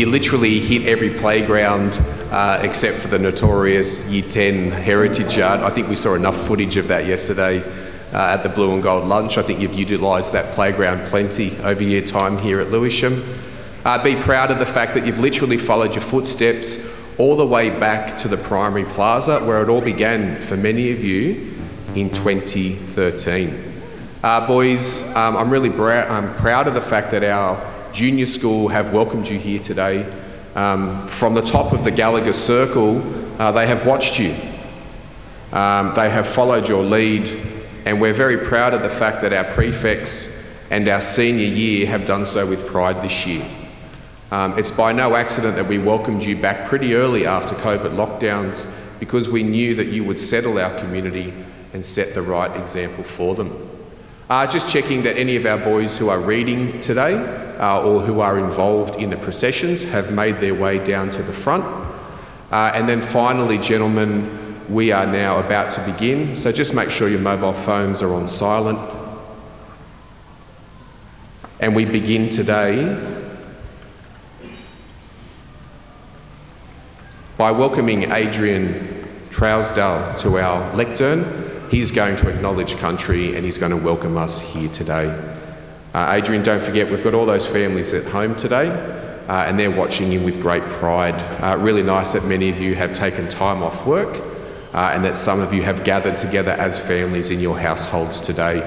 Year 12, you literally hit every playground uh, except for the notorious Year 10 Heritage Yard. I think we saw enough footage of that yesterday uh, at the Blue and Gold lunch. I think you've utilised that playground plenty over your time here at Lewisham. Uh, be proud of the fact that you've literally followed your footsteps all the way back to the primary plaza where it all began for many of you in 2013. Uh, boys, um, I'm really I'm proud of the fact that our junior school have welcomed you here today. Um, from the top of the Gallagher Circle, uh, they have watched you. Um, they have followed your lead, and we're very proud of the fact that our prefects and our senior year have done so with pride this year. Um, it's by no accident that we welcomed you back pretty early after COVID lockdowns because we knew that you would settle our community and set the right example for them. Uh, just checking that any of our boys who are reading today uh, or who are involved in the processions have made their way down to the front. Uh, and then finally, gentlemen, we are now about to begin, so just make sure your mobile phones are on silent. And we begin today by welcoming Adrian Trousdale to our lectern. He's going to acknowledge country and he's going to welcome us here today. Uh, Adrian, don't forget, we've got all those families at home today uh, and they're watching you with great pride. Uh, really nice that many of you have taken time off work uh, and that some of you have gathered together as families in your households today.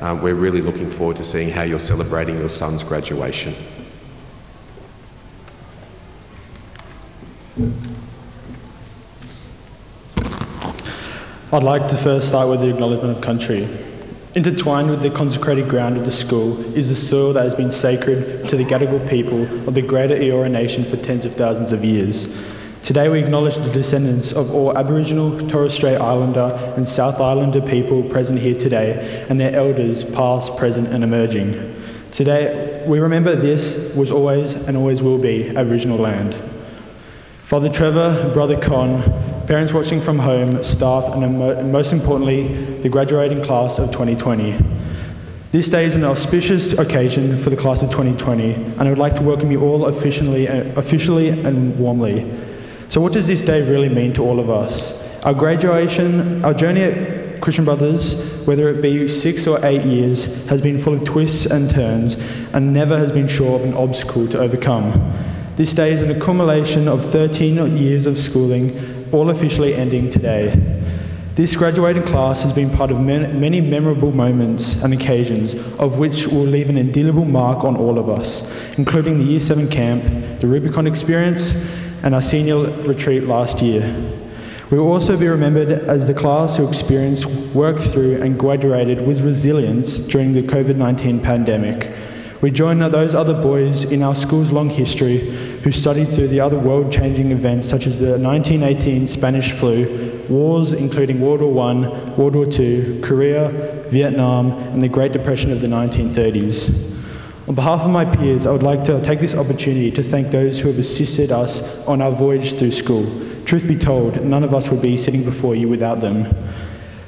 Uh, we're really looking forward to seeing how you're celebrating your son's graduation. I'd like to first start with the acknowledgement of country. Intertwined with the consecrated ground of the school is the soil that has been sacred to the Gadigal people of the greater Eora Nation for tens of thousands of years. Today we acknowledge the descendants of all Aboriginal, Torres Strait Islander and South Islander people present here today and their elders past, present and emerging. Today we remember this was always and always will be Aboriginal land. Father Trevor, Brother Con, parents watching from home, staff, and most importantly, the graduating class of 2020. This day is an auspicious occasion for the class of 2020, and I would like to welcome you all officially, uh, officially and warmly. So, what does this day really mean to all of us? Our graduation, our journey at Christian Brothers, whether it be six or eight years, has been full of twists and turns, and never has been sure of an obstacle to overcome. This day is an accumulation of 13 years of schooling, all officially ending today. This graduating class has been part of many memorable moments and occasions, of which will leave an indelible mark on all of us, including the Year 7 camp, the Rubicon experience, and our senior retreat last year. We will also be remembered as the class who experienced, worked through, and graduated with resilience during the COVID 19 pandemic we join those other boys in our school's long history who studied through the other world changing events such as the 1918 Spanish flu, wars including World War I, World War II, Korea, Vietnam, and the Great Depression of the 1930s. On behalf of my peers, I would like to take this opportunity to thank those who have assisted us on our voyage through school. Truth be told, none of us would be sitting before you without them.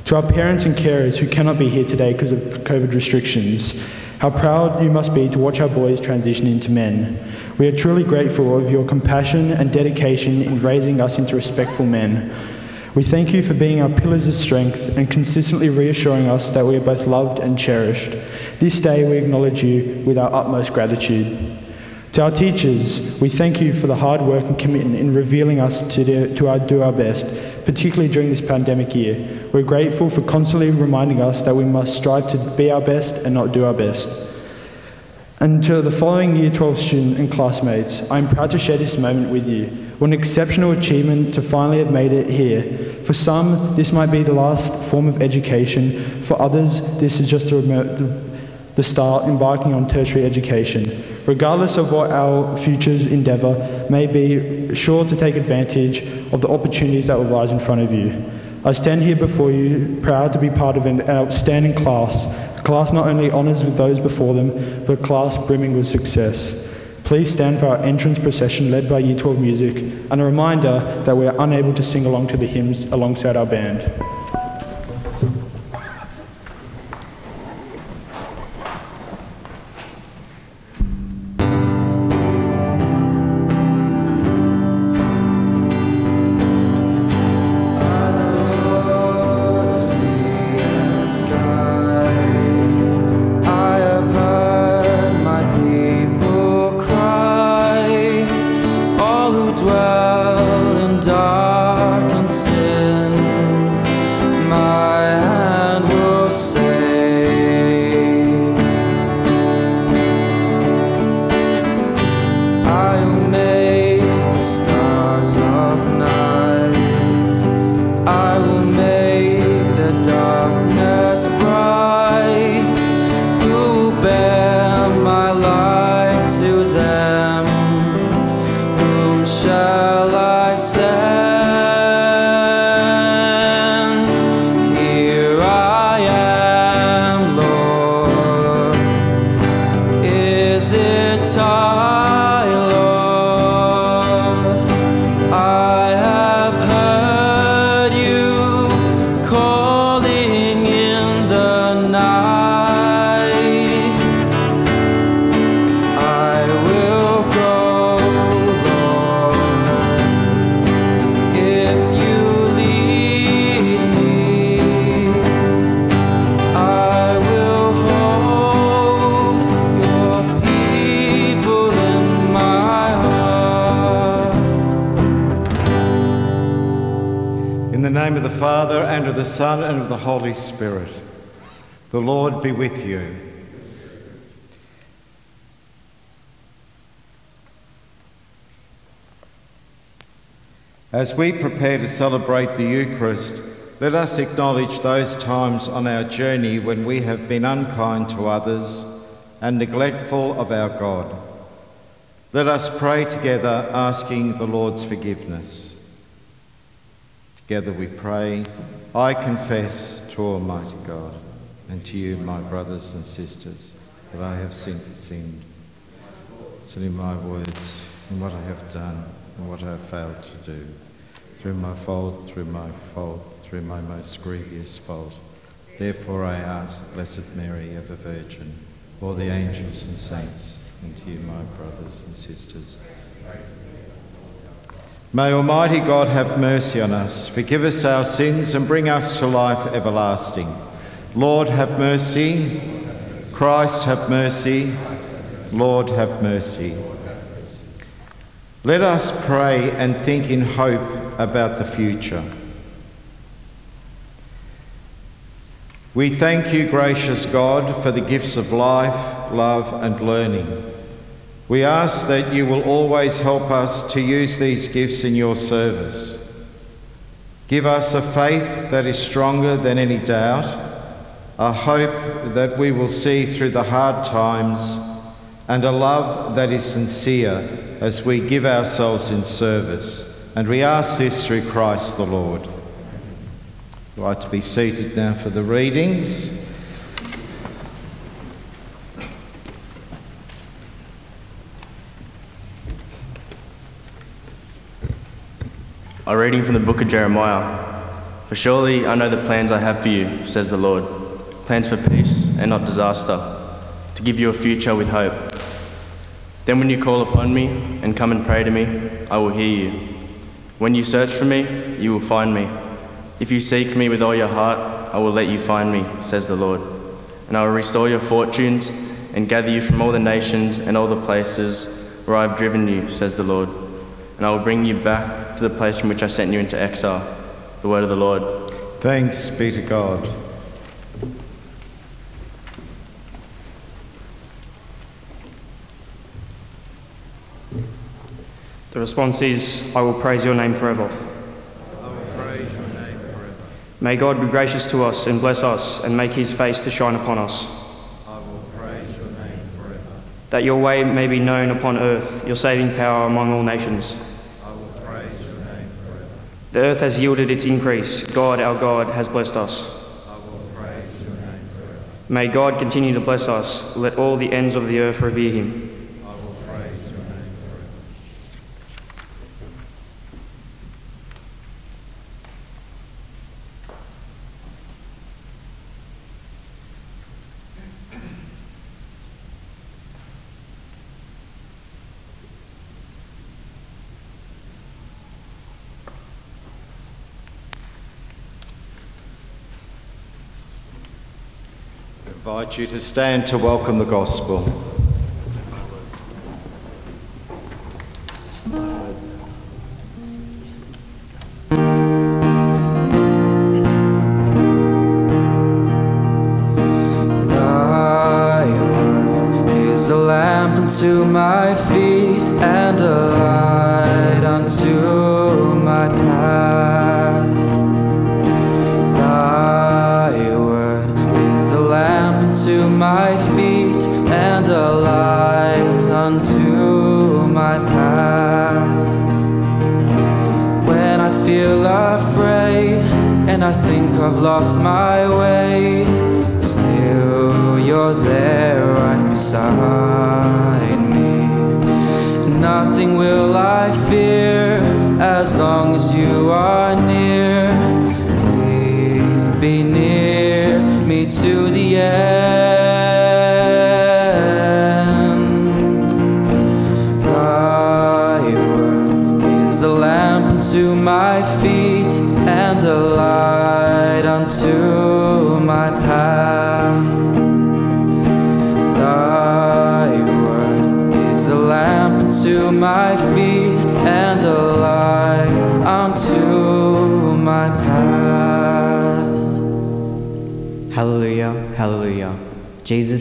To our parents and carers who cannot be here today because of COVID restrictions, how proud you must be to watch our boys transition into men. We are truly grateful of your compassion and dedication in raising us into respectful men. We thank you for being our pillars of strength and consistently reassuring us that we are both loved and cherished. This day we acknowledge you with our utmost gratitude. To our teachers, we thank you for the hard work and commitment in revealing us to, do, to our, do our best, particularly during this pandemic year. We're grateful for constantly reminding us that we must strive to be our best and not do our best. And to the following Year 12 student and classmates, I'm proud to share this moment with you. What an exceptional achievement to finally have made it here. For some, this might be the last form of education. For others, this is just the, the start embarking on tertiary education. Regardless of what our future's endeavour may be, sure to take advantage of the opportunities that will rise in front of you. I stand here before you proud to be part of an outstanding class, class not only honours with those before them, but a class brimming with success. Please stand for our entrance procession led by Year 12 music and a reminder that we are unable to sing along to the hymns alongside our band. We prepare to celebrate the Eucharist, let us acknowledge those times on our journey when we have been unkind to others and neglectful of our God. Let us pray together, asking the Lord's forgiveness. Together we pray, I confess to Almighty God and to you, my brothers and sisters, that I have sinned, sinned in my words, in what I have done, and what I have failed to do, through my fault, through my fault, through my most grievous fault. Therefore I ask, Blessed Mary, ever Virgin, all the angels and saints, and you, my brothers and sisters. May Almighty God have mercy on us, forgive us our sins, and bring us to life everlasting. Lord, have mercy. Christ, have mercy. Lord, have mercy. Let us pray and think in hope about the future. We thank you, gracious God, for the gifts of life, love, and learning. We ask that you will always help us to use these gifts in your service. Give us a faith that is stronger than any doubt, a hope that we will see through the hard times, and a love that is sincere as we give ourselves in service. And we ask this through Christ the Lord. I'd like to be seated now for the readings. A reading from the book of Jeremiah. For surely I know the plans I have for you, says the Lord plans for peace and not disaster, to give you a future with hope. Then, when you call upon me and come and pray to me, I will hear you. When you search for me, you will find me. If you seek me with all your heart, I will let you find me, says the Lord. And I will restore your fortunes and gather you from all the nations and all the places where I have driven you, says the Lord. And I will bring you back to the place from which I sent you into exile. The word of the Lord. Thanks be to God. The response is, I will praise your name forever. May God be gracious to us and bless us and make his face to shine upon us. I will praise your name forever. That your way may be known upon earth, your saving power among all nations. I will praise your name forever. The earth has yielded its increase. God, our God, has blessed us. I will praise your name forever. May God continue to bless us. Let all the ends of the earth revere him. I will praise your name forever. I invite you to stand to welcome the gospel.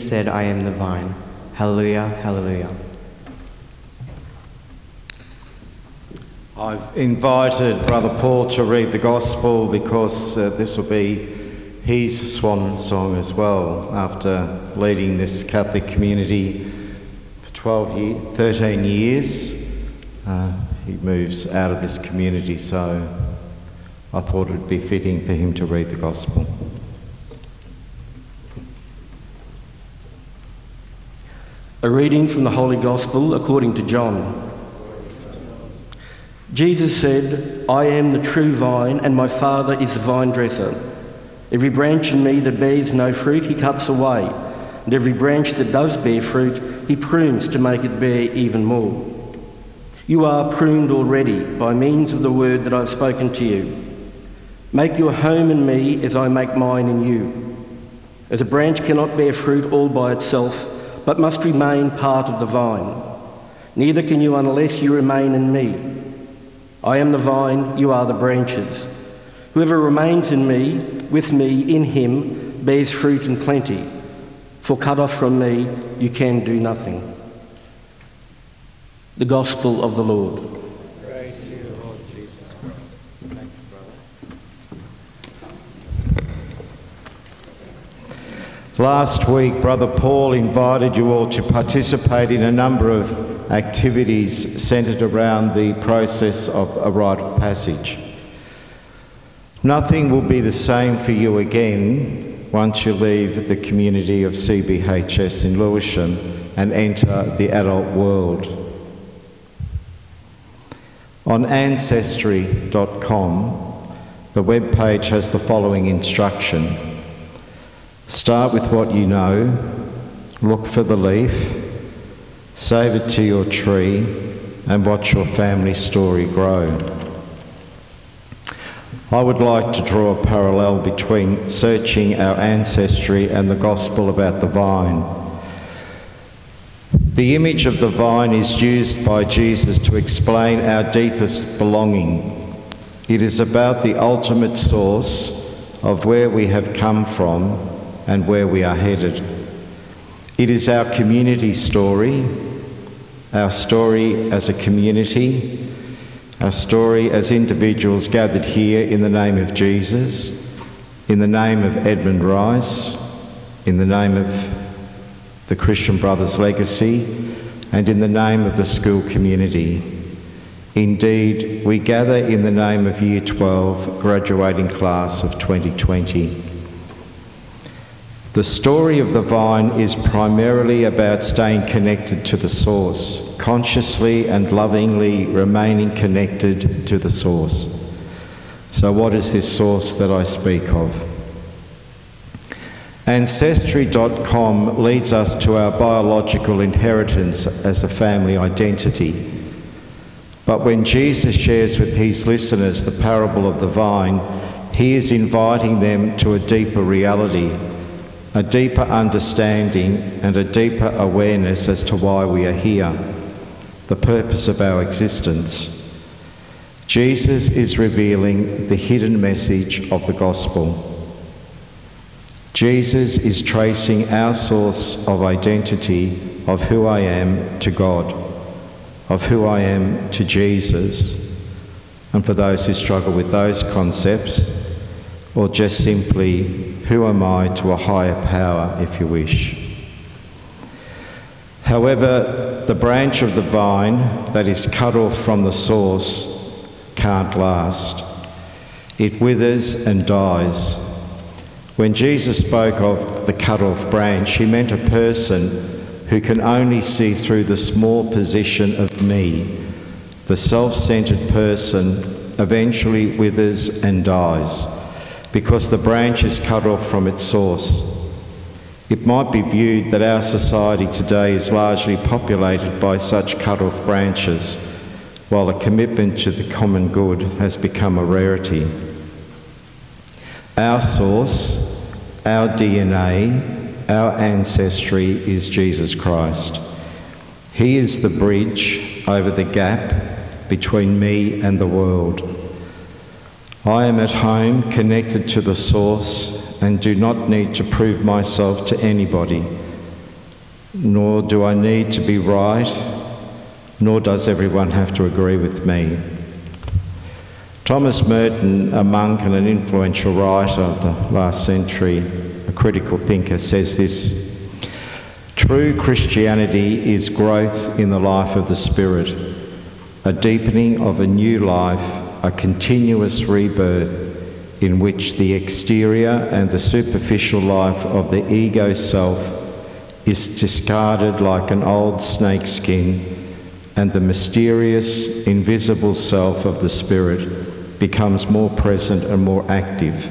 Said, I am the vine. Hallelujah, hallelujah. I've invited Brother Paul to read the Gospel because uh, this will be his swan song as well after leading this Catholic community for 12 years, 13 years. Uh, he moves out of this community, so I thought it would be fitting for him to read the Gospel. A reading from the Holy Gospel according to John. Jesus said, I am the true vine, and my Father is the vine dresser. Every branch in me that bears no fruit, he cuts away, and every branch that does bear fruit, he prunes to make it bear even more. You are pruned already by means of the word that I've spoken to you. Make your home in me as I make mine in you. As a branch cannot bear fruit all by itself, but must remain part of the vine. Neither can you unless you remain in me. I am the vine, you are the branches. Whoever remains in me, with me, in him, bears fruit in plenty. For cut off from me, you can do nothing. The Gospel of the Lord. Last week, Brother Paul invited you all to participate in a number of activities centred around the process of a rite of passage. Nothing will be the same for you again once you leave the community of CBHS in Lewisham and enter the adult world. On Ancestry.com, the web page has the following instruction. Start with what you know, look for the leaf, save it to your tree, and watch your family story grow. I would like to draw a parallel between searching our ancestry and the gospel about the vine. The image of the vine is used by Jesus to explain our deepest belonging. It is about the ultimate source of where we have come from and where we are headed. It is our community story, our story as a community, our story as individuals gathered here in the name of Jesus, in the name of Edmund Rice, in the name of the Christian Brothers Legacy, and in the name of the school community. Indeed, we gather in the name of Year 12 graduating class of 2020. The story of the vine is primarily about staying connected to the source, consciously and lovingly remaining connected to the source. So, what is this source that I speak of? Ancestry.com leads us to our biological inheritance as a family identity. But when Jesus shares with his listeners the parable of the vine, he is inviting them to a deeper reality a deeper understanding and a deeper awareness as to why we are here, the purpose of our existence. Jesus is revealing the hidden message of the gospel. Jesus is tracing our source of identity of who I am to God, of who I am to Jesus. And for those who struggle with those concepts, or just simply who am I to a higher power, if you wish? However, the branch of the vine that is cut off from the source can't last. It withers and dies. When Jesus spoke of the cut off branch, he meant a person who can only see through the small position of me. The self centered person eventually withers and dies because the branch is cut off from its source. It might be viewed that our society today is largely populated by such cut off branches, while a commitment to the common good has become a rarity. Our source, our DNA, our ancestry is Jesus Christ. He is the bridge over the gap between me and the world. I am at home, connected to the source, and do not need to prove myself to anybody, nor do I need to be right, nor does everyone have to agree with me. Thomas Merton, a monk and an influential writer of the last century, a critical thinker, says this True Christianity is growth in the life of the Spirit, a deepening of a new life, a continuous rebirth in which the exterior and the superficial life of the ego self is discarded like an old snakeskin, and the mysterious, invisible self of the Spirit becomes more present and more active.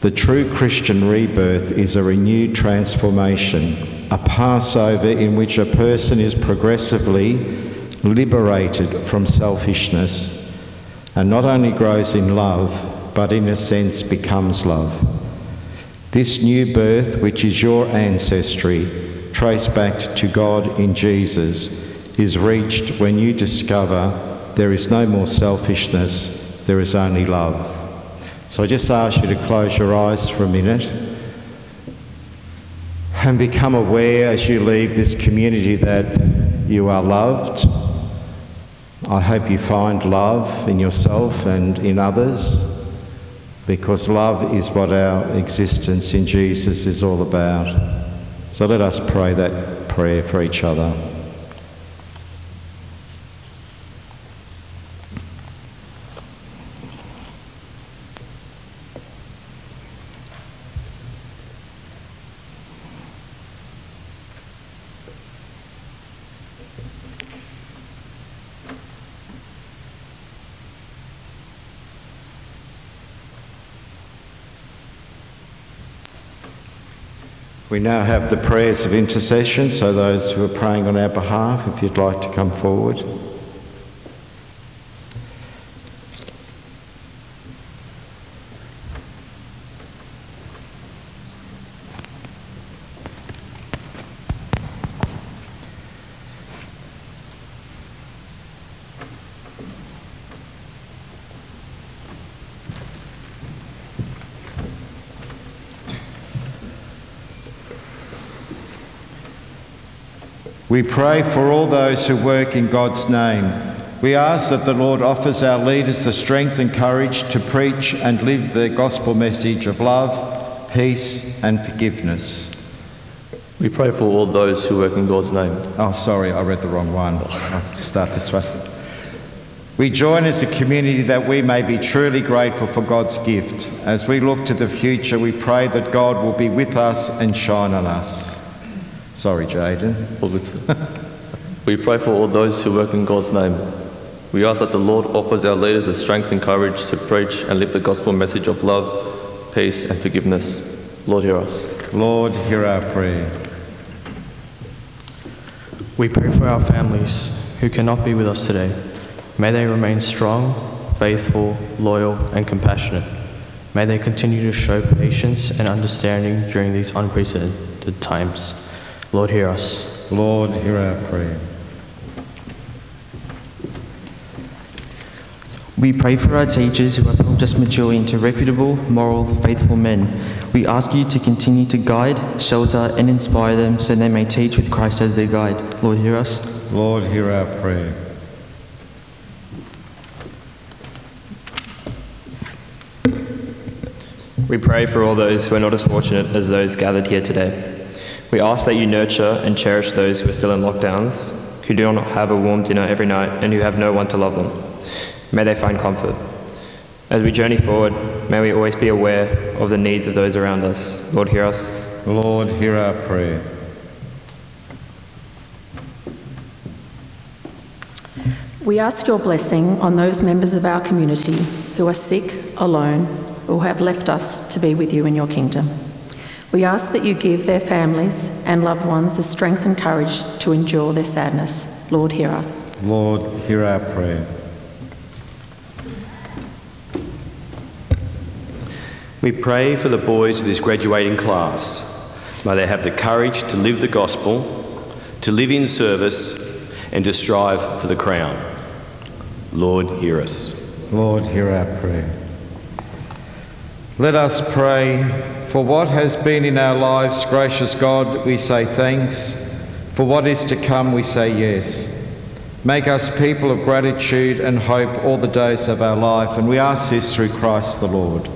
The true Christian rebirth is a renewed transformation, a Passover in which a person is progressively liberated from selfishness and not only grows in love, but in a sense becomes love. This new birth, which is your ancestry, traced back to God in Jesus, is reached when you discover there is no more selfishness, there is only love. So I just ask you to close your eyes for a minute and become aware as you leave this community that you are loved. I hope you find love in yourself and in others because love is what our existence in Jesus is all about. So let us pray that prayer for each other. We now have the prayers of intercession, so those who are praying on our behalf, if you'd like to come forward. We pray for all those who work in God's name. We ask that the Lord offers our leaders the strength and courage to preach and live the gospel message of love, peace, and forgiveness. We pray for all those who work in God's name. Oh, sorry, I read the wrong one. I'll start this one. We join as a community that we may be truly grateful for God's gift. As we look to the future, we pray that God will be with us and shine on us. Sorry, Jaden. we pray for all those who work in God's name. We ask that the Lord offers our leaders the strength and courage to preach and live the gospel message of love, peace, and forgiveness. Lord, hear us. Lord, hear our prayer. We pray for our families who cannot be with us today. May they remain strong, faithful, loyal, and compassionate. May they continue to show patience and understanding during these unprecedented times. Lord, hear us. Lord, hear our prayer. We pray for our teachers who have helped us mature into reputable, moral, faithful men. We ask you to continue to guide, shelter, and inspire them so they may teach with Christ as their guide. Lord, hear us. Lord, hear our prayer. We pray for all those who are not as fortunate as those gathered here today. We ask that you nurture and cherish those who are still in lockdowns, who do not have a warm dinner every night, and who have no one to love them. May they find comfort. As we journey forward, may we always be aware of the needs of those around us. Lord, hear us. Lord, hear our prayer. We ask your blessing on those members of our community who are sick, alone, or have left us to be with you in your kingdom. We ask that you give their families and loved ones the strength and courage to endure their sadness. Lord, hear us. Lord, hear our prayer. We pray for the boys of this graduating class. May they have the courage to live the gospel, to live in service, and to strive for the crown. Lord, hear us. Lord, hear our prayer. Let us pray for what has been in our lives, gracious God, we say thanks. For what is to come, we say yes. Make us people of gratitude and hope all the days of our life, and we ask this through Christ the Lord.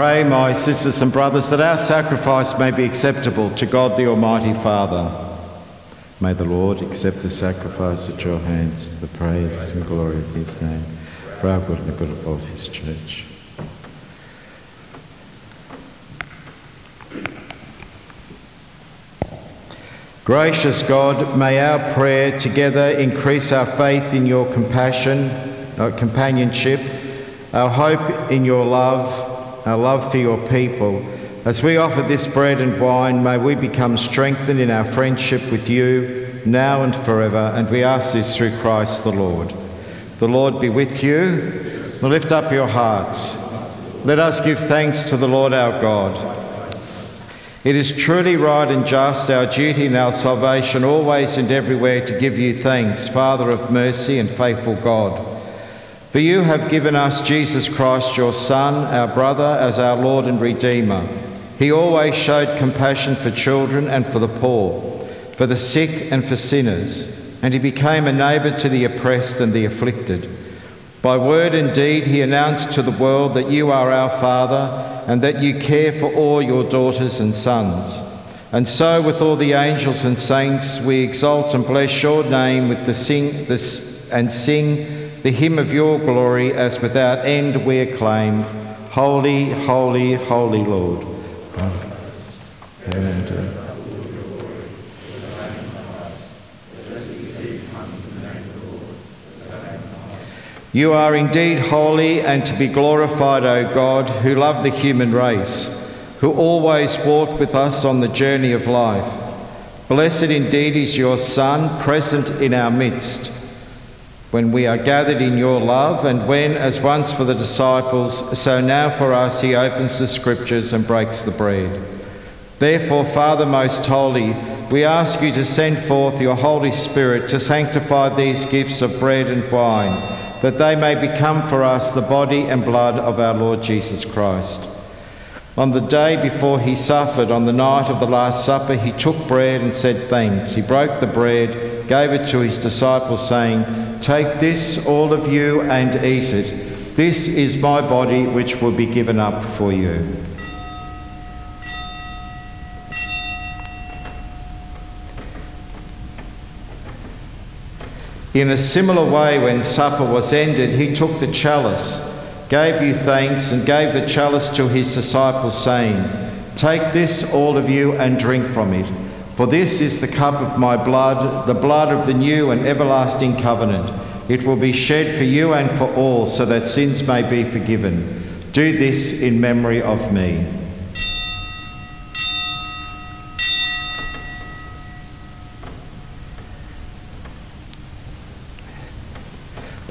Pray, my sisters and brothers, that our sacrifice may be acceptable to God the Almighty Father. May the Lord accept the sacrifice at your hands to the praise and glory of his name, for our good and the good of all his church. Gracious God, may our prayer together increase our faith in your compassion, our companionship, our hope in your love, our love for your people. As we offer this bread and wine, may we become strengthened in our friendship with you now and forever. And we ask this through Christ the Lord. The Lord be with you. Lift up your hearts. Let us give thanks to the Lord our God. It is truly right and just, our duty and our salvation, always and everywhere to give you thanks, Father of mercy and faithful God. For you have given us Jesus Christ, your Son, our brother, as our Lord and Redeemer. He always showed compassion for children and for the poor, for the sick and for sinners, and he became a neighbour to the oppressed and the afflicted. By word and deed, he announced to the world that you are our Father and that you care for all your daughters and sons. And so, with all the angels and saints, we exalt and bless your name with the sing, and sing the hymn of your glory as without end we acclaim, Holy, holy, holy Lord. Amen. You are indeed holy and to be glorified, O God, who love the human race, who always walk with us on the journey of life. Blessed indeed is your Son, present in our midst when we are gathered in your love, and when, as once for the disciples, so now for us, he opens the scriptures and breaks the bread. Therefore, Father most holy, we ask you to send forth your Holy Spirit to sanctify these gifts of bread and wine, that they may become for us the body and blood of our Lord Jesus Christ. On the day before he suffered, on the night of the Last Supper, he took bread and said thanks. He broke the bread, gave it to his disciples, saying, Take this, all of you, and eat it. This is my body, which will be given up for you. In a similar way, when supper was ended, he took the chalice, gave you thanks, and gave the chalice to his disciples, saying, Take this, all of you, and drink from it. For this is the cup of my blood, the blood of the new and everlasting covenant. It will be shed for you and for all, so that sins may be forgiven. Do this in memory of me.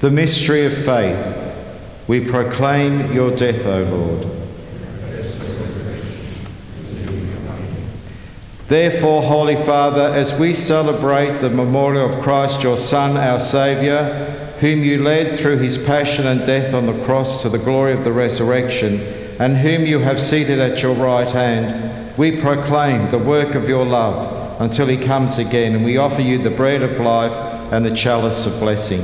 The mystery of faith. We proclaim your death, O Lord. Therefore, Holy Father, as we celebrate the memorial of Christ, your Son, our Saviour, whom you led through his passion and death on the cross to the glory of the resurrection, and whom you have seated at your right hand, we proclaim the work of your love until he comes again, and we offer you the bread of life and the chalice of blessing.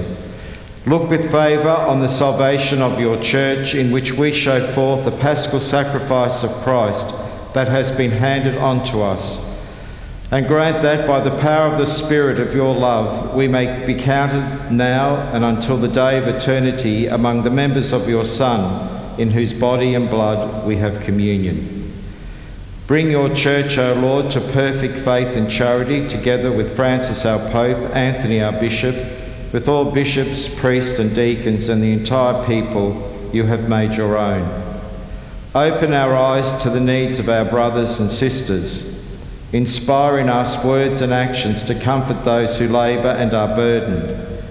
Look with favour on the salvation of your church, in which we show forth the paschal sacrifice of Christ that has been handed on to us. And grant that by the power of the Spirit of your love, we may be counted now and until the day of eternity among the members of your Son, in whose body and blood we have communion. Bring your church, O Lord, to perfect faith and charity, together with Francis our Pope, Anthony our Bishop, with all bishops, priests, and deacons, and the entire people you have made your own. Open our eyes to the needs of our brothers and sisters. Inspire in us words and actions to comfort those who labour and are burdened.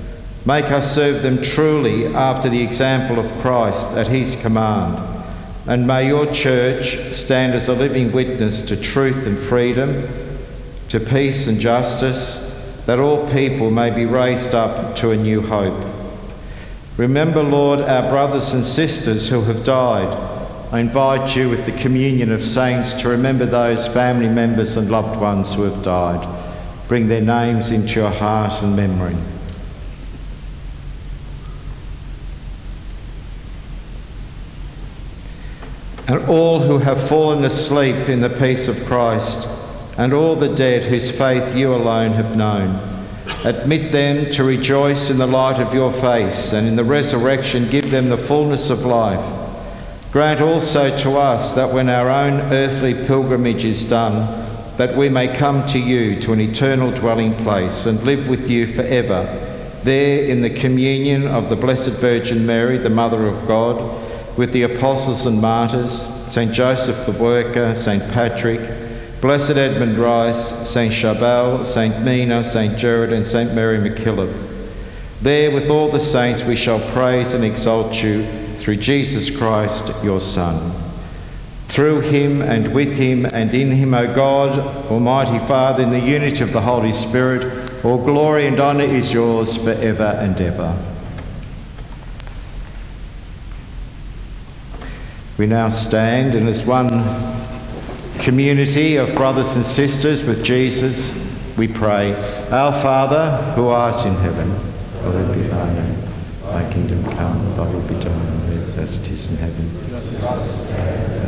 Make us serve them truly after the example of Christ at his command. And may your church stand as a living witness to truth and freedom, to peace and justice, that all people may be raised up to a new hope. Remember, Lord, our brothers and sisters who have died. I invite you with the communion of saints to remember those family members and loved ones who have died. Bring their names into your heart and memory. And all who have fallen asleep in the peace of Christ, and all the dead whose faith you alone have known. Admit them to rejoice in the light of your face, and in the resurrection give them the fullness of life. Grant also to us that when our own earthly pilgrimage is done, that we may come to you to an eternal dwelling place and live with you forever, there in the communion of the Blessed Virgin Mary, the Mother of God, with the apostles and martyrs, St. Joseph the Worker, St. Patrick, Blessed Edmund Rice, St. Charbel, St. Mina, St. Gerard, and St. Mary MacKillop. There, with all the saints, we shall praise and exalt you through Jesus Christ, your Son. Through him and with him and in him, O God, Almighty Father, in the unity of the Holy Spirit, all glory and honour is yours forever and ever. We now stand and as one community of brothers and sisters with Jesus, we pray, Our Father, who art in heaven, hallowed be thy name. Thy kingdom come, thy will be done earth as in heaven.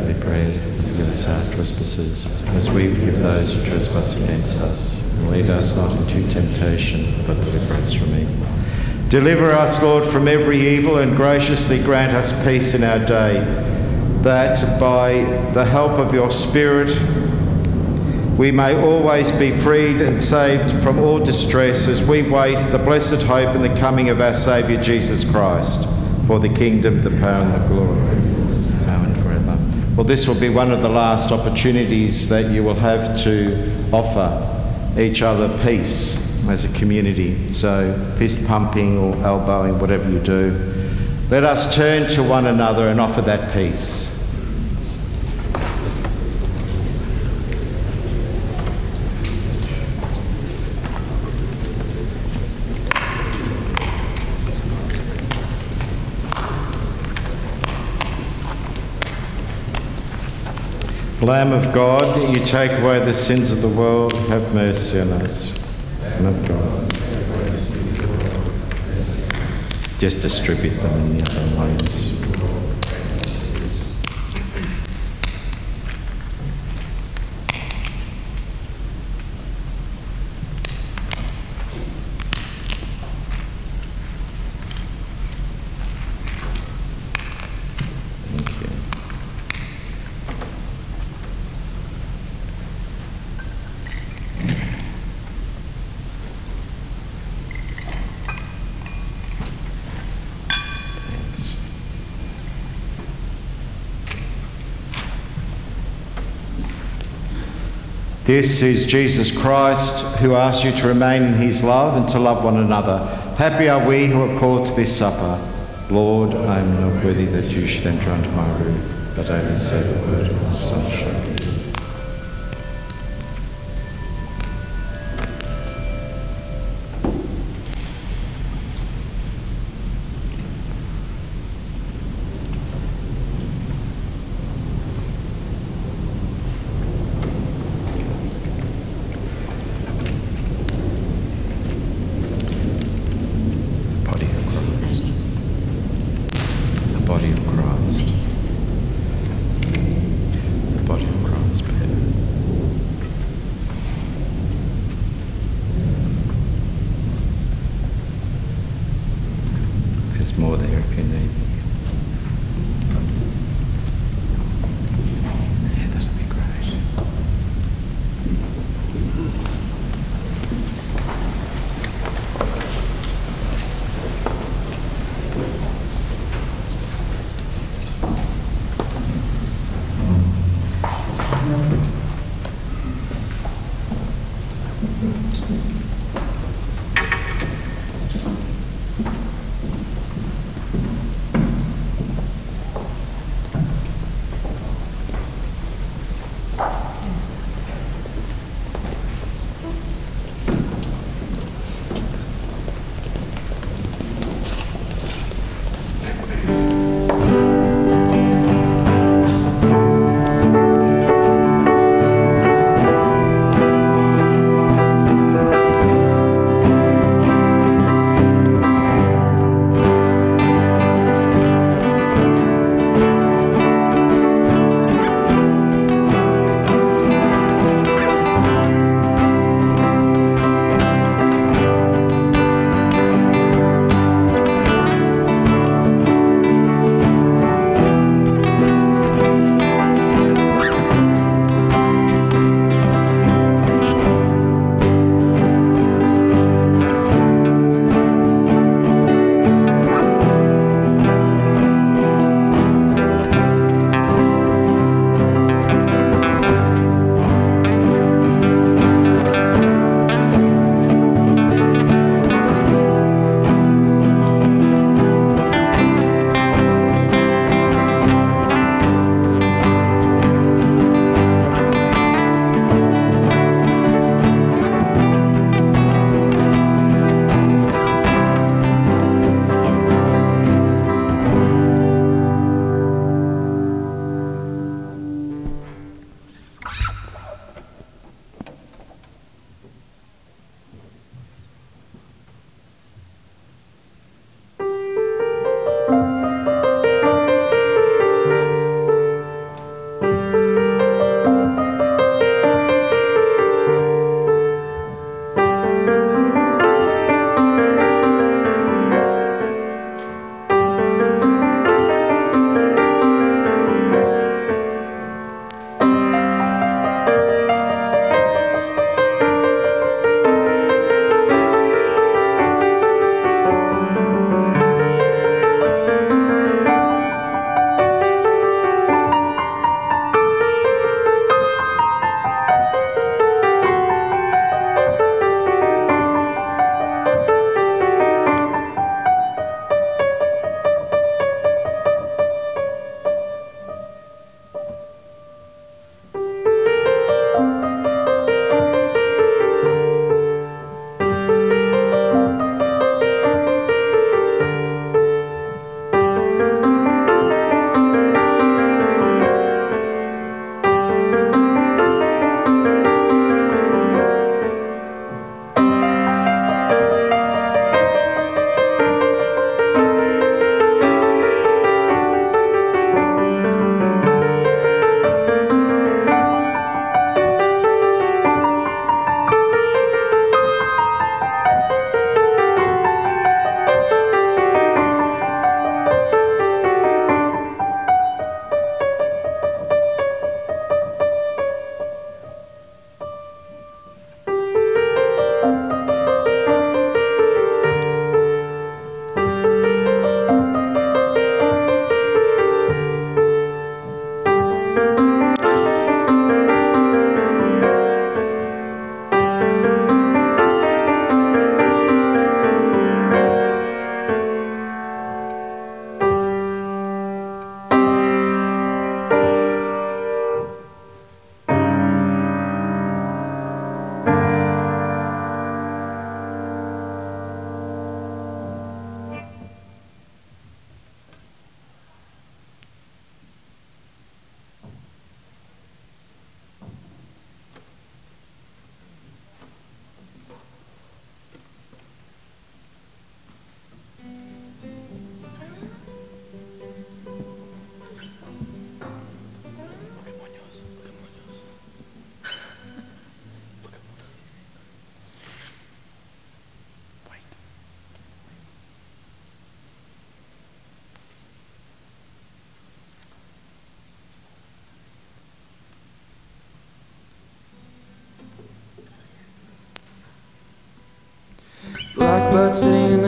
Daily bread, forgive us our trespasses, as we forgive those who trespass against us. And lead us not into temptation, but deliver us from evil. Deliver us, Lord, from every evil, and graciously grant us peace in our day that by the help of your Spirit we may always be freed and saved from all distress as we wait the blessed hope and the coming of our Saviour Jesus Christ, for the kingdom, the power and the glory, now and forever. Well, this will be one of the last opportunities that you will have to offer each other peace as a community. So, fist pumping or elbowing, whatever you do, let us turn to one another and offer that peace. Lamb of God, you take away the sins of the world, have mercy on us. Lamb of God. Just distribute them in the other ways. This is Jesus Christ who asks you to remain in his love and to love one another. Happy are we who are called to this supper. Lord, I am not worthy that you should enter under my roof, but only say the word and my soul shall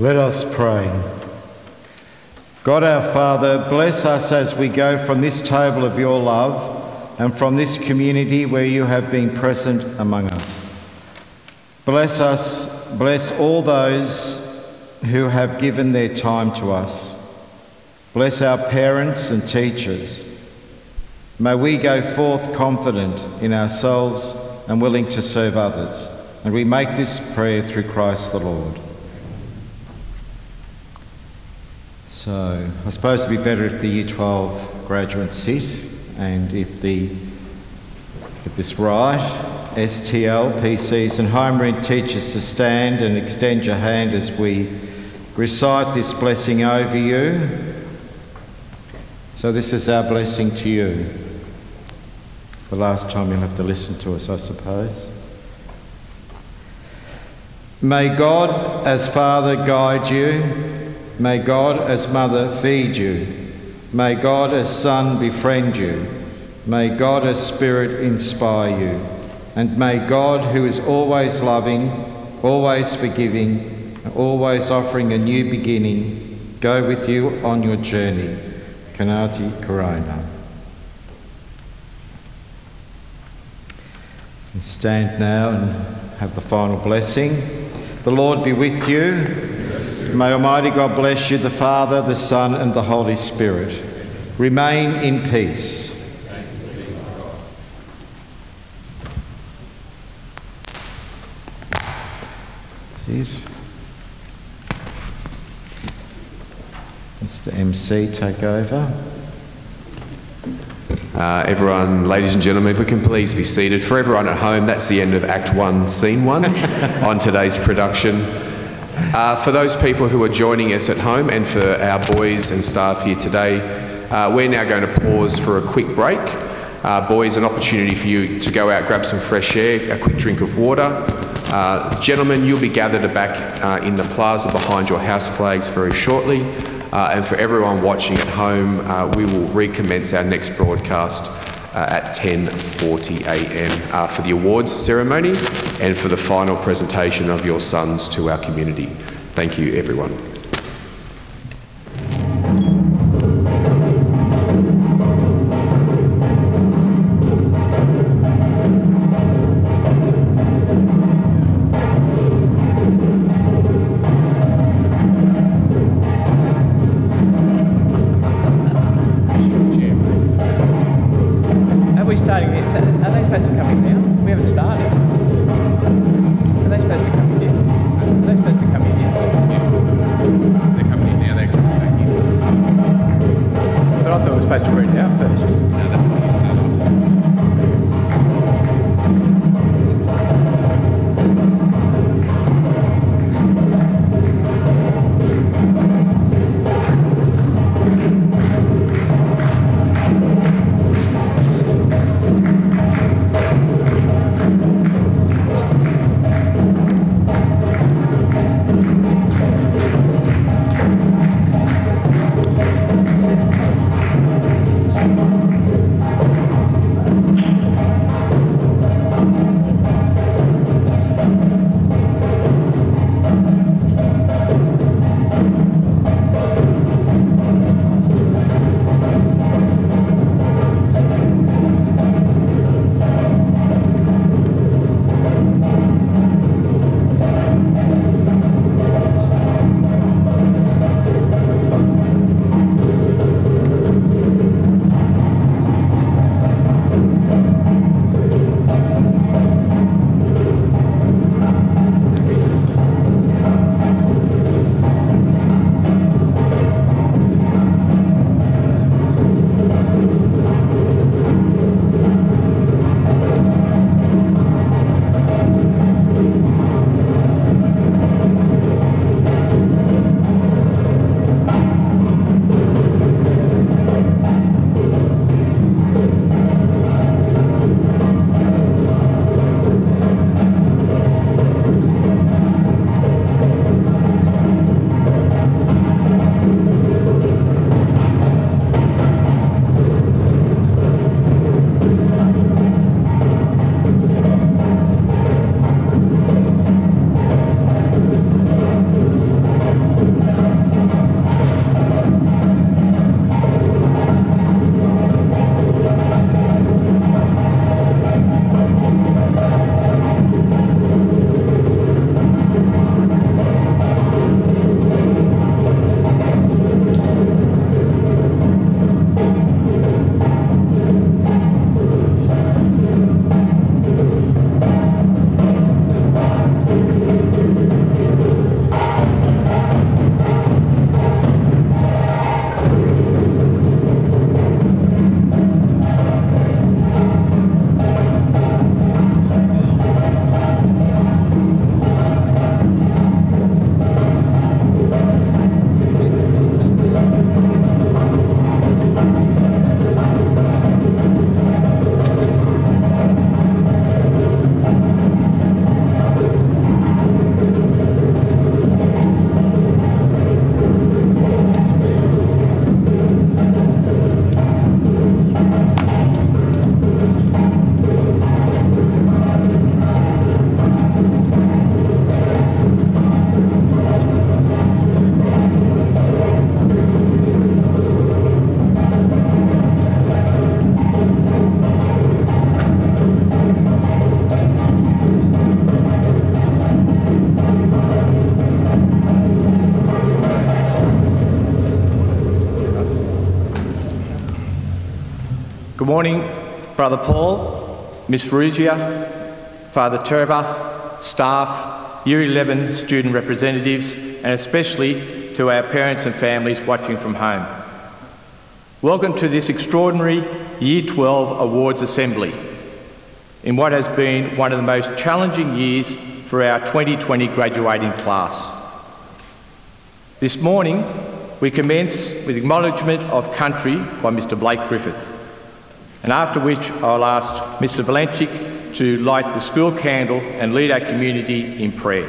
Let us pray. God our Father, bless us as we go from this table of your love and from this community where you have been present among us. Bless us, bless all those who have given their time to us. Bless our parents and teachers. May we go forth confident in ourselves and willing to serve others. And we make this prayer through Christ the Lord. So I suppose it'd be better if the Year 12 graduates sit and if the, get this right, STL, PCs and homeroom teachers to stand and extend your hand as we recite this blessing over you. So this is our blessing to you. The last time you'll have to listen to us, I suppose. May God as Father guide you. May God as Mother feed you. May God as Son befriend you. May God as Spirit inspire you. And may God, who is always loving, always forgiving, and always offering a new beginning, go with you on your journey. Kanati. We stand now and have the final blessing. The Lord be with you. May Almighty God bless you, the Father, the Son, and the Holy Spirit. Remain in peace. That's it. Mr. MC, take over. Uh, everyone, ladies and gentlemen, if we can please be seated. For everyone at home, that's the end of Act 1, Scene 1 on today's production. Uh, for those people who are joining us at home and for our boys and staff here today, uh, we're now going to pause for a quick break. Uh, boys, an opportunity for you to go out, grab some fresh air, a quick drink of water. Uh, gentlemen, you'll be gathered back uh, in the plaza behind your house flags very shortly. Uh, and for everyone watching at home, we will recommence our next broadcast uh, at 10.40 a.m. Uh, for the awards ceremony and for the final presentation of your sons to our community. Thank you, everyone. Morning, Brother Paul, Miss Farrugia, Father Trevor, staff, Year 11 student representatives, and especially to our parents and families watching from home. Welcome to this extraordinary Year 12 Awards Assembly in what has been one of the most challenging years for our 2020 graduating class. This morning, we commence with acknowledgement of country by Mr Blake Griffith, and after which I'll ask Mr Valenchik to light the school candle and lead our community in prayer.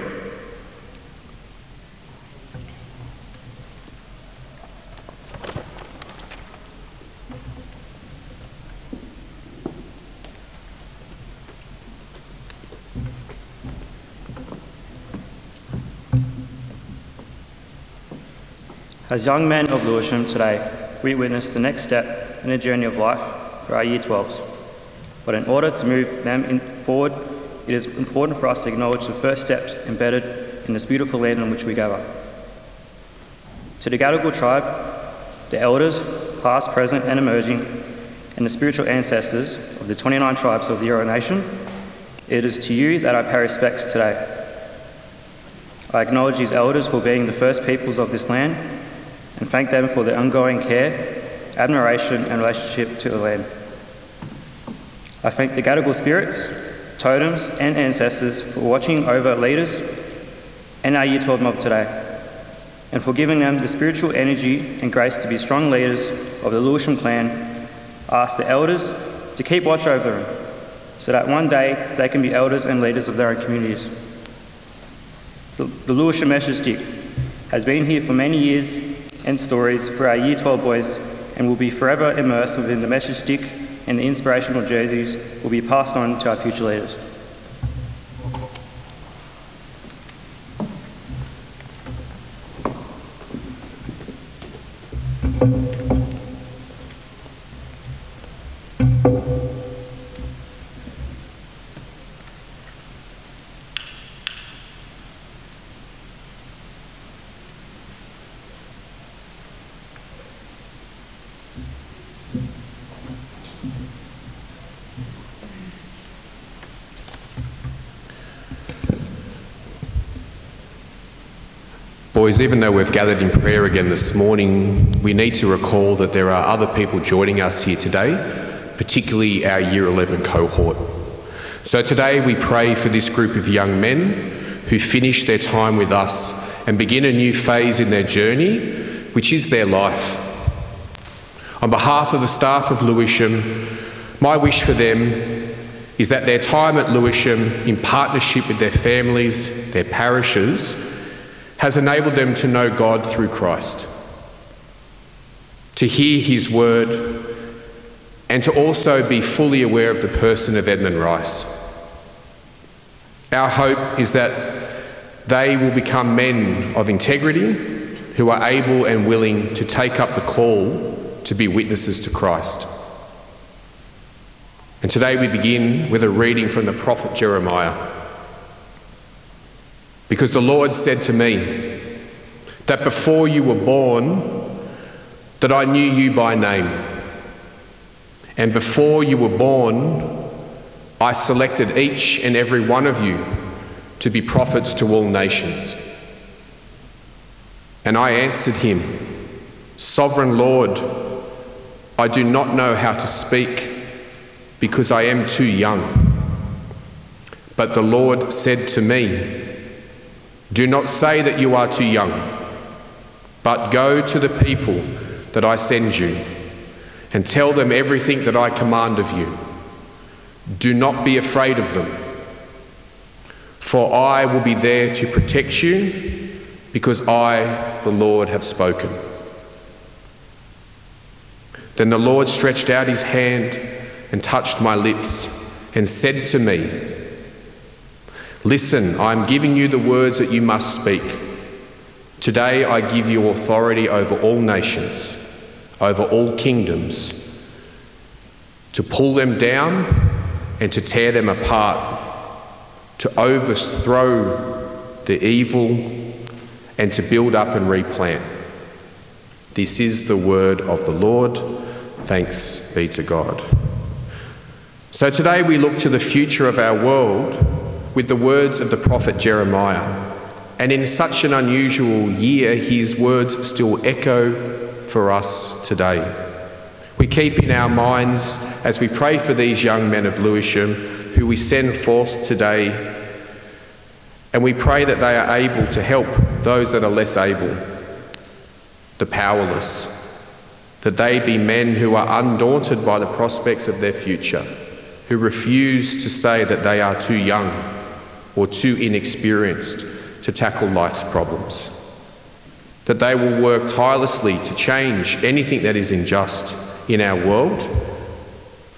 As young men of Lewisham today, we witness the next step in the journey of life for our Year 12s. But in order to move them forward, it is important for us to acknowledge the first steps embedded in this beautiful land on which we gather. To the Gadigal tribe, the elders, past, present, and emerging, and the spiritual ancestors of the 29 tribes of the Eora Nation, it is to you that I pay respects today. I acknowledge these elders for being the first peoples of this land and thank them for their ongoing care, admiration, and relationship to the land. I thank the Gadigal spirits, totems, and ancestors for watching over leaders and our Year 12 mob today, and for giving them the spiritual energy and grace to be strong leaders of the Lewisham clan. Ask the elders to keep watch over them so that one day they can be elders and leaders of their own communities. The, the Lewisham Stick has been here for many years and stories for our Year 12 boys and will be forever immersed within the message stick and the inspirational jerseys will be passed on to our future leaders. Boys, even though we've gathered in prayer again this morning, we need to recall that there are other people joining us here today, particularly our Year 11 cohort. So today we pray for this group of young men who finish their time with us and begin a new phase in their journey, which is their life. On behalf of the staff of Lewisham, my wish for them is that their time at Lewisham, in partnership with their families, their parishes, has enabled them to know God through Christ, to hear His word, and to also be fully aware of the person of Edmund Rice. Our hope is that they will become men of integrity who are able and willing to take up the call to be witnesses to Christ. And today we begin with a reading from the prophet Jeremiah. Because the Lord said to me, that before you were born, that I knew you by name. And before you were born, I selected each and every one of you to be prophets to all nations. And I answered him, Sovereign Lord, I do not know how to speak because I am too young. But the Lord said to me, do not say that you are too young, but go to the people that I send you and tell them everything that I command of you. Do not be afraid of them, for I will be there to protect you because I, the Lord, have spoken. Then the Lord stretched out his hand and touched my lips and said to me, Listen, I am giving you the words that you must speak. Today I give you authority over all nations, over all kingdoms, to pull them down and to tear them apart, to overthrow the evil and to build up and replant. This is the word of the Lord. Thanks be to God. So today we look to the future of our world with the words of the prophet Jeremiah. And in such an unusual year, his words still echo for us today. We keep in our minds as we pray for these young men of Lewisham who we send forth today, and we pray that they are able to help those that are less able, the powerless, that they be men who are undaunted by the prospects of their future, who refuse to say that they are too young or too inexperienced to tackle life's problems. That they will work tirelessly to change anything that is unjust in our world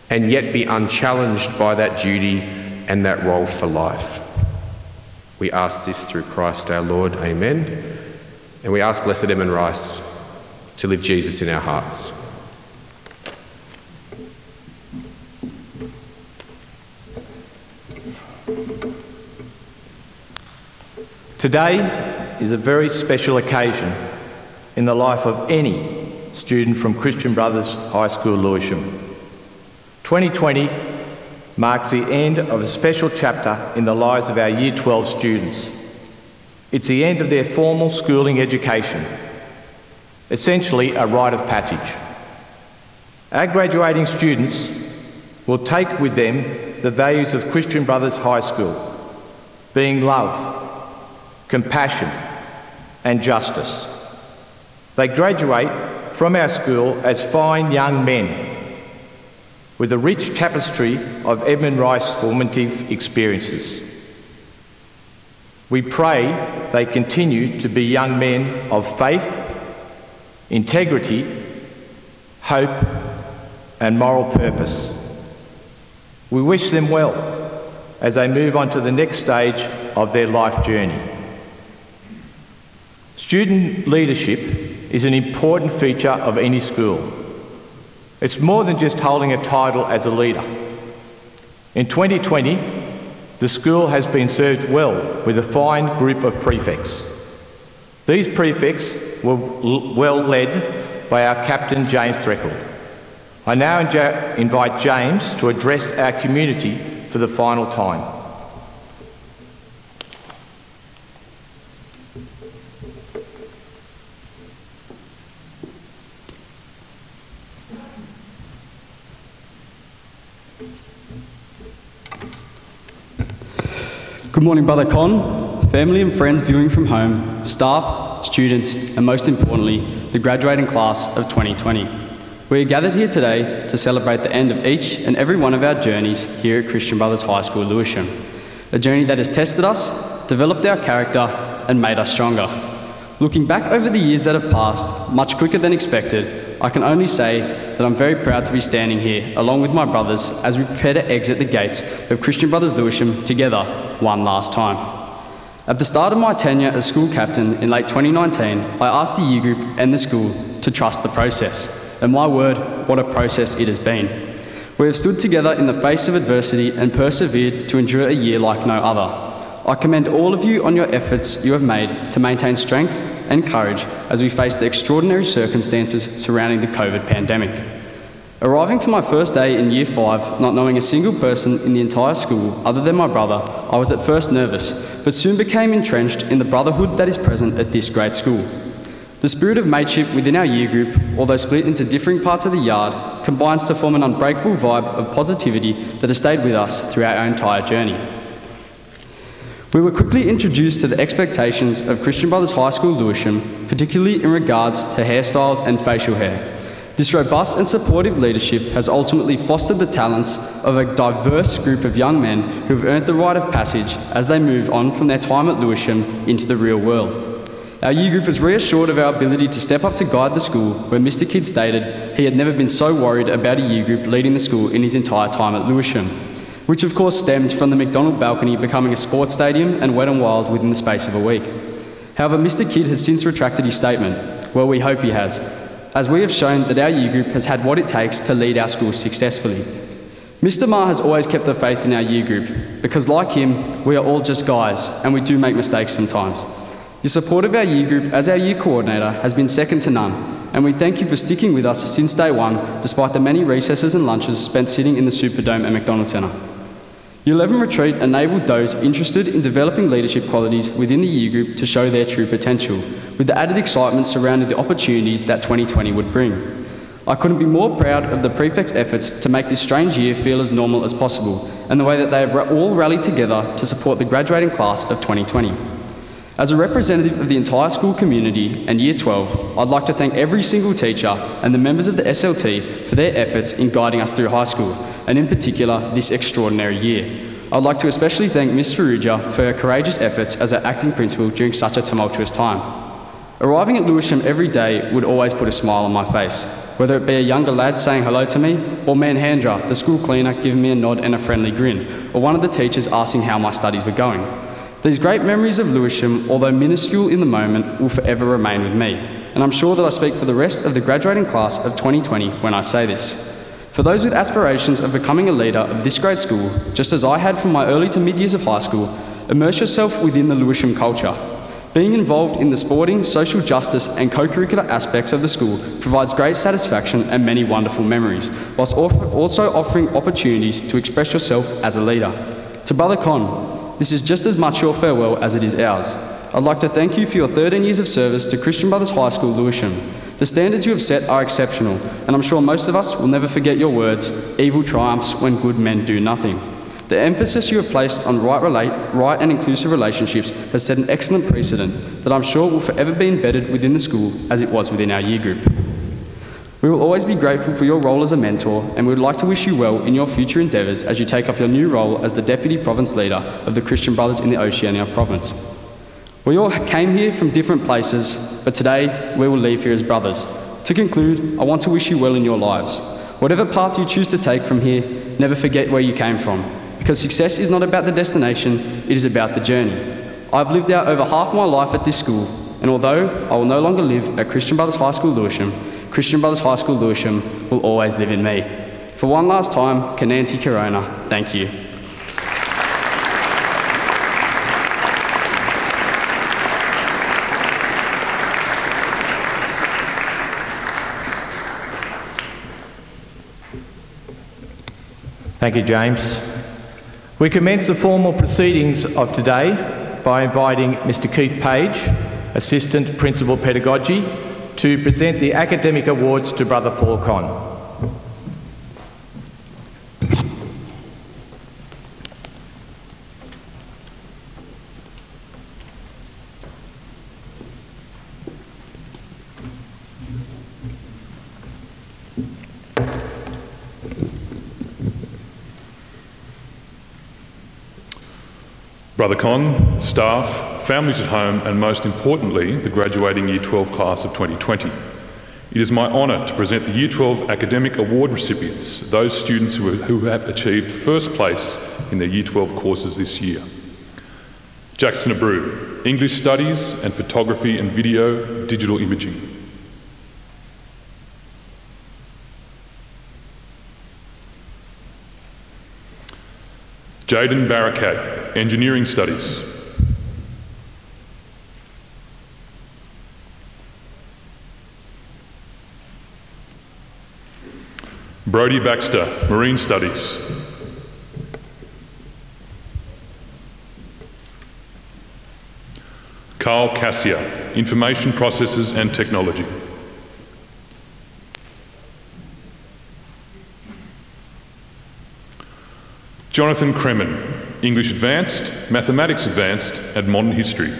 and yet be unchallenged by that duty and that role for life. We ask this through Christ our Lord. Amen. And we ask Blessed Edmund Rice to live Jesus in our hearts. Today is a very special occasion in the life of any student from Christian Brothers High School, Lewisham. 2020 marks the end of a special chapter in the lives of our Year 12 students. It's the end of their formal schooling education, essentially a rite of passage. Our graduating students will take with them the values of Christian Brothers High School, being love, compassion, and justice. They graduate from our school as fine young men with a rich tapestry of Edmund Rice formative experiences. We pray they continue to be young men of faith, integrity, hope, and moral purpose. We wish them well as they move on to the next stage of their life journey. Student leadership is an important feature of any school. It's more than just holding a title as a leader. In 2020, the school has been served well with a fine group of prefects. These prefects were well led by our captain, James Threckle. I now invite James to address our community for the final time. Good morning, Brother Con, family and friends viewing from home, staff, students, and most importantly, the graduating class of 2020. We are gathered here today to celebrate the end of each and every one of our journeys here at Christian Brothers High School, Lewisham. A journey that has tested us, developed our character, and made us stronger. Looking back over the years that have passed, much quicker than expected, I can only say that I'm very proud to be standing here along with my brothers as we prepare to exit the gates of Christian Brothers Lewisham together one last time. At the start of my tenure as school captain in late 2019, I asked the year group and the school to trust the process. And my word, what a process it has been. We have stood together in the face of adversity and persevered to endure a year like no other. I commend all of you on your efforts you have made to maintain strength and courage as we face the extraordinary circumstances surrounding the COVID pandemic. Arriving for my first day in year five, not knowing a single person in the entire school other than my brother, I was at first nervous, but soon became entrenched in the brotherhood that is present at this great school. The spirit of mateship within our year group, although split into differing parts of the yard, combines to form an unbreakable vibe of positivity that has stayed with us throughout our entire journey. We were quickly introduced to the expectations of Christian Brothers High School Lewisham, particularly in regards to hairstyles and facial hair. This robust and supportive leadership has ultimately fostered the talents of a diverse group of young men who have earned the rite of passage as they move on from their time at Lewisham into the real world. Our year group was reassured of our ability to step up to guide the school, where Mr. Kidd stated he had never been so worried about a year group leading the school in his entire time at Lewisham, which of course stemmed from the McDonald balcony becoming a sports stadium and wet and wild within the space of a week. However, Mr. Kidd has since retracted his statement. Well, we hope he has, as we have shown that our year group has had what it takes to lead our school successfully. Mr. Ma has always kept the faith in our year group because, like him, we are all just guys and we do make mistakes sometimes. The support of our year group as our year coordinator has been second to none, and we thank you for sticking with us since day one, despite the many recesses and lunches spent sitting in the Superdome and McDonald Centre. Year 11 retreat enabled those interested in developing leadership qualities within the year group to show their true potential, with the added excitement surrounding the opportunities that 2020 would bring. I couldn't be more proud of the prefect's efforts to make this strange year feel as normal as possible, and the way that they have all rallied together to support the graduating class of 2020. As a representative of the entire school community and Year 12, I'd like to thank every single teacher and the members of the SLT for their efforts in guiding us through high school, and in particular, this extraordinary year. I'd like to especially thank Ms. Farrugia for her courageous efforts as our acting principal during such a tumultuous time. Arriving at Lewisham every day would always put a smile on my face, whether it be a younger lad saying hello to me, or Manhandra, the school cleaner, giving me a nod and a friendly grin, or one of the teachers asking how my studies were going. These great memories of Lewisham, although minuscule in the moment, will forever remain with me, and I'm sure that I speak for the rest of the graduating class of 2020 when I say this. For those with aspirations of becoming a leader of this great school, just as I had from my early to mid years of high school, immerse yourself within the Lewisham culture. Being involved in the sporting, social justice, and co curricular aspects of the school provides great satisfaction and many wonderful memories, whilst also offering opportunities to express yourself as a leader. To Brother Con, this is just as much your farewell as it is ours. I'd like to thank you for your 13 years of service to Christian Brothers High School, Lewisham. The standards you have set are exceptional, and I'm sure most of us will never forget your words evil triumphs when good men do nothing. The emphasis you have placed on right, relate, right and inclusive relationships has set an excellent precedent that I'm sure will forever be embedded within the school as it was within our year group. We will always be grateful for your role as a mentor and we would like to wish you well in your future endeavours as you take up your new role as the Deputy Province Leader of the Christian Brothers in the Oceania Province. We all came here from different places, but today we will leave here as brothers. To conclude, I want to wish you well in your lives. Whatever path you choose to take from here, never forget where you came from because success is not about the destination, it is about the journey. I've lived out over half my life at this school, and although I will no longer live at Christian Brothers High School Lewisham, Christian Brothers High School Lewisham will always live in me. For one last time, Kananti Corona, thank you. Thank you, James. We commence the formal proceedings of today by inviting Mr Keith Page, Assistant Principal Pedagogy, to present the academic awards to Brother Paul Con. Brother Con, staff, families at home, and most importantly, the graduating Year 12 class of 2020. It is my honour to present the Year 12 Academic Award recipients, those students who, who have achieved first place in their Year 12 courses this year. Jackson Abreu, English Studies and Photography and Video Digital Imaging. Jaden Barakat, Engineering Studies. Brody Baxter, Marine Studies. Carl Cassia, Information Processes and Technology. Jonathan Kremen, English Advanced, Mathematics Advanced, and Modern History.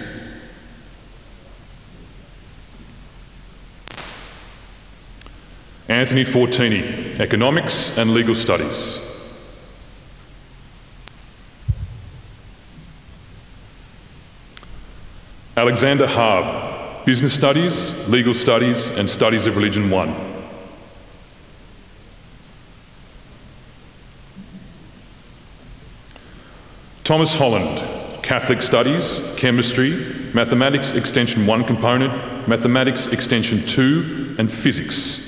Anthony Fortini, Economics and Legal Studies. Alexander Harb, Business Studies, Legal Studies and Studies of Religion 1. Thomas Holland, Catholic Studies, Chemistry, Mathematics Extension 1 component, Mathematics Extension 2, and Physics.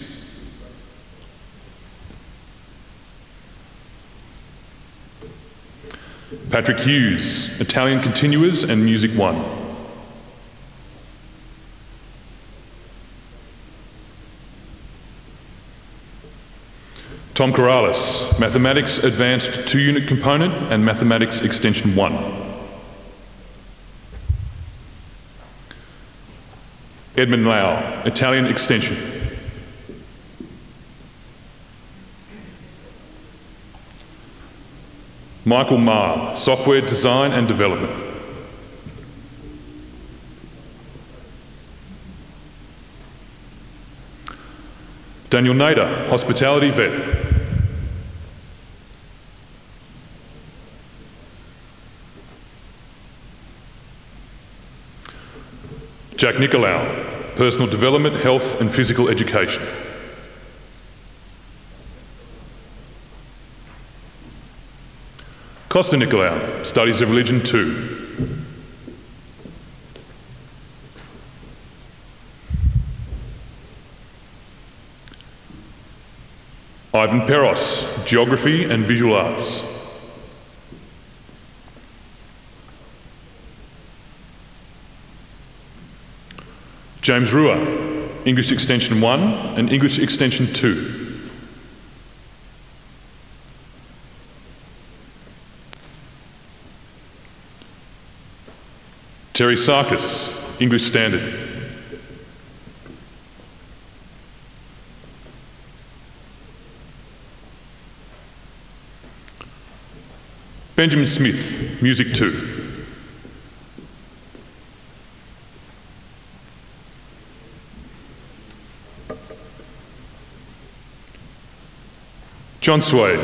Patrick Hughes, Italian Continuers and Music 1. Tom Corrales, Mathematics Advanced 2 Unit Component and Mathematics Extension 1. Edmund Lau, Italian Extension. Michael Marr, Software Design and Development. Daniel Nader, Hospitality Vet. Jack Nicolau, Personal Development, Health and Physical Education. Costa Nicolau, Studies of Religion 2. Ivan Peros, Geography and Visual Arts. James Rua, English Extension 1 and English Extension 2. Terry Sarkis, English Standard. Benjamin Smith, Music 2. John Swade,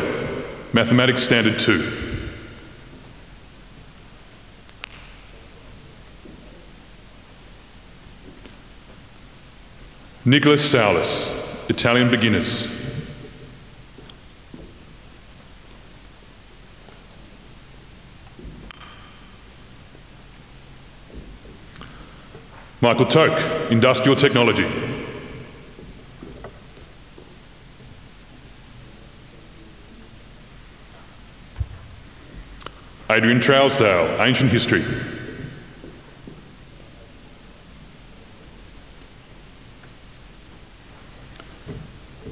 Mathematics Standard 2. Nicholas Saulis, Italian Beginners. Michael Toke, Industrial Technology. Adrian Trousdale, Ancient History.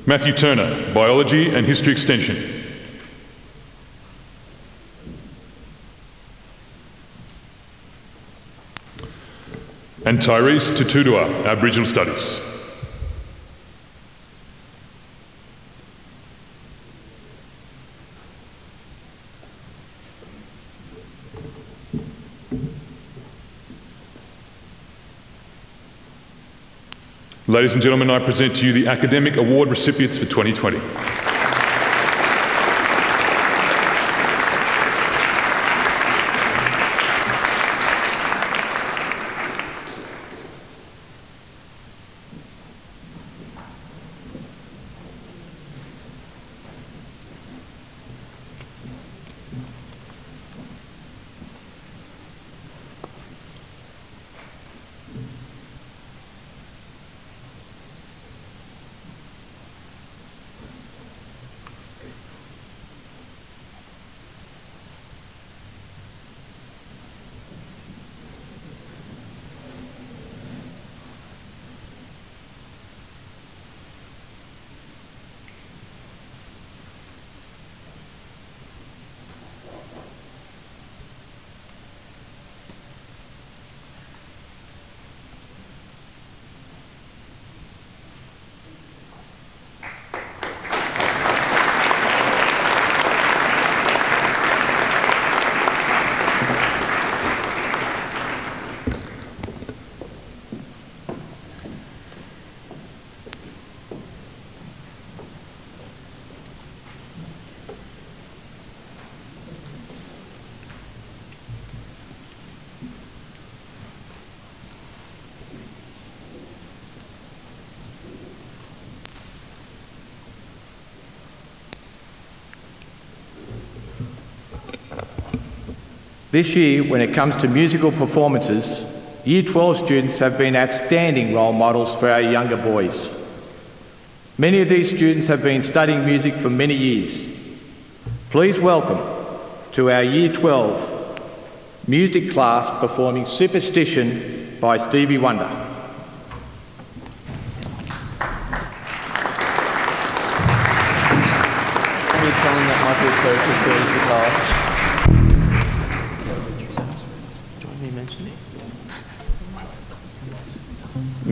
Matthew Turner, Biology and History Extension. And Tyrese Tutudua, Aboriginal Studies. Ladies and gentlemen, I present to you the Academic Award recipients for 2020. This year, when it comes to musical performances, Year 12 students have been outstanding role models for our younger boys. Many of these students have been studying music for many years. Please welcome to our Year 12 music class performing Superstition by Stevie Wonder.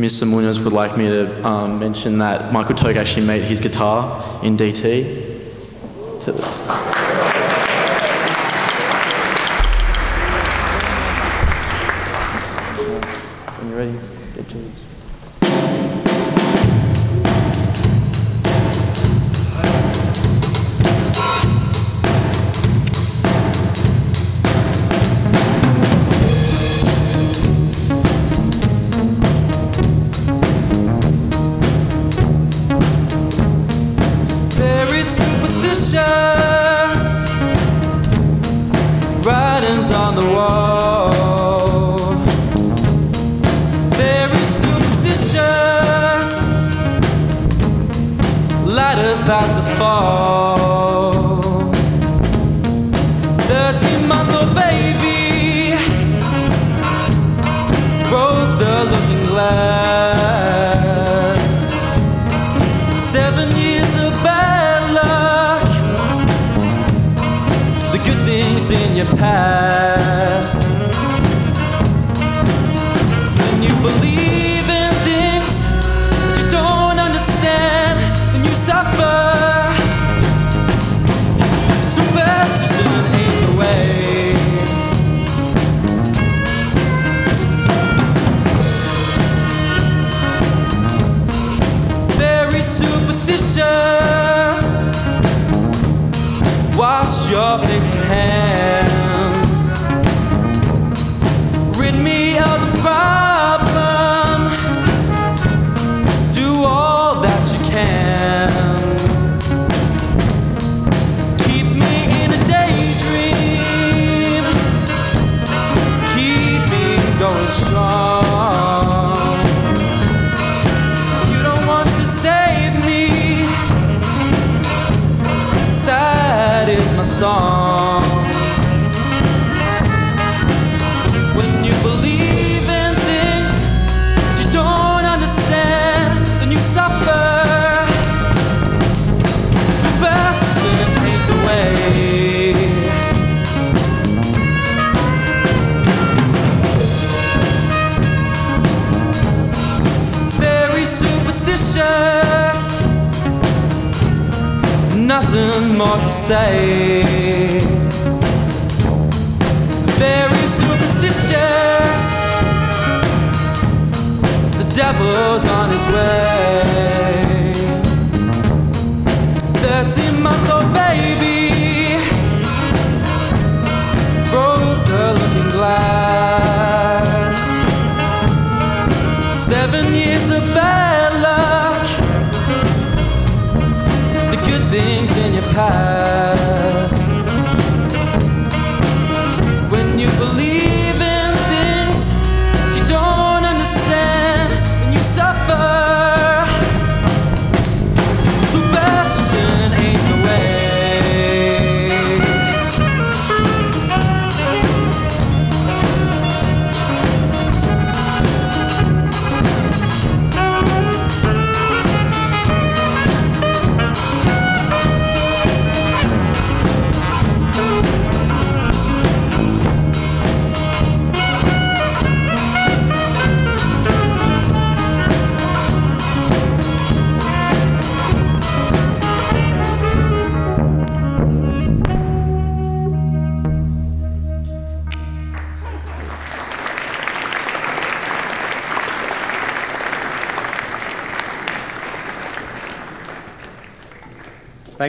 Mr. Munoz would like me to um, mention that Michael Toke actually made his guitar in DT.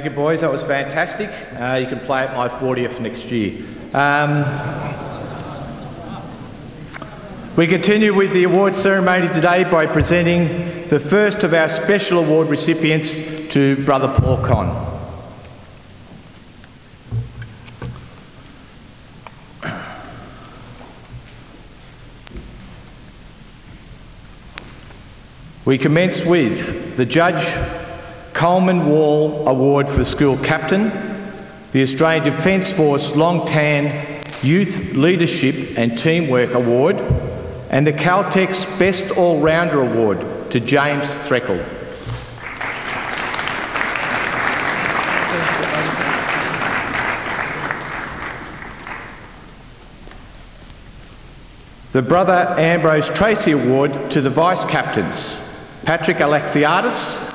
You, boys. That was fantastic. Uh, you can play at my 40th next year. Um, we continue with the award ceremony today by presenting the first of our special award recipients to Brother Paul Conn. We commence with the Judge Coleman Wall Award for School Captain, the Australian Defence Force Long Tan Youth Leadership and Teamwork Award, and the Caltex Best All-Rounder Award to James Threckle. the Brother Ambrose Treacy Award to the Vice Captains, Patrick Alexiadis,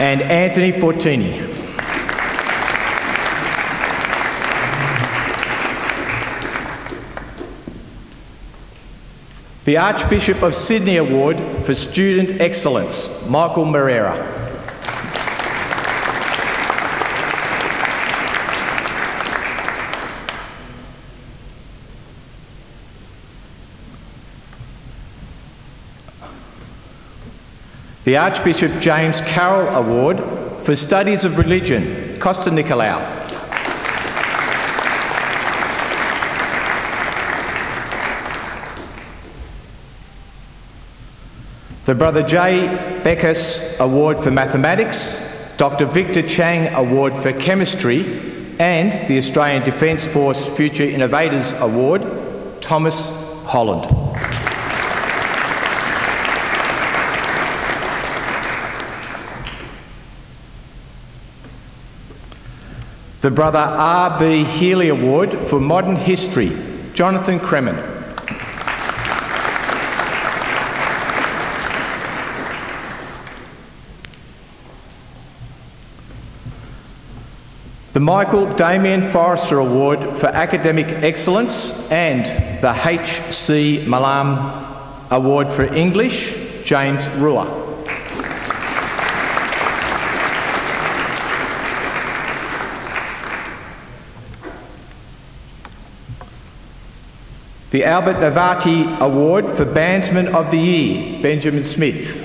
and Anthony Fortini. The Archbishop of Sydney Award for Student Excellence, Michael Moreira. The Archbishop James Carroll Award for Studies of Religion, Costa Nicolau. The Brother J. Beckus Award for Mathematics, Dr. Victor Chang Award for Chemistry, and the Australian Defence Force Future Innovators Award, Thomas Holland. The Brother R.B. Healy Award for Modern History, Jonathan Kremen. the Michael Damien Forrester Award for Academic Excellence and the H.C. Malam Award for English, James Rua. The Albert Navati Award for Bandsman of the Year, Benjamin Smith.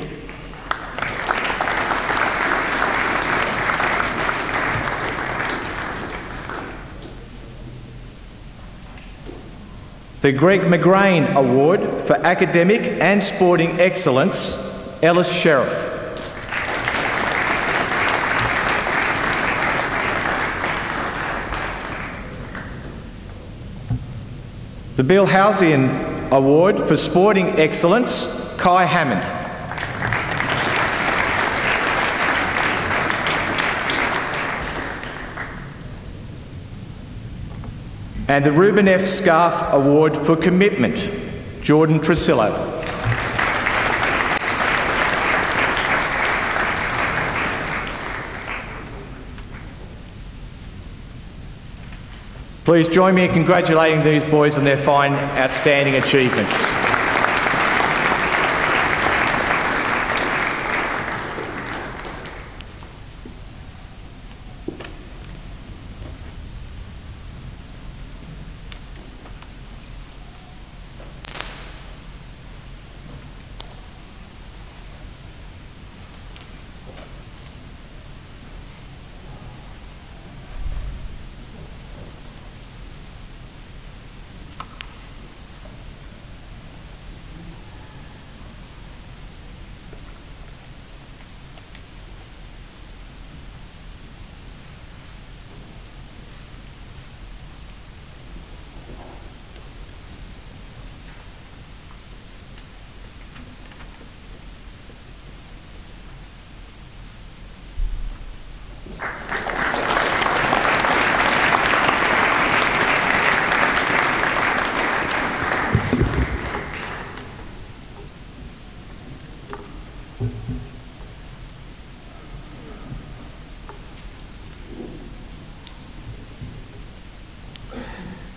The Greg McGrain Award for Academic and Sporting Excellence, Ellis Sheriff. The Bill Halcyon Award for Sporting Excellence, Kai Hammond. and the Reuben F. Scarf Award for Commitment, Jordan Tresillo. Please join me in congratulating these boys on their fine, outstanding achievements.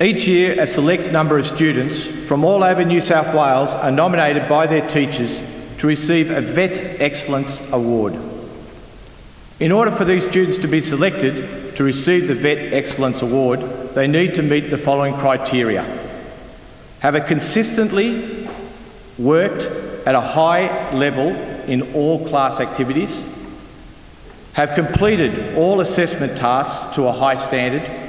Each year, a select number of students from all over New South Wales are nominated by their teachers to receive a VET Excellence Award. In order for these students to be selected to receive the VET Excellence Award, they need to meet the following criteria. Have a consistently worked at a high level in all class activities, have completed all assessment tasks to a high standard,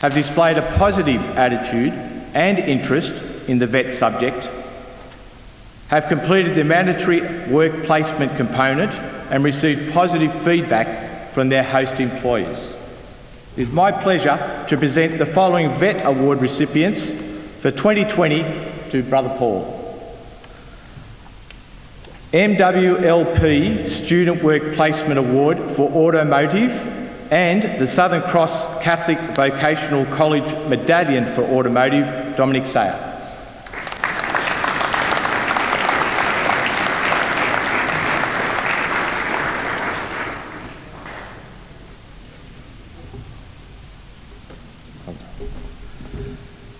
have displayed a positive attitude and interest in the VET subject, have completed the mandatory work placement component and received positive feedback from their host employers. It is my pleasure to present the following VET Award recipients for 2020 to Brother Paul. MWLP Student Work Placement Award for Automotive and the Southern Cross Catholic Vocational College Medallion for Automotive, Dominic Sayer.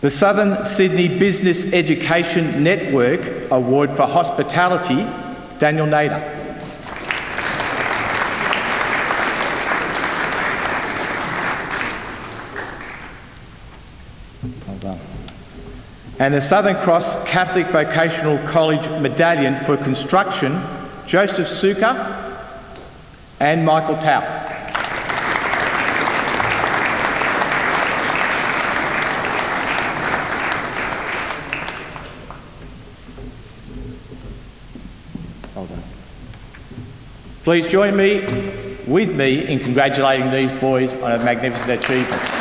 The Southern Sydney Business Education Network Award for Hospitality, Daniel Nader. And the Southern Cross Catholic Vocational College Medallion for Construction, Joseph Suka and Michael Tau. Please join me with me in congratulating these boys on a magnificent achievement.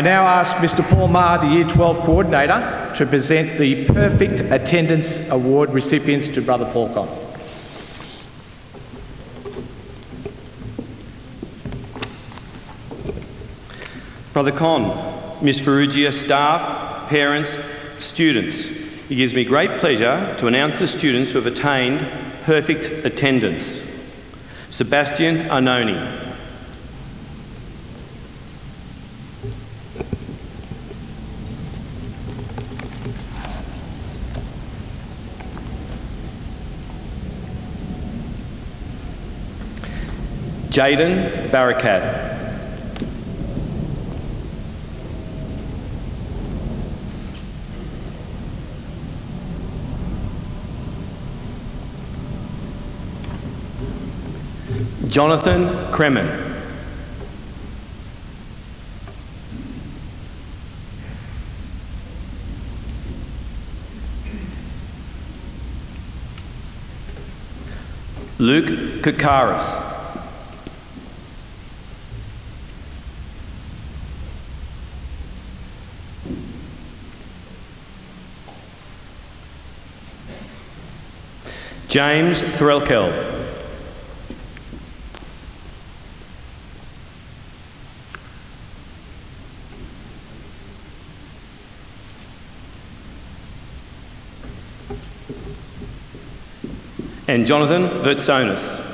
I now ask Mr Paul Marr, the Year 12 Coordinator, to present the Perfect Attendance Award recipients to Brother Paul Con. Brother Con, Miss Farrugia, staff, parents, students, it gives me great pleasure to announce the students who have attained perfect attendance. Sebastian Arnoni, Jaden Barakat. Jonathan Kremen. Luke Kakaris. James Threlkel. And Jonathan Vertsonis.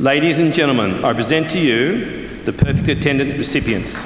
Ladies and gentlemen, I present to you the perfect attendant recipients.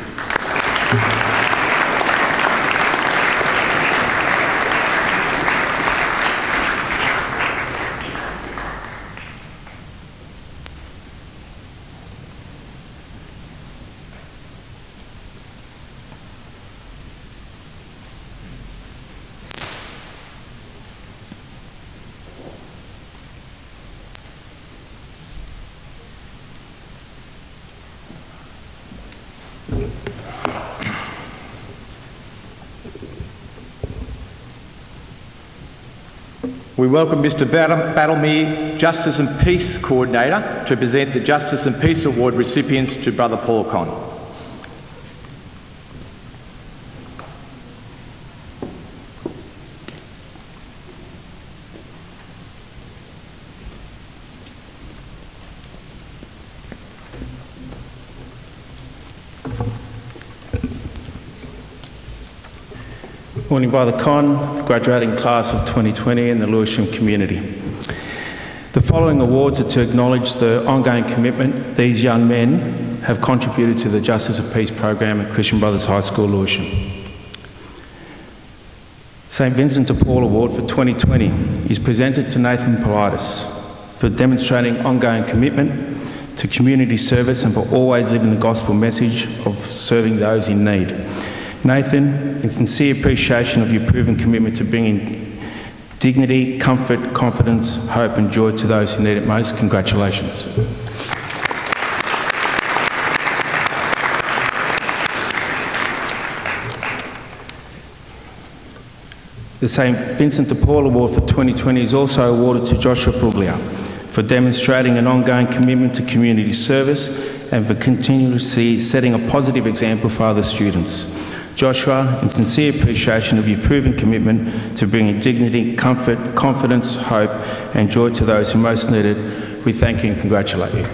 Welcome Mr Battlemere, Justice and Peace Coordinator, to present the Justice and Peace Award recipients to Brother Paul Con. Morning, by the Con, the graduating class of 2020 and the Lewisham community. The following awards are to acknowledge the ongoing commitment these young men have contributed to the Justice of Peace program at Christian Brothers High School, Lewisham. St Vincent de Paul Award for 2020 is presented to Nathan Politis for demonstrating ongoing commitment to community service and for always living the gospel message of serving those in need. Nathan, in sincere appreciation of your proven commitment to bringing dignity, comfort, confidence, hope, and joy to those who need it most, congratulations. The St Vincent de Paul Award for 2020 is also awarded to Joshua Puglia for demonstrating an ongoing commitment to community service and for continuously setting a positive example for other students. Joshua, in sincere appreciation of your proven commitment to bringing dignity, comfort, confidence, hope, and joy to those who most need it, we thank you and congratulate you.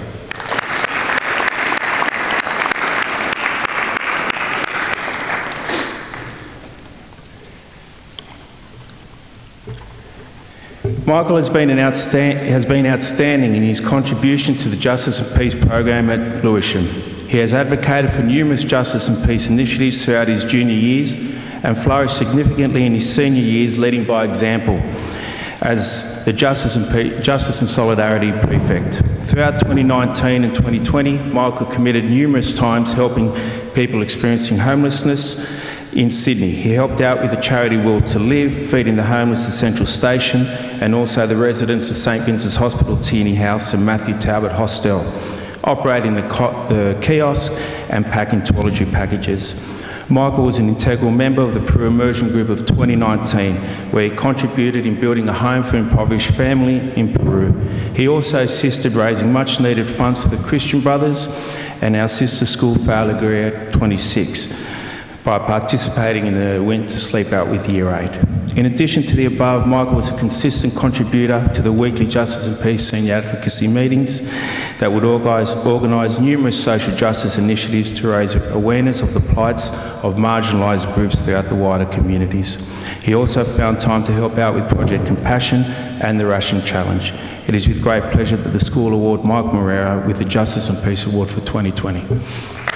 Michael has been, has been, outstanding in his contribution to the Justice and Peace program at Lewisham. He has advocated for numerous justice and peace initiatives throughout his junior years and flourished significantly in his senior years, leading by example as the Justice and, Pe Justice and Solidarity Prefect. Throughout 2019 and 2020, Michael committed numerous times helping people experiencing homelessness in Sydney. He helped out with the charity Will to Live, feeding the homeless at Central Station, and also the residents of St Vincent's Hospital, Tierney House, and Matthew Talbot Hostel, operating the, the kiosk and packing toiletry packages. Michael was an integral member of the Peru Immersion Group of 2019, where he contributed in building a home for impoverished family in Peru. He also assisted raising much needed funds for the Christian Brothers and our sister school Fe y Alegria 26 by participating in the Went to Sleep Out with Year 8. In addition to the above, Michael was a consistent contributor to the weekly Justice and Peace Senior Advocacy meetings that would organise, organise numerous social justice initiatives to raise awareness of the plights of marginalised groups throughout the wider communities. He also found time to help out with Project Compassion and the Ration Challenge. It is with great pleasure that the school award Mike Moreira with the Justice and Peace Award for 2020.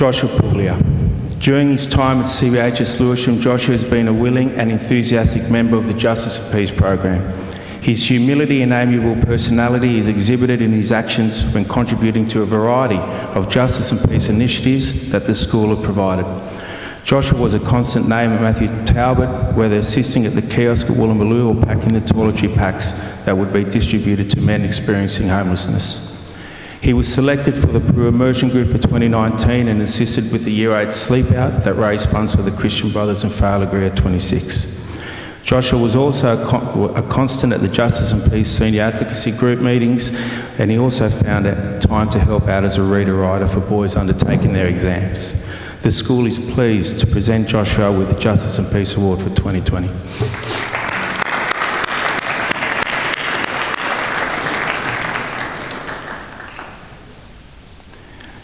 Joshua Puglia. During his time at CBHS Lewisham, Joshua has been a willing and enthusiastic member of the Justice of Peace program. His humility and amiable personality is exhibited in his actions when contributing to a variety of justice and peace initiatives that the school have provided. Joshua was a constant name at Matthew Talbot, whether assisting at the kiosk at Woolloomooloo or packing the toiletry packs that would be distributed to men experiencing homelessness. He was selected for the Peru Immersion Group for 2019 and assisted with the Year 8 Sleep Out that raised funds for the Christian Brothers and Fail at 26. Joshua was also a, con a, constant at the Justice and Peace Senior Advocacy Group meetings, and he also found time to help out as a reader writer for boys undertaking their exams. The school is pleased to present Joshua with the Justice and Peace Award for 2020.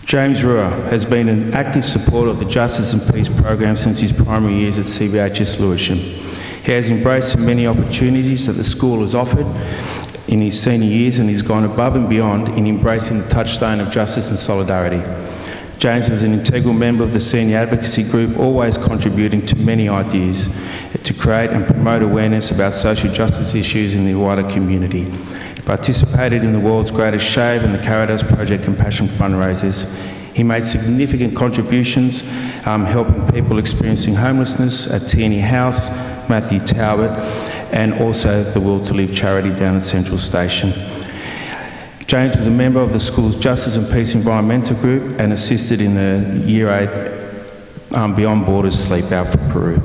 James Rua has been an active supporter of the Justice and Peace program since his primary years at CBHS Lewisham. He has embraced many opportunities that the school has offered in his senior years and he's gone above and beyond in embracing the touchstone of justice and solidarity. James was an integral member of the senior advocacy group, always contributing to many ideas to create and promote awareness about social justice issues in the wider community participated in the world's greatest shave and the Caritas Project Compassion fundraisers. He made significant contributions um, helping people experiencing homelessness at Tierney House, Matthew Talbot, and also the Will to Live charity down at Central Station. James was a member of the school's Justice and Peace Environmental Group and assisted in the Year 8 um, Beyond Borders Sleep Out for Peru.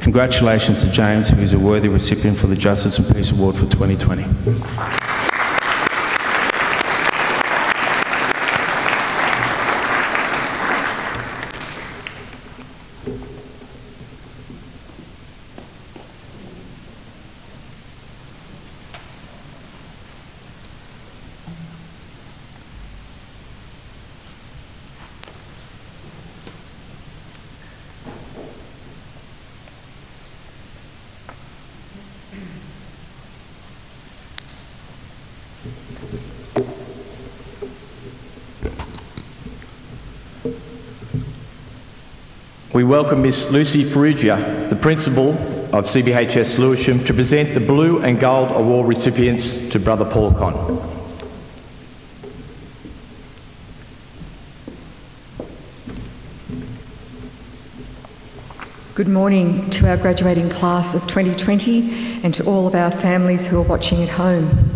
Congratulations to James, who is a worthy recipient for the Justice and Peace Award for 2020. We welcome Miss Lucy Farrugia, the principal of CBHS Lewisham, to present the Blue and Gold Award recipients to Brother Paul Con. Good morning to our graduating class of 2020 and to all of our families who are watching at home.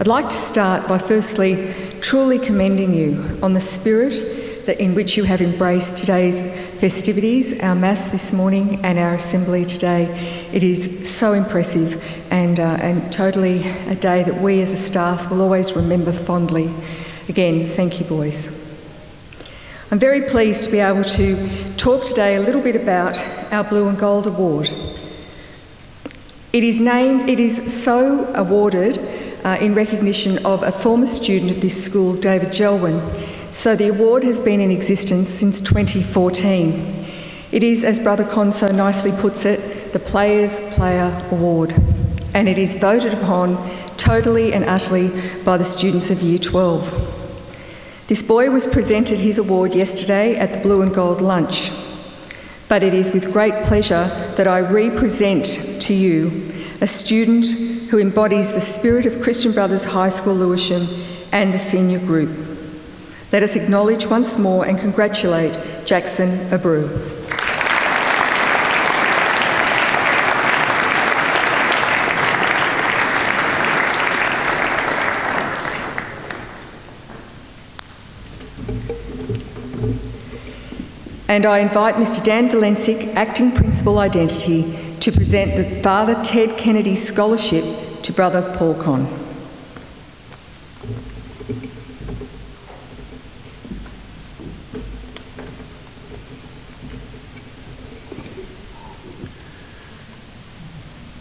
I'd like to start by firstly truly commending you on the spirit that in which you have embraced today's festivities, our Mass this morning and our assembly today. It is so impressive and, uh, and totally a day that we as a staff will always remember fondly. Again, thank you, boys. I'm very pleased to be able to talk today a little bit about our Blue and Gold Award. It is named, it is so awarded uh, in recognition of a former student of this school, David Jelwyn. So the award has been in existence since 2014. It is, as Brother Con so nicely puts it, the Players Player Award. And it is voted upon totally and utterly by the students of Year 12. This boy was presented his award yesterday at the Blue and Gold lunch, but it is with great pleasure that I represent to you a student who embodies the spirit of Christian Brothers High School Lewisham and the senior group. Let us acknowledge once more and congratulate Jackson Abreu. And I invite Mr Dan Valensic, Acting Principal Identity, to present the Father Ted Kennedy Scholarship to Brother Paul Con.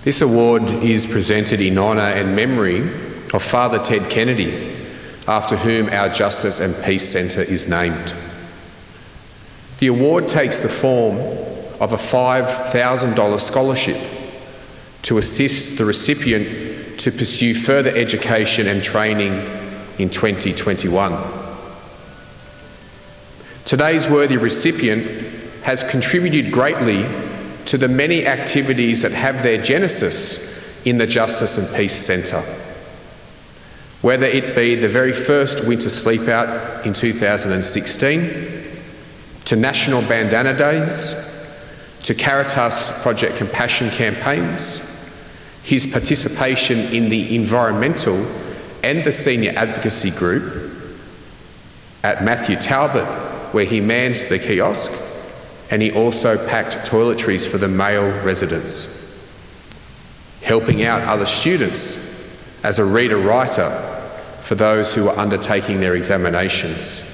This award is presented in honour and memory of Father Ted Kennedy, after whom our Justice and Peace Centre is named. The award takes the form of a $5,000 scholarship to assist the recipient to pursue further education and training in 2021. Today's worthy recipient has contributed greatly to the many activities that have their genesis in the Justice and Peace Centre. Whether it be the very first winter sleep out in 2016, to National Bandana Days, to Caritas Project Compassion campaigns, his participation in the environmental and the senior advocacy group at Matthew Talbot, where he mans the kiosk, and he also packed toiletries for the male residents. Helping out other students as a reader writer for those who are undertaking their examinations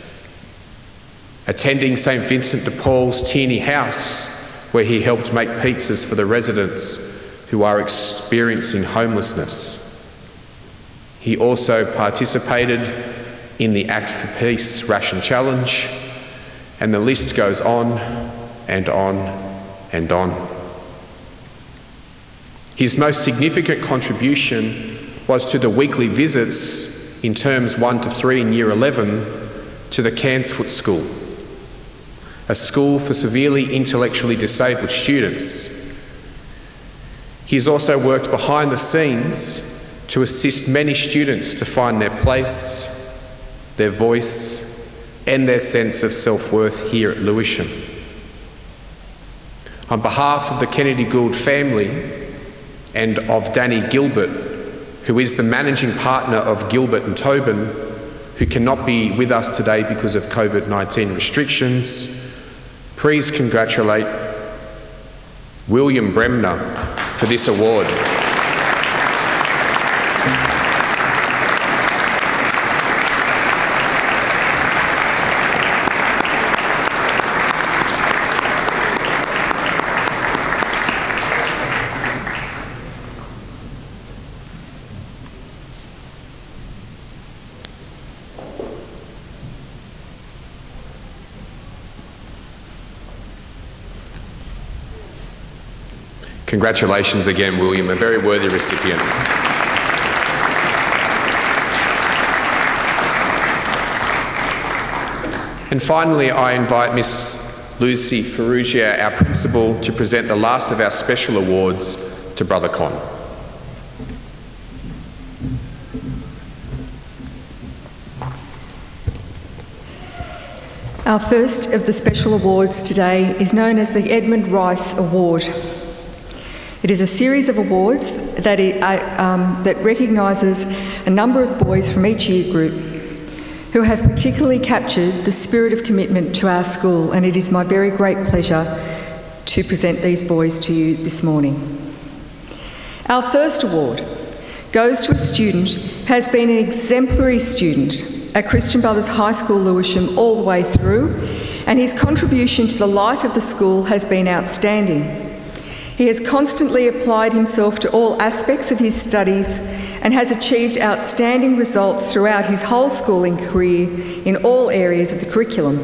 attending St Vincent de Paul's Tierney House, where he helped make pizzas for the residents who are experiencing homelessness. He also participated in the Act for Peace Ration Challenge, and the list goes on and on and on. His most significant contribution was to the weekly visits in terms 1 to 3 in Year 11 to the Cairnsfoot School a school for severely intellectually disabled students. He has also worked behind the scenes to assist many students to find their place, their voice, and their sense of self worth here at Lewisham. On behalf of the Kennedy Gould family and of Danny Gilbert, who is the managing partner of Gilbert and Tobin, who cannot be with us today because of COVID 19 restrictions, Please congratulate William Bremner for this award. Congratulations again, William, a very worthy recipient. And finally, I invite Miss Lucy Farrugia, our principal, to present the last of our special awards to Brother Con. Our first of the special awards today is known as the Edmund Rice Award. It is a series of awards that, it, uh, um, that recognises a number of boys from each year group who have particularly captured the spirit of commitment to our school, and it is my very great pleasure to present these boys to you this morning. Our first award goes to a student who has been an exemplary student at Christian Brothers High School, Lewisham, all the way through, and his contribution to the life of the school has been outstanding. He has constantly applied himself to all aspects of his studies and has achieved outstanding results throughout his whole schooling career in all areas of the curriculum.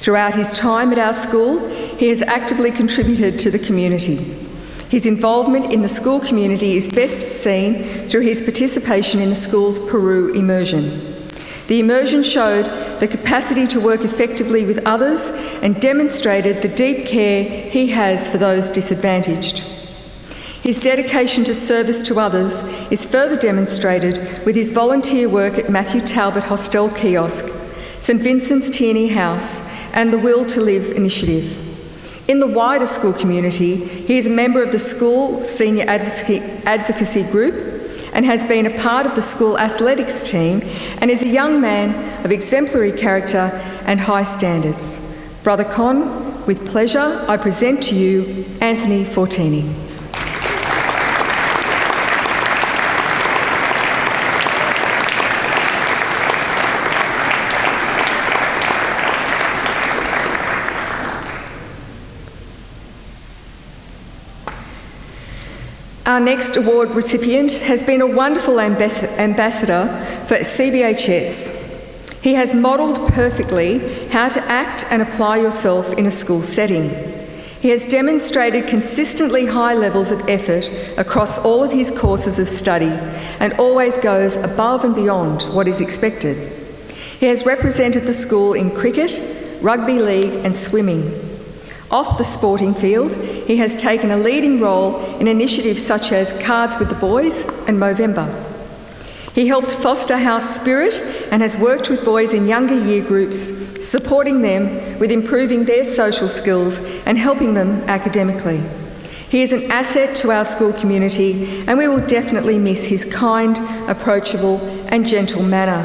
Throughout his time at our school, he has actively contributed to the community. His involvement in the school community is best seen through his participation in the school's Peru immersion. The immersion showed the capacity to work effectively with others and demonstrated the deep care he has for those disadvantaged. His dedication to service to others is further demonstrated with his volunteer work at Matthew Talbot Hostel Kiosk, St Vincent's Tierney House, and the Will to Live initiative. In the wider school community, he is a member of the school senior advocacy group and has been a part of the school athletics team and is a young man of exemplary character and high standards. Brother Con, with pleasure, I present to you Anthony Fortini. Our next award recipient has been a wonderful ambassador for CBHS. He has modelled perfectly how to act and apply yourself in a school setting. He has demonstrated consistently high levels of effort across all of his courses of study and always goes above and beyond what is expected. He has represented the school in cricket, rugby league, and swimming. Off the sporting field, he has taken a leading role in initiatives such as Cards with the Boys and Movember. He helped foster house spirit and has worked with boys in younger year groups, supporting them with improving their social skills and helping them academically. He is an asset to our school community and we will definitely miss his kind, approachable and gentle manner.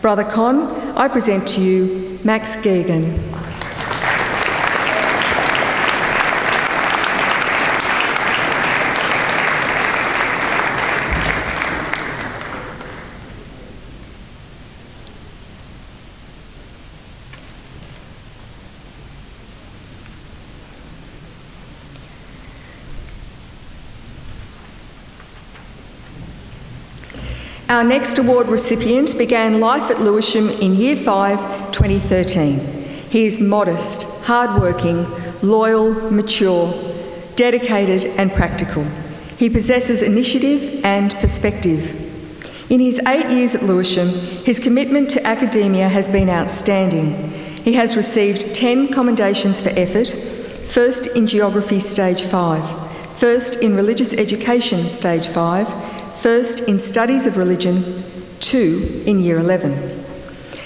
Brother Con, I present to you Max Geoghegan. Our next award recipient began life at Lewisham in Year 5, 2013. He is modest, hardworking, loyal, mature, dedicated, and practical. He possesses initiative and perspective. In his eight years at Lewisham, his commitment to academia has been outstanding. He has received 10 commendations for effort, first in Geography Stage 5, first in Religious Education Stage 5, first in Studies of Religion, two in Year 11.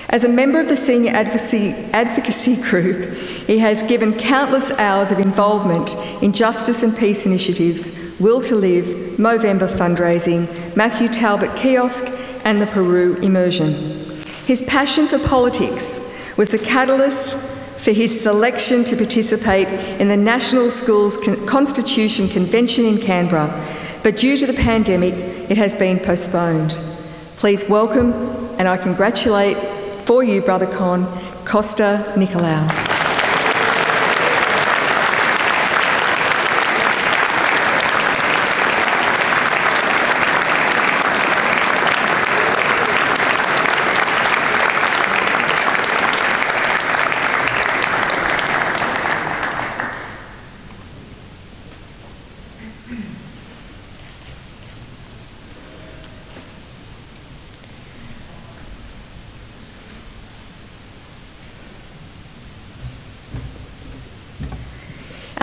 As a member of the Senior Advocacy, Advocacy Group, he has given countless hours of involvement in justice and peace initiatives, Will to Live, Movember fundraising, Matthew Talbot Kiosk, and the Peru Immersion. His passion for politics was the catalyst for his selection to participate in the National Schools Constitution Convention in Canberra, but due to the pandemic, it has been postponed. Please welcome and I congratulate for you, Brother Con, Costa Nicolau.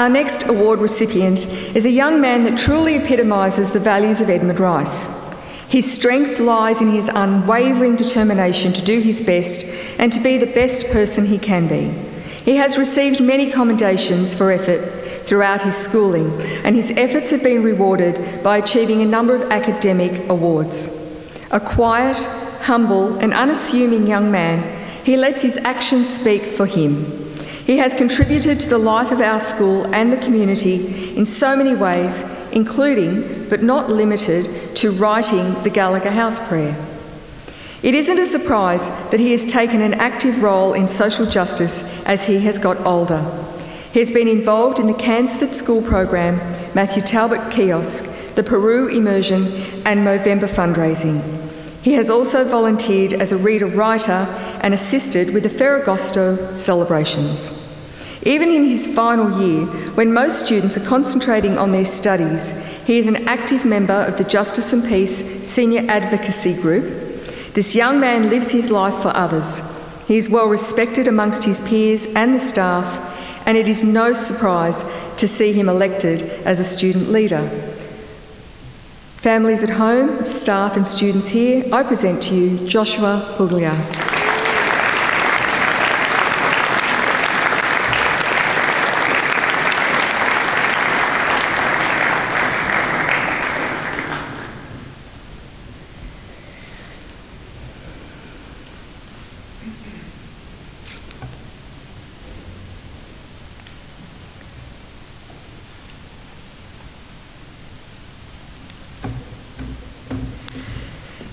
Our next award recipient is a young man that truly epitomises the values of Edmund Rice. His strength lies in his unwavering determination to do his best and to be the best person he can be. He has received many commendations for effort throughout his schooling, and his efforts have been rewarded by achieving a number of academic awards. A quiet, humble, and unassuming young man, he lets his actions speak for him. He has contributed to the life of our school and the community in so many ways, including, but not limited, to writing the Gallagher House Prayer. It isn't a surprise that he has taken an active role in social justice as he has got older. He has been involved in the Cairnsfoot School Program, Matthew Talbot Kiosk, the Peru Immersion, and Movember fundraising. He has also volunteered as a reader writer and assisted with the Ferragosto celebrations. Even in his final year, when most students are concentrating on their studies, he is an active member of the Justice and Peace Senior Advocacy Group. This young man lives his life for others. He is well respected amongst his peers and the staff, and it is no surprise to see him elected as a student leader. Families at home, staff, and students here, I present to you Joshua Puglia.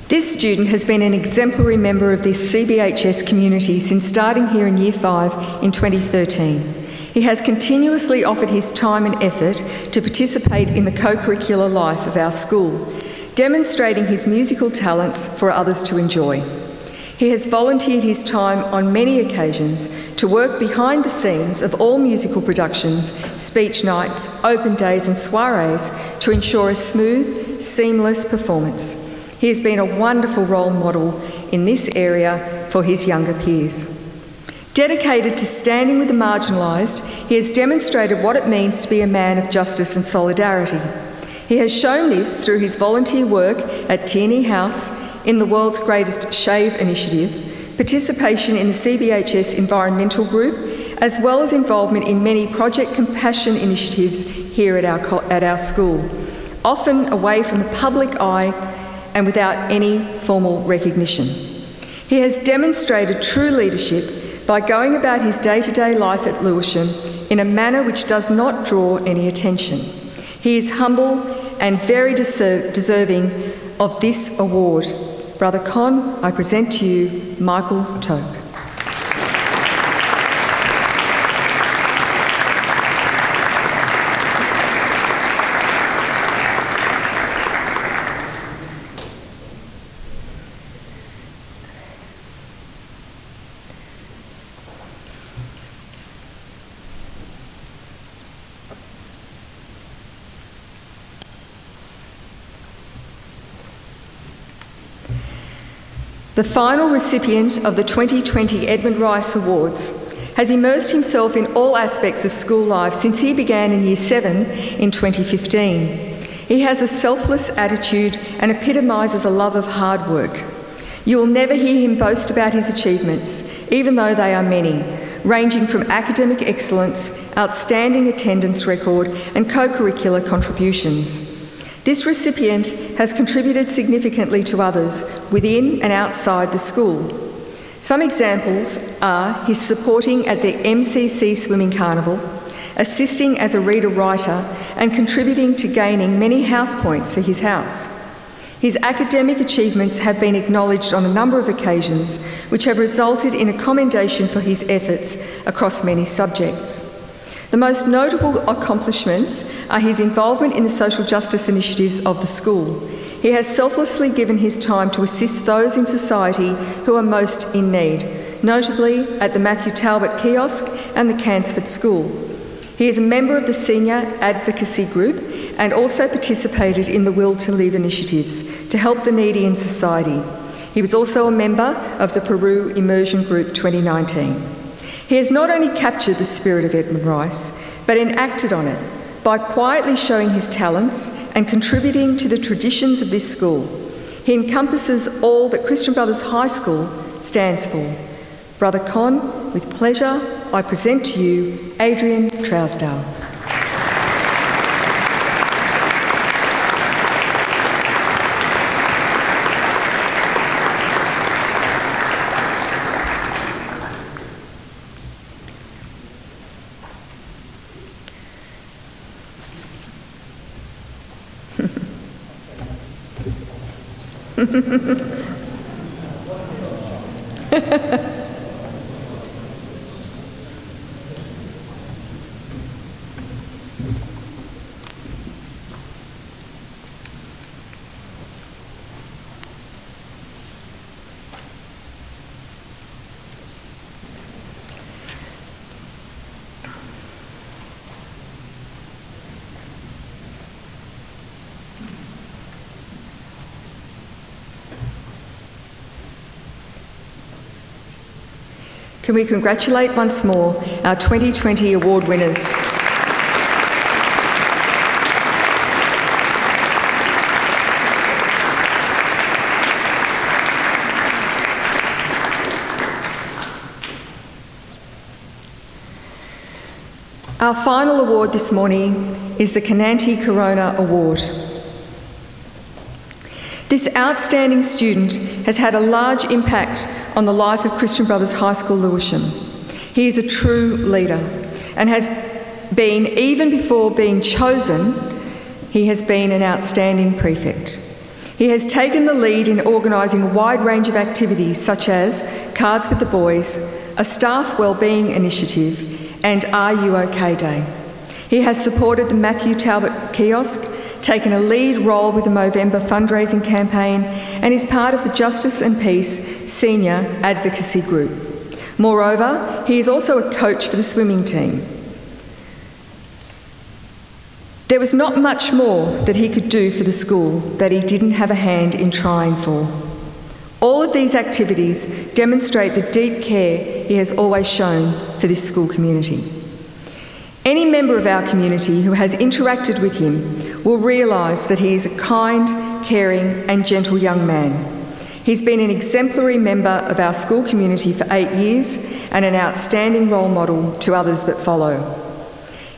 This student has been an exemplary member of this CBHS community since starting here in Year 5 in 2013. He has continuously offered his time and effort to participate in the co-curricular life of our school, demonstrating his musical talents for others to enjoy. He has volunteered his time on many occasions to work behind the scenes of all musical productions, speech nights, open days and soirees to ensure a smooth, seamless performance. He has been a wonderful role model in this area for his younger peers. Dedicated to standing with the marginalised, he has demonstrated what it means to be a man of justice and solidarity. He has shown this through his volunteer work at Tierney House, in the world's greatest shave initiative, participation in the CBHS environmental group, as well as involvement in many Project Compassion initiatives here at our, at our school, often away from the public eye and without any formal recognition. He has demonstrated true leadership by going about his day to day life at Lewisham in a manner which does not draw any attention. He is humble and very deserve, deserving of this award. Brother Con, I present to you Michael Toke. The final recipient of the 2020 Edmund Rice Awards has immersed himself in all aspects of school life since he began in Year 7 in 2015. He has a selfless attitude and epitomises a love of hard work. You will never hear him boast about his achievements, even though they are many, ranging from academic excellence, outstanding attendance record, and co curricular contributions. This recipient has contributed significantly to others within and outside the school. Some examples are his supporting at the MCC Swimming Carnival, assisting as a reader writer, and contributing to gaining many house points for his house. His academic achievements have been acknowledged on a number of occasions, which have resulted in a commendation for his efforts across many subjects. The most notable accomplishments are his involvement in the social justice initiatives of the school. He has selflessly given his time to assist those in society who are most in need, notably at the Matthew Talbot Kiosk and the Cairnsfoot School. He is a member of the Senior Advocacy Group and also participated in the Will to Live initiatives to help the needy in society. He was also a member of the Peru Immersion Group 2019. He has not only captured the spirit of Edmund Rice, but enacted on it by quietly showing his talents and contributing to the traditions of this school. He encompasses all that Christian Brothers High School stands for. Brother Con, with pleasure, I present to you Adrian Trousdale. Ha ha ha. Can we congratulate once more our 2020 award winners? Our final award this morning is the Cananti Corona Award. This outstanding student has had a large impact on the life of Christian Brothers High School Lewisham. He is a true leader and has been, even before being chosen, he has been an outstanding prefect. He has taken the lead in organising a wide range of activities such as Cards with the Boys, a staff wellbeing initiative, and Are You OK Day. He has supported the Matthew Talbot kiosk, taken a lead role with the Movember fundraising campaign, and is part of the Justice and Peace Senior Advocacy Group. Moreover, he is also a coach for the swimming team. There was not much more that he could do for the school that he didn't have a hand in trying for. All of these activities demonstrate the deep care he has always shown for this school community. Any member of our community who has interacted with him will realise that he is a kind, caring, and gentle young man. He's been an exemplary member of our school community for eight years and an outstanding role model to others that follow.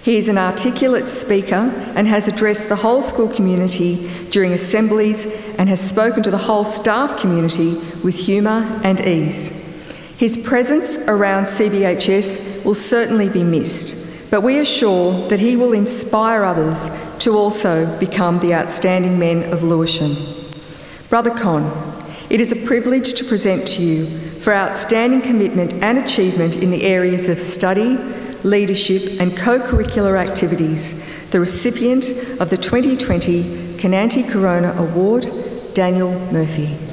He is an articulate speaker and has addressed the whole school community during assemblies and has spoken to the whole staff community with humour and ease. His presence around CBHS will certainly be missed, but we are sure that he will inspire others to also become the outstanding men of Lewisham. Brother Con, it is a privilege to present to you for outstanding commitment and achievement in the areas of study, leadership, and co curricular activities, the recipient of the 2020 Cananti Corona Award, Daniel Murphy.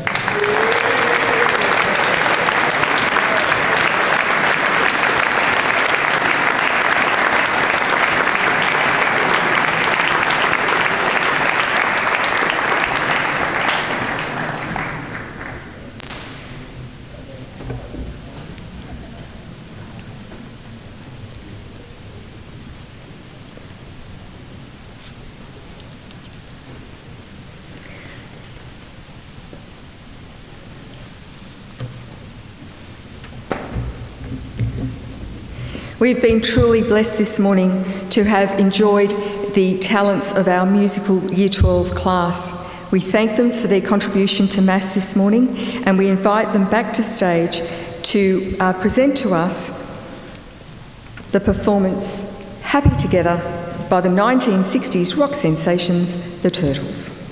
We've been truly blessed this morning to have enjoyed the talents of our musical Year 12 class. We thank them for their contribution to Mass this morning and we invite them back to stage to uh, present to us the performance Happy Together by the 1960s rock sensations, the Turtles.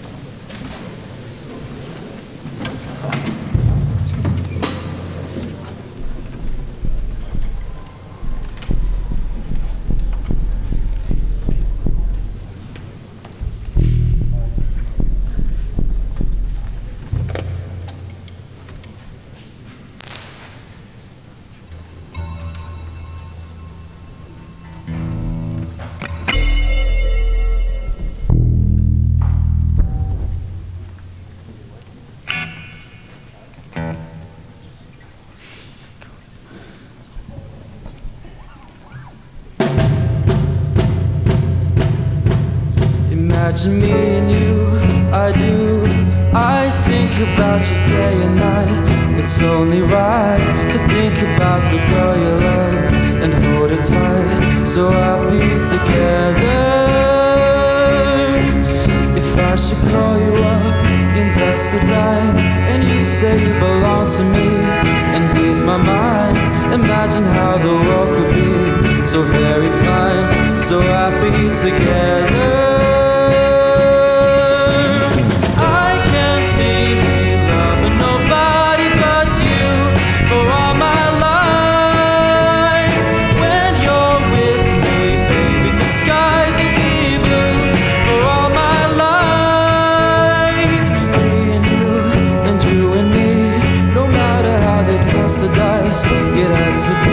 Dice, it had to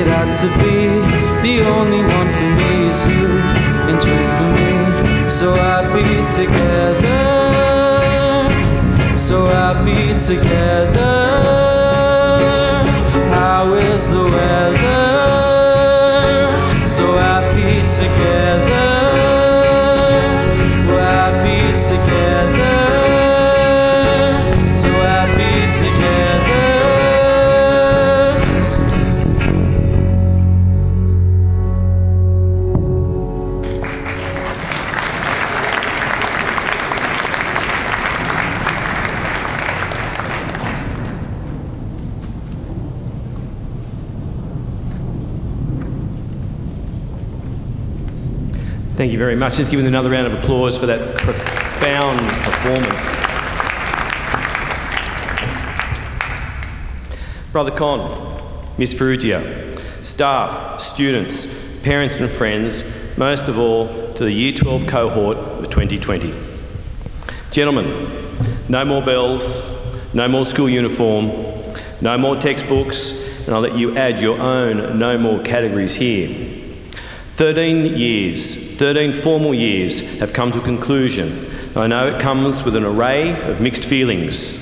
it had to be the only one for me is you, and you for me. So happy together, so happy together. How is the weather? Much. Let's give them another round of applause for that profound performance. Brother Con, Miss Farrugia, staff, students, parents and friends, most of all to the Year 12 cohort of 2020. Gentlemen, no more bells, no more school uniform, no more textbooks, and I'll let you add your own no more categories here. 13 years, 13 formal years have come to a conclusion. I know it comes with an array of mixed feelings,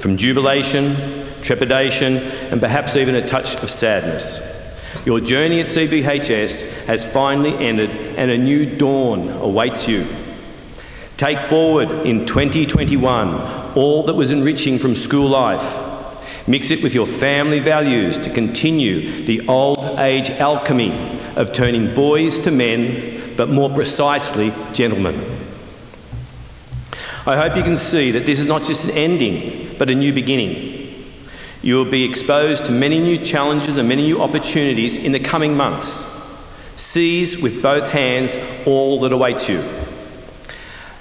from jubilation, trepidation, and perhaps even a touch of sadness. Your journey at CBHS has finally ended and a new dawn awaits you. Take forward in 2021 all that was enriching from school life. Mix it with your family values to continue the old age alchemy of turning boys to men, but more precisely, gentlemen. I hope you can see that this is not just an ending, but a new beginning. You will be exposed to many new challenges and many new opportunities in the coming months. Seize with both hands all that awaits you.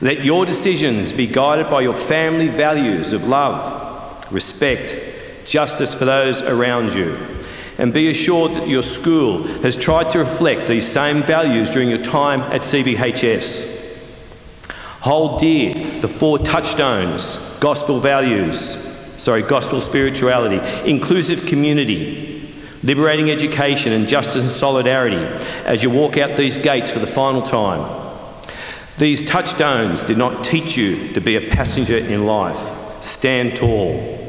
Let your decisions be guided by your family values of love, respect, justice for those around you, and be assured that your school has tried to reflect these same values during your time at CBHS. Hold dear the four touchstones gospel values, sorry, gospel spirituality, inclusive community, liberating education, and justice and solidarity as you walk out these gates for the final time. These touchstones did not teach you to be a passenger in life. Stand tall.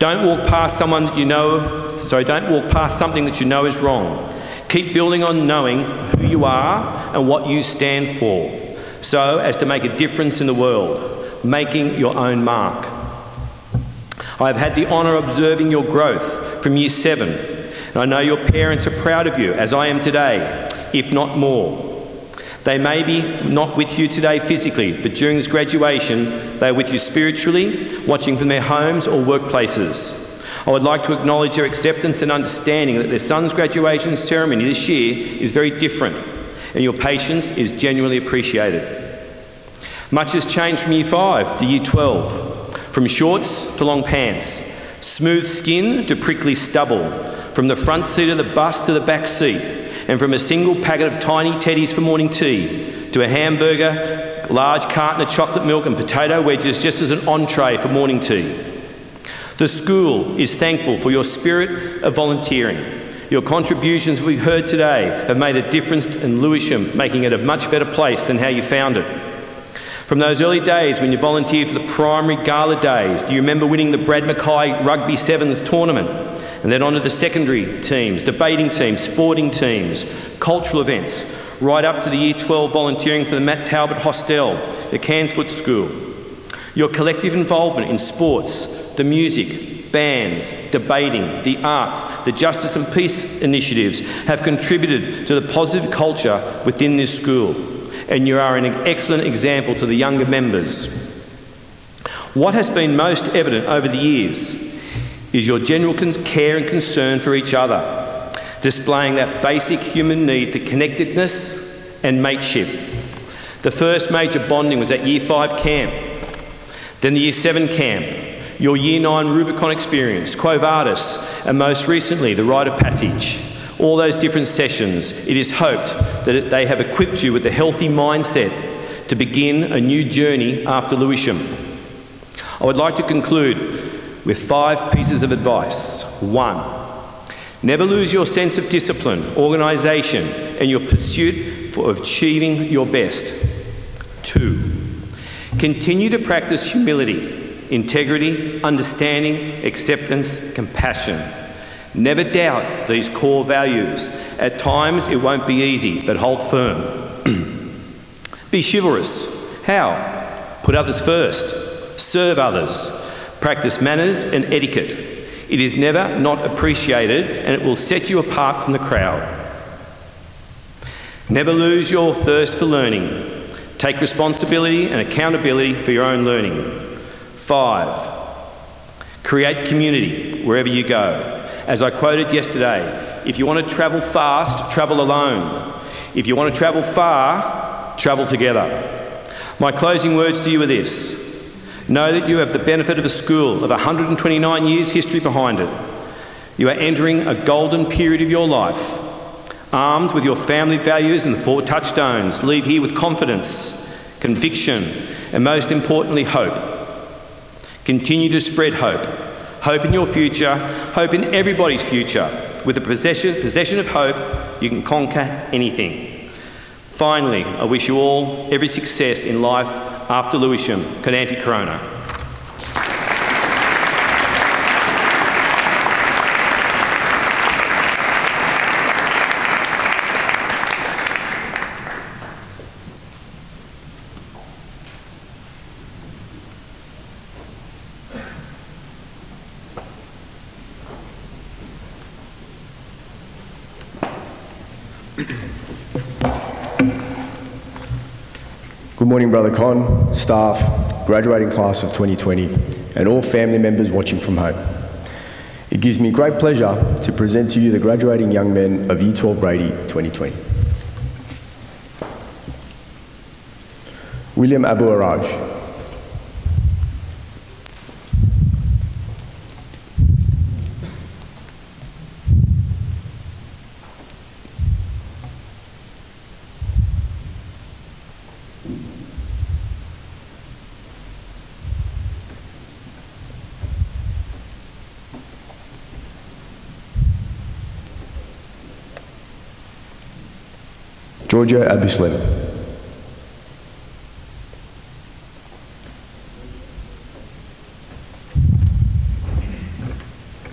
Don't walk past someone that you know, sorry, don't walk past something that you know is wrong. Keep building on knowing who you are and what you stand for, so as to make a difference in the world, making your own mark. I have had the honour of observing your growth from year seven, and I know your parents are proud of you, as I am today, if not more. They may be not with you today physically, but during this graduation, they are with you spiritually, watching from their homes or workplaces. I would like to acknowledge their acceptance and understanding that their son's graduation ceremony this year is very different, and your patience is genuinely appreciated. Much has changed from year 5 to year 12, from shorts to long pants, smooth skin to prickly stubble, from the front seat of the bus to the back seat, and from a single packet of tiny teddies for morning tea to a hamburger, large carton of chocolate milk and potato wedges just as an entree for morning tea. The school is thankful for your spirit of volunteering. Your contributions we've heard today have made a difference in Lewisham, making it a much better place than how you found it. From those early days when you volunteered for the primary gala days, do you remember winning the Brad Mackay Rugby Sevens tournament? And then on to the secondary teams, debating teams, sporting teams, cultural events, right up to the Year 12 volunteering for the Matt Talbot Hostel, the Cairnsfoot School. Your collective involvement in sports, the music, bands, debating, the arts, the justice and peace initiatives have contributed to the positive culture within this school and you are an excellent example to the younger members. What has been most evident over the years is your general care and concern for each other, displaying that basic human need for connectedness and mateship. The first major bonding was at Year 5 camp, then the Year 7 camp, your Year 9 Rubicon experience, Quo Vadis, and most recently the Rite of Passage all those different sessions, it is hoped that they have equipped you with a healthy mindset to begin a new journey after Lewisham. I would like to conclude with five pieces of advice. One, never lose your sense of discipline, organisation, and your pursuit for achieving your best. Two, continue to practice humility, integrity, understanding, acceptance, compassion. Never doubt these core values. At times it won't be easy, but hold firm. be chivalrous. How? Put others first. Serve others. Practice manners and etiquette. It is never not appreciated and it will set you apart from the crowd. Never lose your thirst for learning. Take responsibility and accountability for your own learning. Five, create community wherever you go. As I quoted yesterday, if you want to travel fast, travel alone. If you want to travel far, travel together. My closing words to you are this. Know that you have the benefit of a school of 129 years history behind it. You are entering a golden period of your life. Armed with your family values and the four touchstones, leave here with confidence, conviction, and most importantly, hope. Continue to spread hope hope in your future, hope in everybody's future. With the possession, possession of hope, you can conquer anything. Finally, I wish you all every success in life after Lewisham, Cananti Corona. Morning, Brother Con, staff, graduating class of 2020, and all family members watching from home. It gives me great pleasure to present to you the graduating young men of Year 12 Brady 2020. William Abu Araj, Georgia Abuslim.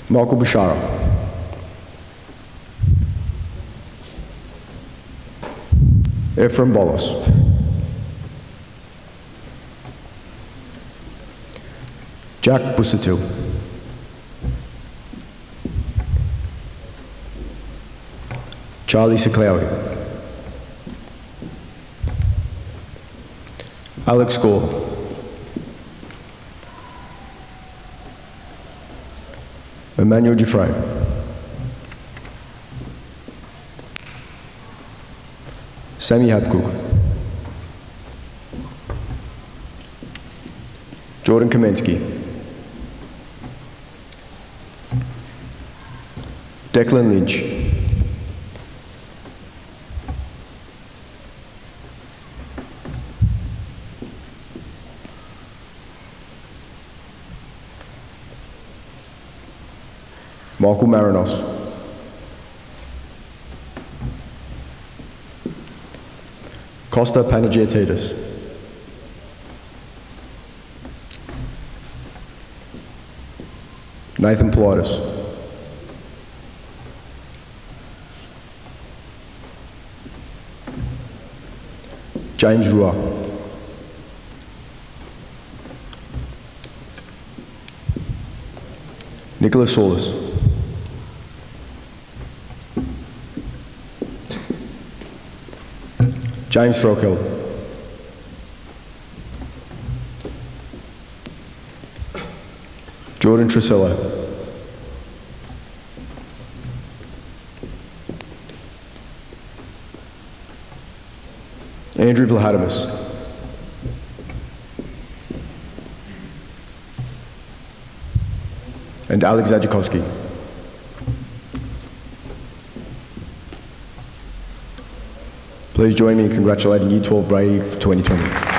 Michael Bashara. Ephraim Bolos. Jack Busatil. Charlie Seclawi. Alex Gore. Emmanuel Giffray. Sammy Habcook. Jordan Kamensky. Declan Lynch. Michael Marinos. Costa Panagiotidis. Nathan Politis. James Rua. Nicholas Solis. James Throkill. Jordan Trisella. Andrew Vlahadimus. And Alex Zajakowski. Please join me in congratulating U12 Brady for 2020.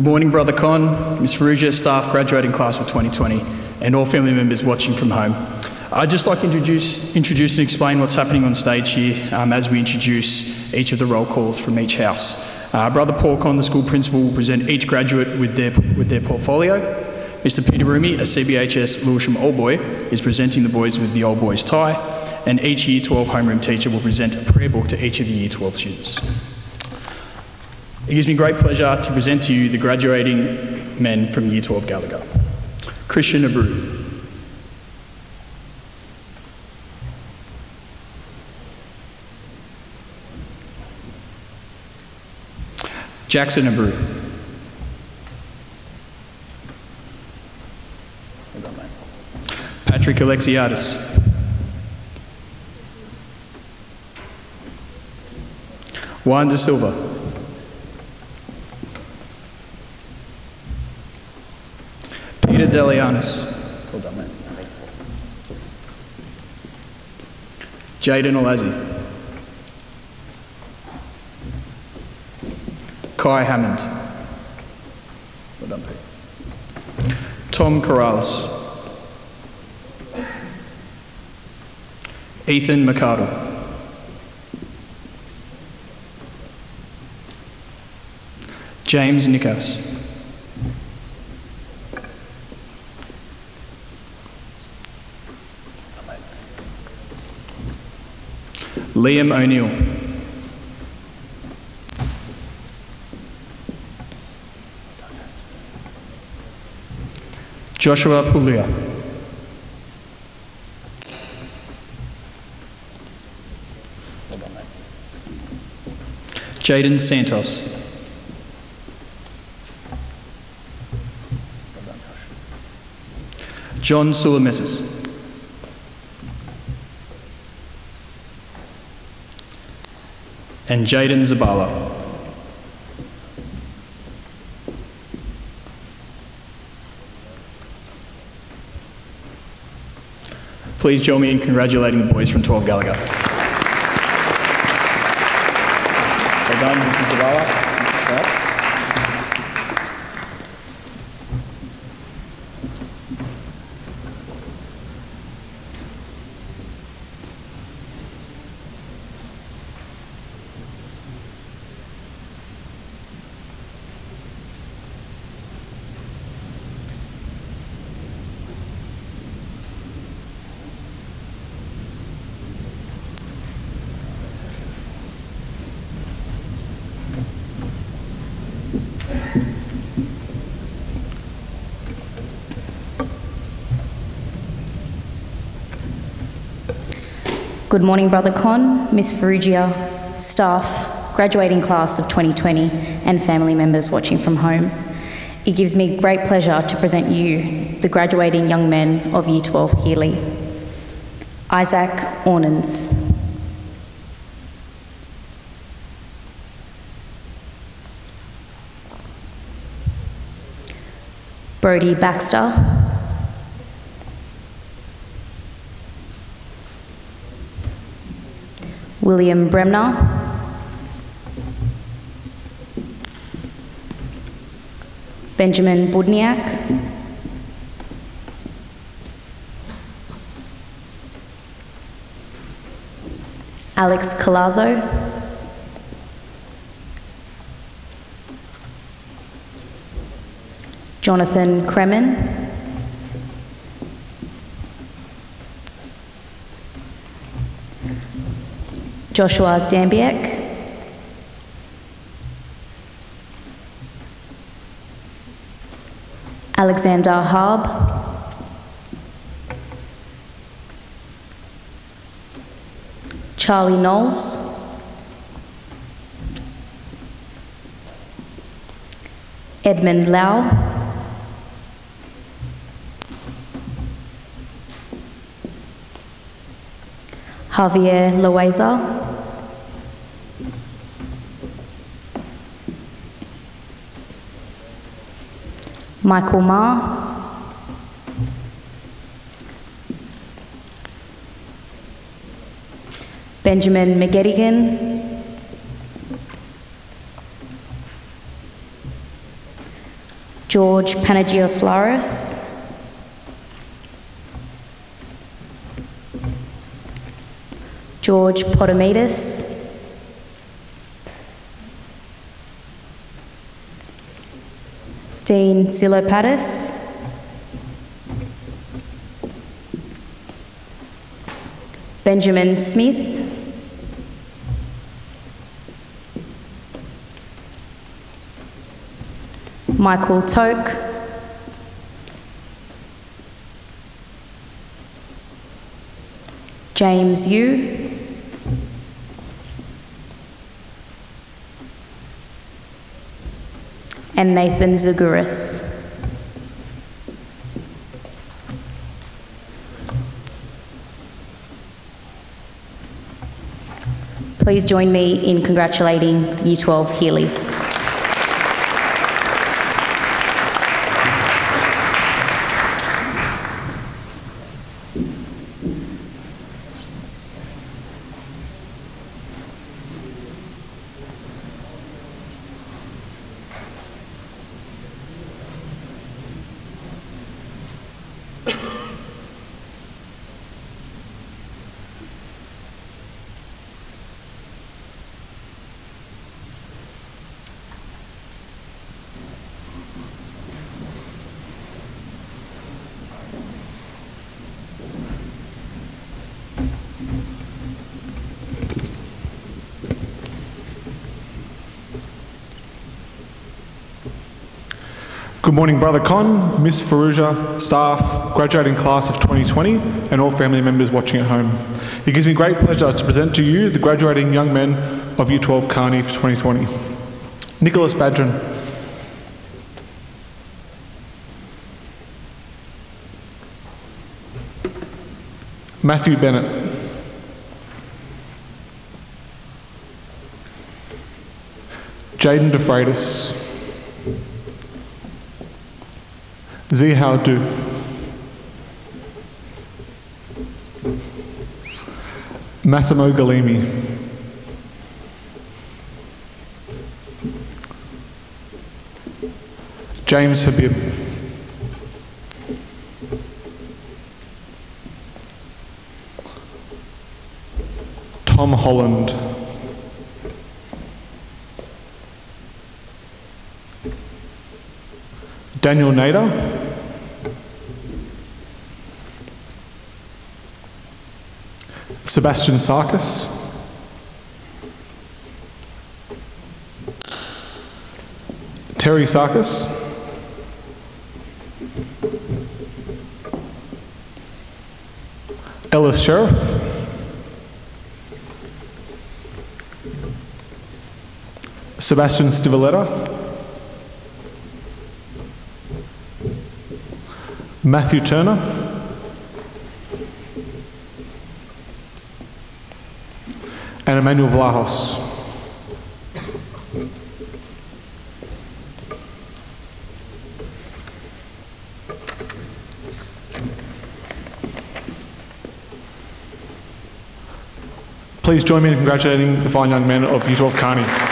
Good morning, Brother Con, Ms. Farrugia, staff, graduating class of 2020, and all family members watching from home. I'd just like to introduce, introduce and explain what's happening on stage here um, as we introduce each of the roll calls from each house. Uh, Brother Paul Con, the school principal, will present each graduate with their, with their portfolio. Mr. Peter Rumi, a CBHS Lewisham Old Boy, is presenting the boys with the Old Boys tie, and each Year 12 homeroom teacher will present a prayer book to each of the Year 12 students. It gives me great pleasure to present to you the graduating men from Year 12 Gallagher. Christian Abreu. Jackson Abreu. Patrick Alexiadis. Juan de Silva. Peter Done, mate. Jaden Olazi. Kai Hammond. Well done, Pete. Tom Corrales. Ethan McCardle. James Nikas. Liam O'Neill. Joshua Puglia. Jaden Santos. John Sulamesis. And Jaden Zabala. Please join me in congratulating the boys from 12 Gallagher. Well done, Mrs. Zabala. Good morning, Brother Con, Miss Farrugia, staff, graduating class of 2020, and family members watching from home. It gives me great pleasure to present you the graduating young men of Year 12 Healy. Isaac Ornans. Brody Baxter. William Bremner. Benjamin Budniak. Alex Colazo. Jonathan Kremen. Joshua Dambiek. Alexander Harb. Charlie Knowles. Edmund Lau. Javier Loaiza. Michael Ma. Benjamin McGettigan. George Panagiotilaris. George Potomidis. Dean Zilopatis. Benjamin Smith. Michael Toke. James Yu. And Nathan Zaguris. Please join me in congratulating Year 12 Healy. Good morning, Brother Con, Miss Farrugia, staff, graduating class of 2020, and all family members watching at home. It gives me great pleasure to present to you the graduating young men of Year 12 Carney for 2020. Nicholas Badron. Matthew Bennett. Jaden DeFreitas. Zihao Du. Massimo Galimi. James Habib. Tom Holland. Daniel Nader. Sebastian Sarkis. Terry Sarkis. Ellis Sheriff. Sebastian Stivaletta. Matthew Turner. Vlahos. Please join me in congratulating the fine young men of U12 Kearney.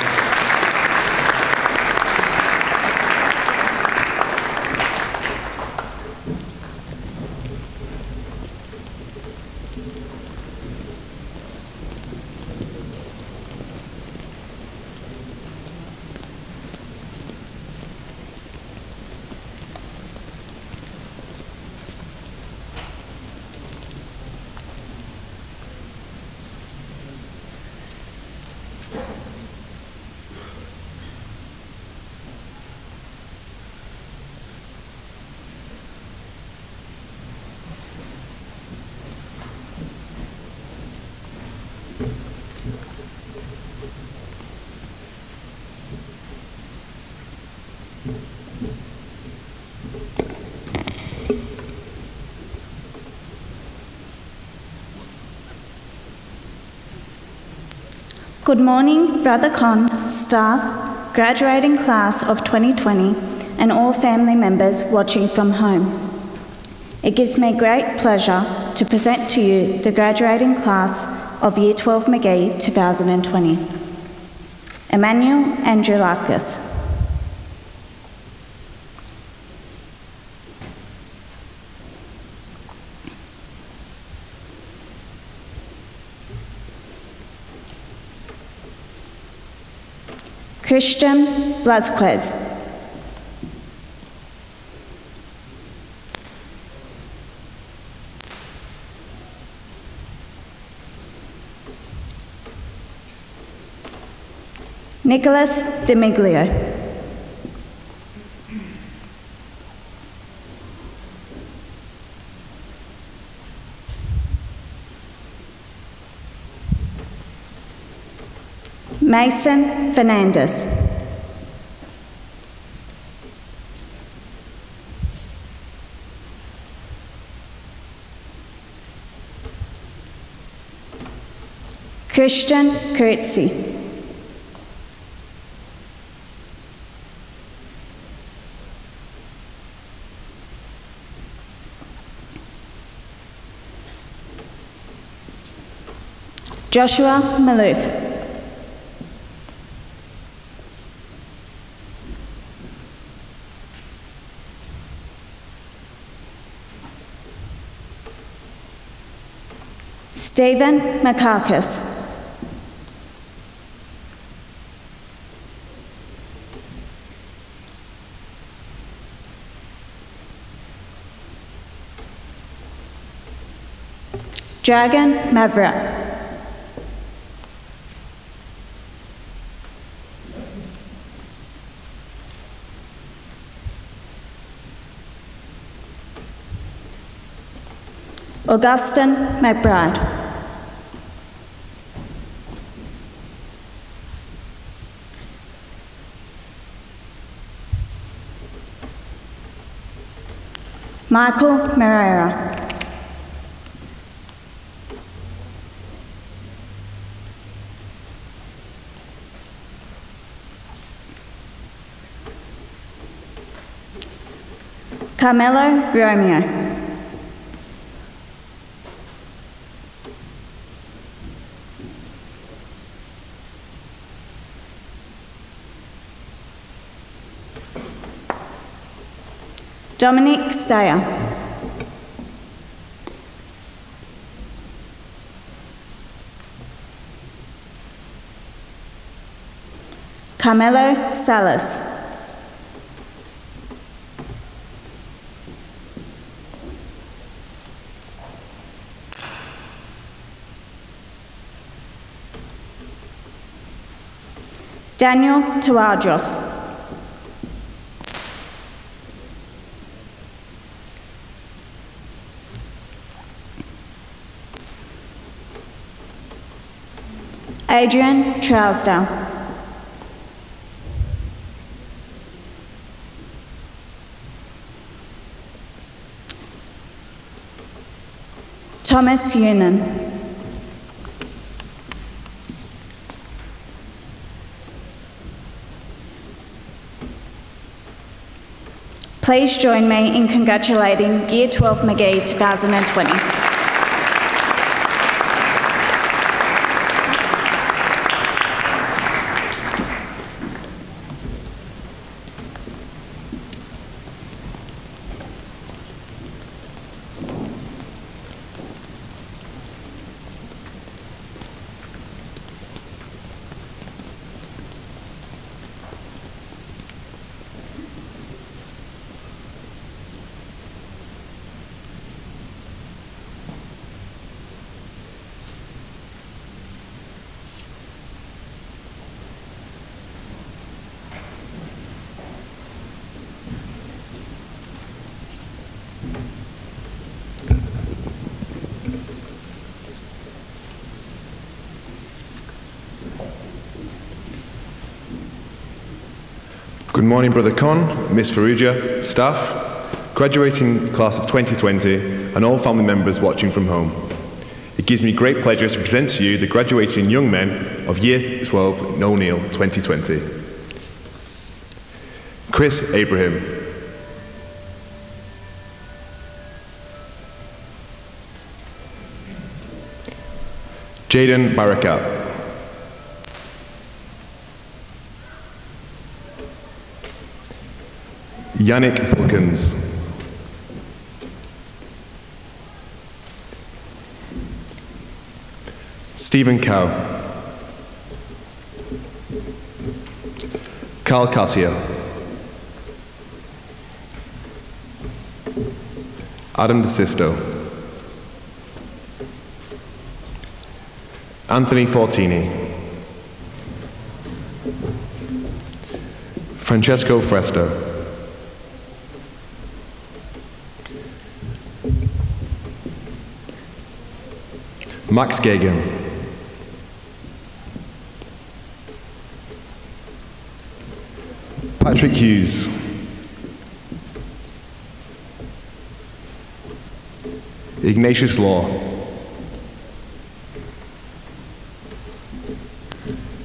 Good morning, Brother Con, staff, graduating class of 2020, and all family members watching from home. It gives me great pleasure to present to you the graduating class of Year 12 Magee 2020. Emmanuel Androulakis. Christian Blasquez. Nicholas Demiglio. Mason Fernandez. Christian Kurtzi. Joshua Malouf. Stephen Makakis. Dragon Maverick. Augustin McBride. Michael Moreira. Carmelo Romeo. Dominic Sayer. Carmelo Salas. Daniel Tawadros. Adrian Trousdale. Thomas Union. Please join me in congratulating Year 12 McGee 2020. Good morning, Brother Con, Miss Farrugia, staff, graduating class of 2020, and all family members watching from home. It gives me great pleasure to present to you the graduating young men of Year 12 O'Neill 2020. Chris Abraham. Jaden Barakat. Yannick Bulkins. Stephen Cow. Carl Cassia. Adam DeSisto. Anthony Fortini. Francesco Fresta. Max Gagan. Patrick Hughes. Ignatius Law.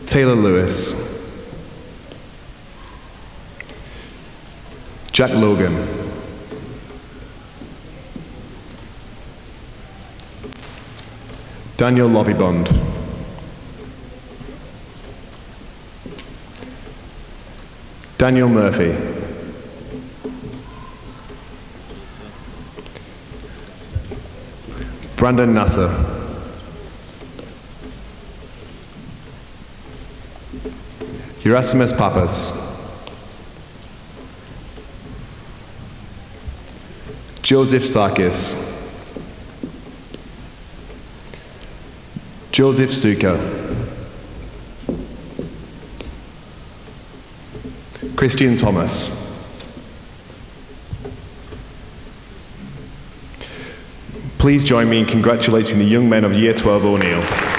Taylor Lewis. Jack Logan. Daniel Lovibond. Daniel Murphy. Brandon Nasser. Erasmus Papas. Joseph Sarkis. Joseph Suka. Christian Thomas. Please join me in congratulating the young men of Year 12 O'Neill.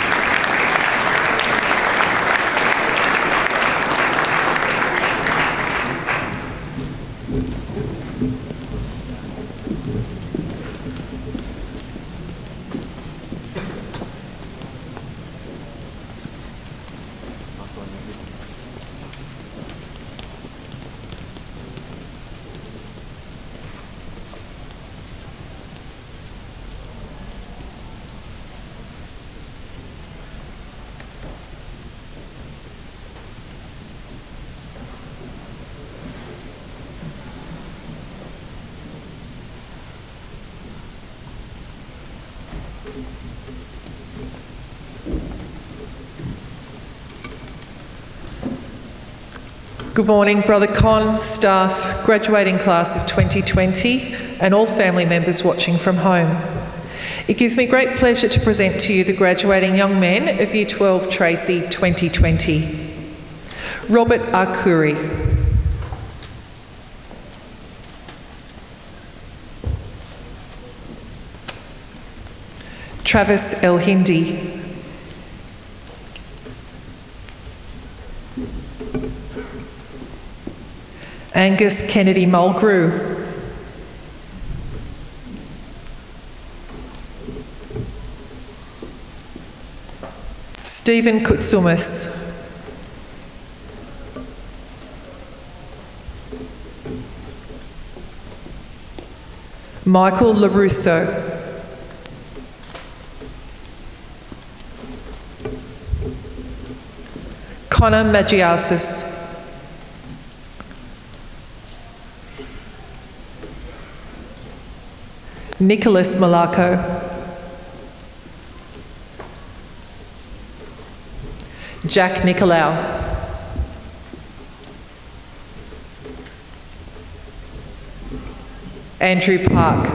Good morning, Brother Con, staff, graduating class of 2020, and all family members watching from home. It gives me great pleasure to present to you the graduating young men of Year 12 Treacy 2020. Robert Arcuri. Travis El Hindi. Angus Kennedy Mulgrew. Stephen Kutsumis. Michael LaRusso. Connor Magiasis. Nicholas Malako. Jack Nicolau. Andrew Park.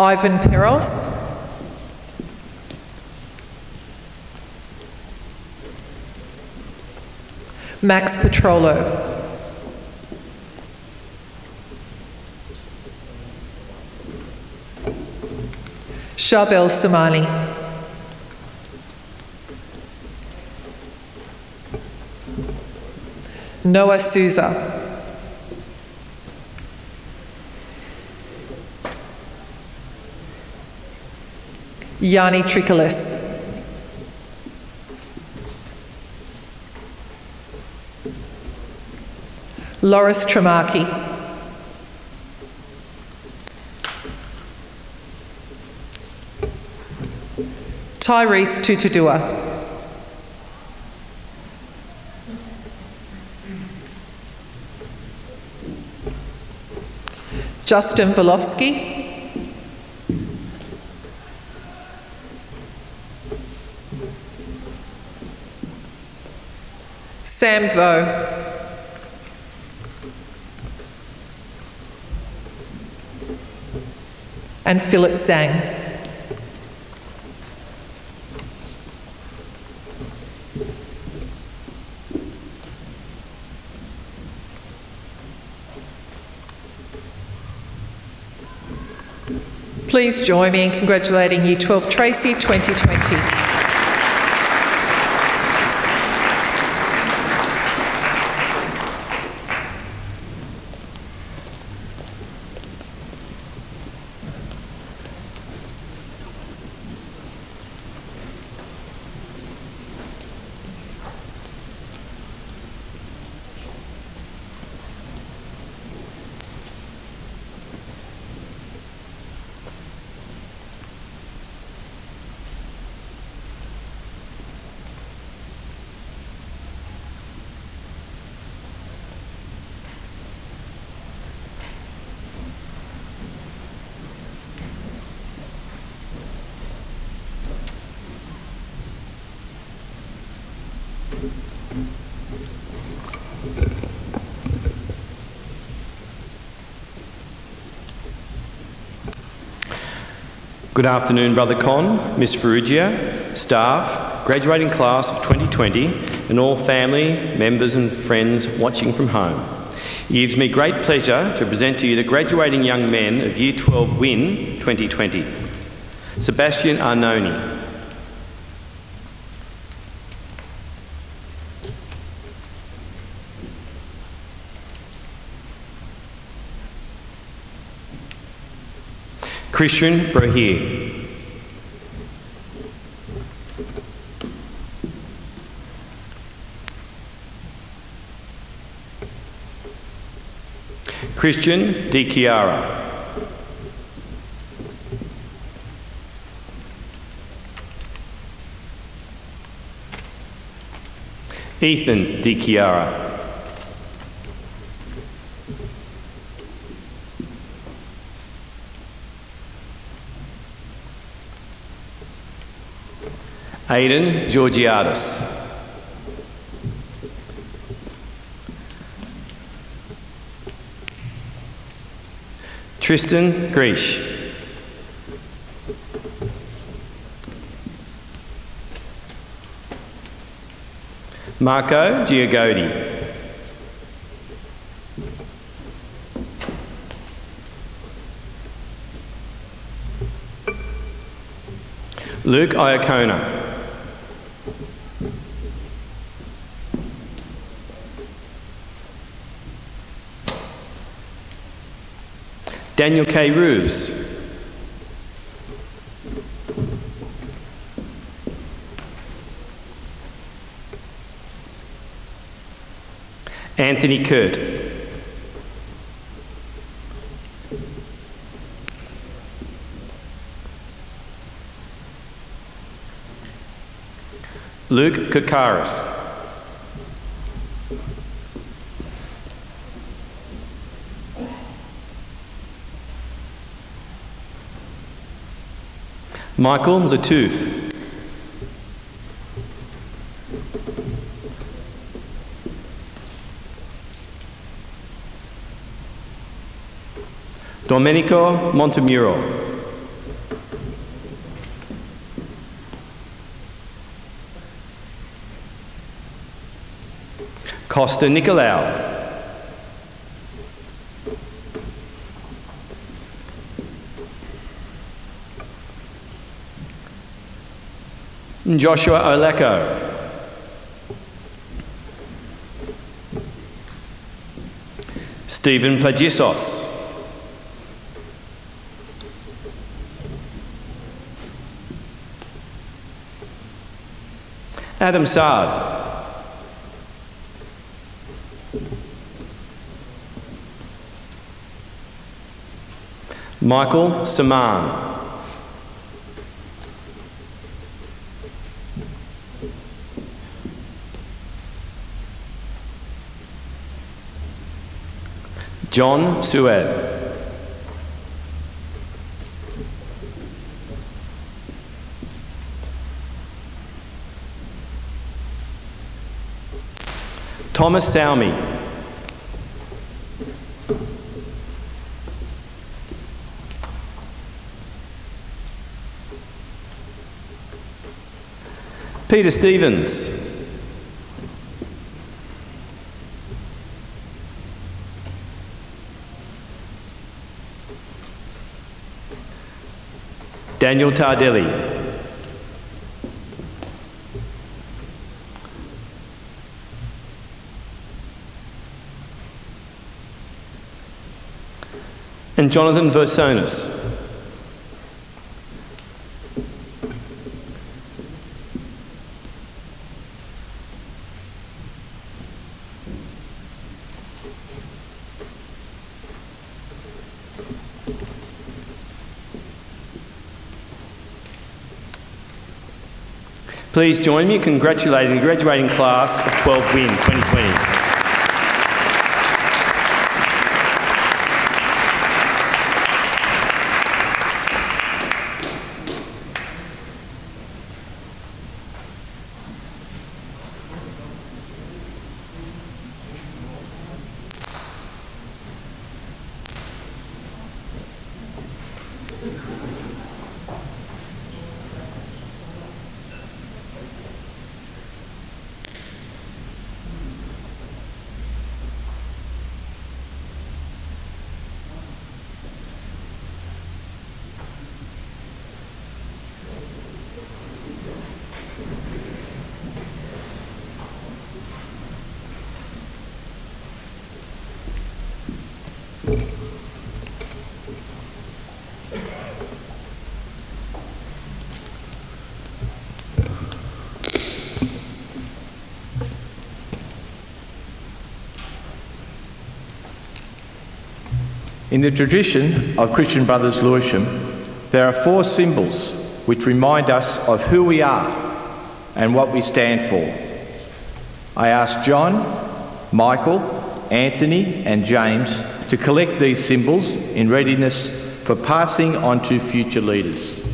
Ivan Peros. Max Petrolo. Charbel Somali. Noah Souza. Yanni Trikolis. Loris Tremaki. Tyrese Tutudua. Justin Volofsky. Sam Vo. And Philip Zhang. Please join me in congratulating Year 12 Treacy 2020. Good afternoon, Brother Con, Miss Farrugia, staff, graduating class of 2020, and all family, members, and friends watching from home. It gives me great pleasure to present to you the graduating young men of Year 12 WIN 2020. Sebastian Arnoni, Christian Brohier. Christian Di Chiara. Ethan Di Aidan Georgiadis. Tristan Griesch. Marco Giagodi. Luke Iacona. Daniel K. Ruse. Anthony Kurt. Luke Kakaris. Michael Latooth. Domenico Montemuro. Costa Nicolau. Joshua Oleko. Stephen Plagisos. Adam Saad. Michael Saman. John Sued. Thomas Salmi. Peter Stevens. Daniel Tardelli. and Jonathan Versonis. Please join me in congratulating the graduating class of 12 WIN 2020. In the tradition of Christian Brothers Lewisham, there are four symbols which remind us of who we are and what we stand for. I ask John, Michael, Anthony, and James to collect these symbols in readiness for passing on to future leaders.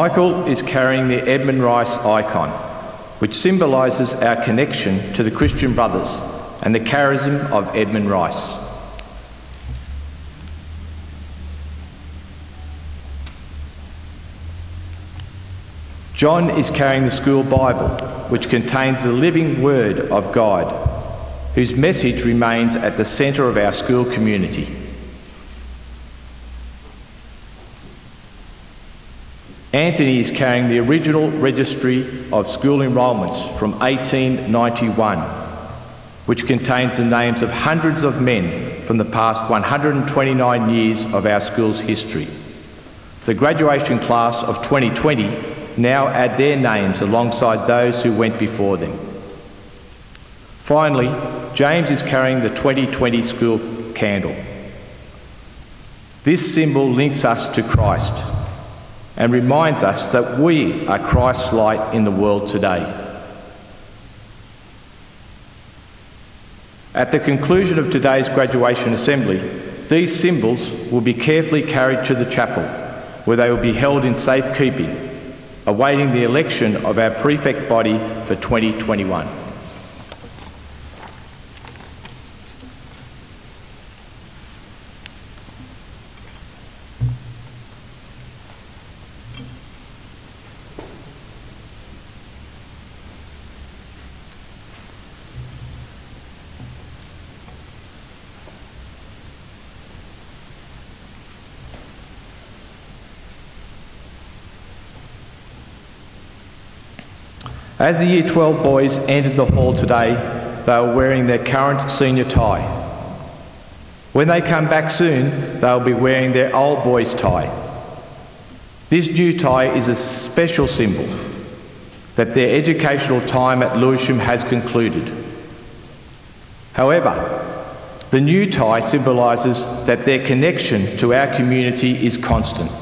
Michael is carrying the Edmund Rice icon, which symbolises our connection to the Christian brothers and the charism of Edmund Rice. John is carrying the school Bible, which contains the living word of God, whose message remains at the centre of our school community. Anthony is carrying the original registry of school enrolments from 1891, which contains the names of hundreds of men from the past 129 years of our school's history. The graduation class of 2020 now add their names alongside those who went before them. Finally, James is carrying the 2020 school candle. This symbol links us to Christ and reminds us that we are Christ's light in the world today. At the conclusion of today's graduation assembly, these symbols will be carefully carried to the chapel, where they will be held in safekeeping, awaiting the election of our prefect body for 2021. As the Year 12 boys entered the hall today, they were wearing their current senior tie. When they come back soon, they'll be wearing their old boys' tie. This new tie is a special symbol that their educational time at Lewisham has concluded. However, the new tie symbolises that their connection to our community is constant.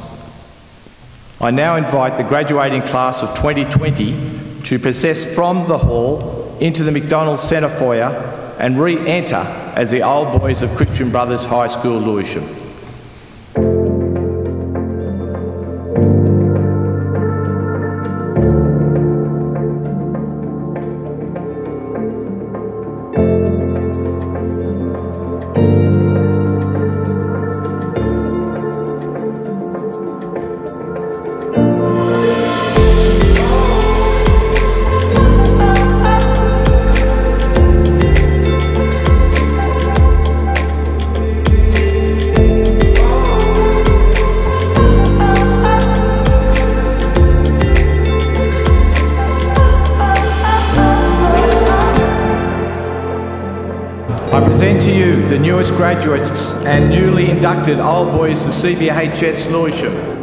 I now invite the graduating class of 2020 to process from the hall into the McDonald's Centre foyer and re-enter as the old boys of Christian Brothers High School, Lewisham. Graduates and newly inducted old boys of CBHS Lewisham.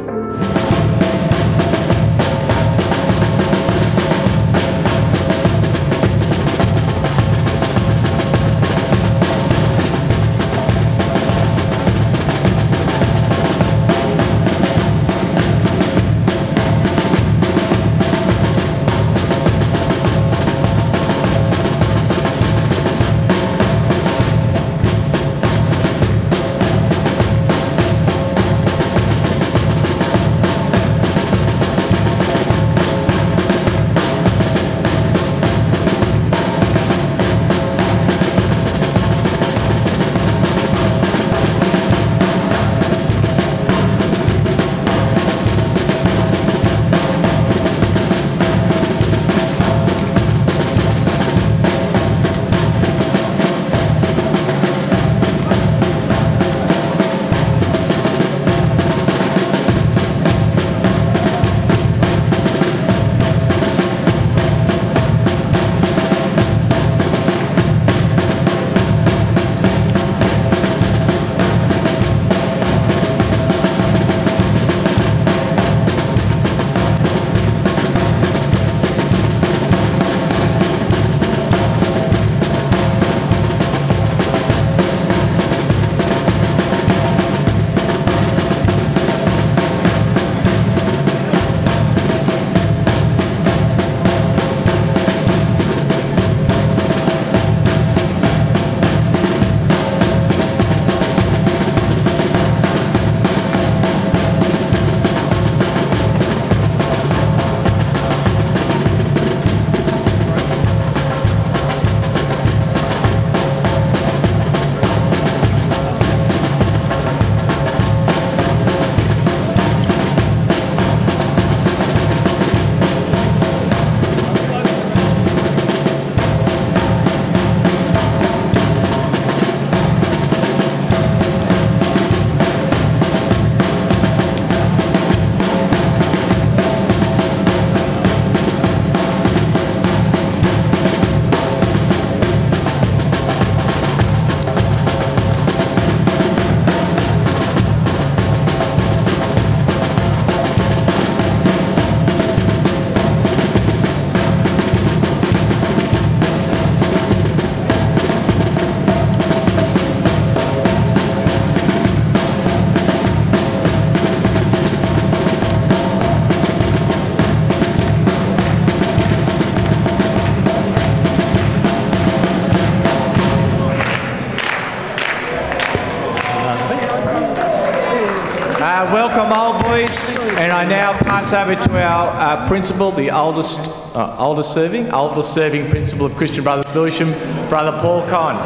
Welcome old boys, and I now pass over to our uh, principal, the oldest, uh, oldest serving, oldest serving principal of Christian Brothers Lewisham, Brother Paul Con.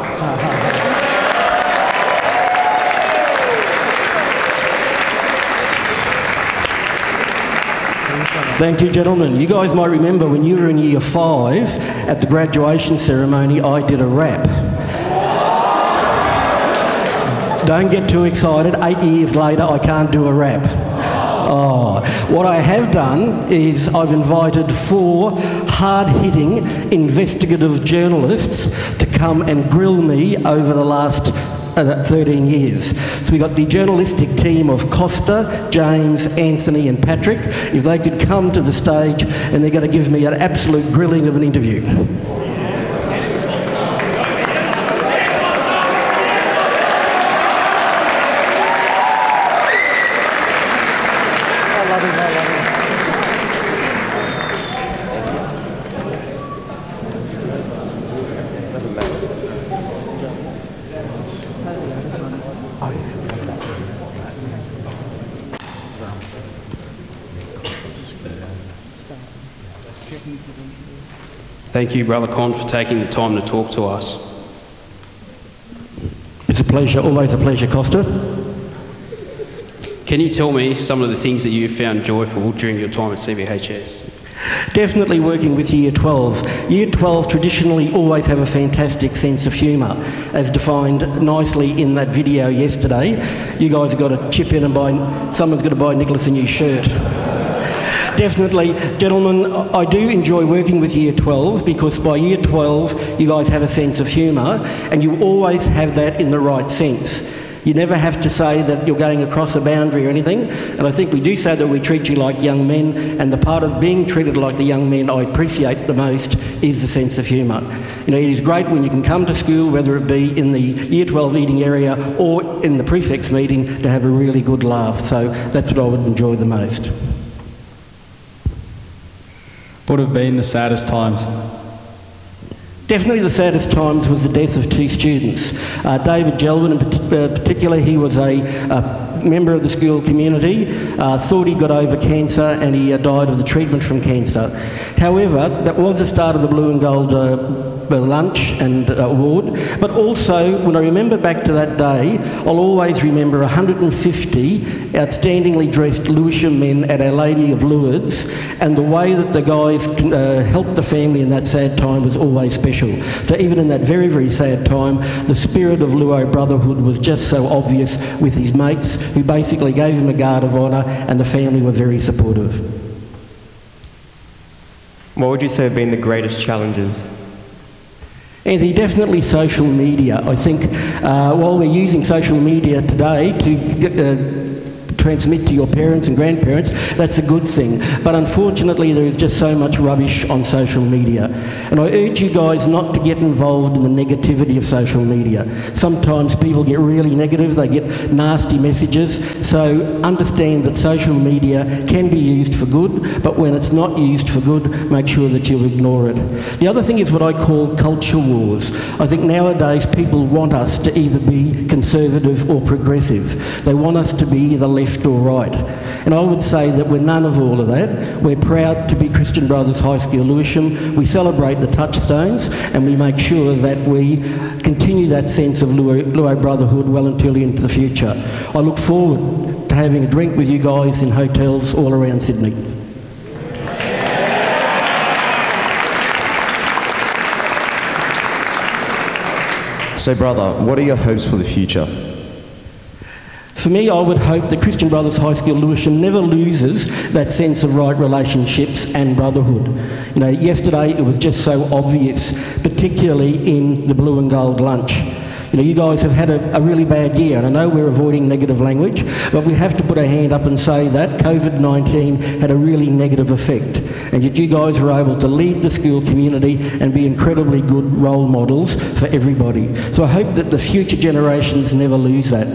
Thank you, gentlemen. You guys might remember when you were in year five at the graduation ceremony, I did a rap. Don't get too excited. Eight years later, I can't do a rap. Oh, what I have done is I've invited four hard-hitting investigative journalists to come and grill me over the last uh, 13 years. So we've got the journalistic team of Costa, James, Anthony and Patrick. If they could come to the stage and they're going to give me an absolute grilling of an interview. You, Brother Con, for taking the time to talk to us. It's a pleasure, always a pleasure, Costa. Can you tell me some of the things that you found joyful during your time at CBHS? Definitely working with Year 12. Year 12 traditionally always have a fantastic sense of humour, as defined nicely in that video yesterday. You guys have got to chip in and buy, someone's got to buy Nicholas a new shirt. Definitely, gentlemen, I do enjoy working with Year 12 because by Year 12 you guys have a sense of humour and you always have that in the right sense. You never have to say that you're going across a boundary or anything. And I think we do say that we treat you like young men, and the part of being treated like the young men I appreciate the most is the sense of humour. You know, it is great when you can come to school, whether it be in the Year 12 eating area or in the prefects meeting, to have a really good laugh. So that's what I would enjoy the most. What have been the saddest times? Definitely the saddest times was the death of two students. Uh, David Gelvin in uh, particular, he was a, a member of the school community, uh, thought he got over cancer and he uh, died of the treatment from cancer. However, that was the start of the blue and gold uh, lunch and uh, award, but also when I remember back to that day, I'll always remember 150 outstandingly dressed Lewisham men at Our Lady of Lourdes, and the way that the guys uh, helped the family in that sad time was always special. So even in that very, very sad time, the spirit of Luo brotherhood was just so obvious with his mates, who basically gave him a guard of honour, and the family were very supportive. What would you say have been the greatest challenges? Anthony, definitely social media. I think uh, while we're using social media today to uh, transmit to your parents and grandparents, that's a good thing. But unfortunately, there is just so much rubbish on social media. And I urge you guys not to get involved in the negativity of social media. Sometimes people get really negative, they get nasty messages. So understand that social media can be used for good, but when it's not used for good, make sure that you ignore it. The other thing is what I call culture wars. I think nowadays people want us to either be conservative or progressive. They want us to be either left or right. And I would say that we're none of all of that. We're proud to be Christian Brothers High School Lewisham. We celebrate the touchstones and we make sure that we continue that sense of Luo, brotherhood well into the future. I look forward to having a drink with you guys in hotels all around Sydney. So, brother, what are your hopes for the future? For me, I would hope that Christian Brothers High School Lewisham never loses that sense of right relationships and brotherhood. You know, yesterday it was just so obvious, particularly in the blue and gold lunch. You know, you guys have had a, a, really bad year, and I know we're avoiding negative language, but we have to put our hand up and say that COVID 19 had a really negative effect. And yet, you guys were able to lead the school community and be incredibly good role models for everybody. So I hope that the future generations never lose that.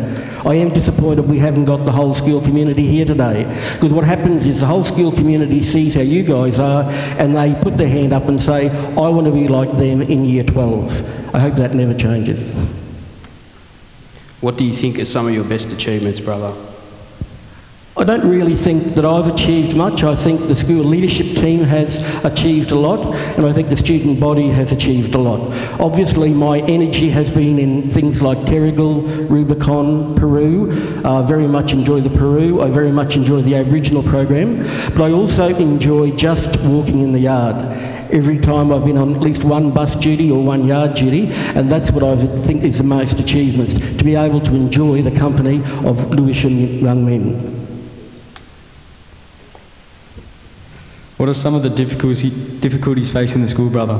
I am disappointed we haven't got the whole school community here today. Because what happens is the whole school community sees how you guys are and they put their hand up and say, I want to be like them in year 12. I hope that never changes. What do you think are some of your best achievements, brother? I don't really think that I've achieved much. I think the school leadership team has achieved a lot, and I think the student body has achieved a lot. Obviously, my energy has been in things like Terrigal, Rubicon, Peru. I very much enjoy the Peru. I very much enjoy the Aboriginal program, but I also enjoy just walking in the yard every time I've been on at least one bus duty or one yard duty, and that's what I think is the most achievements, to be able to enjoy the company of Lewisham young men. What are some of the difficulty, difficulties facing the school, brother?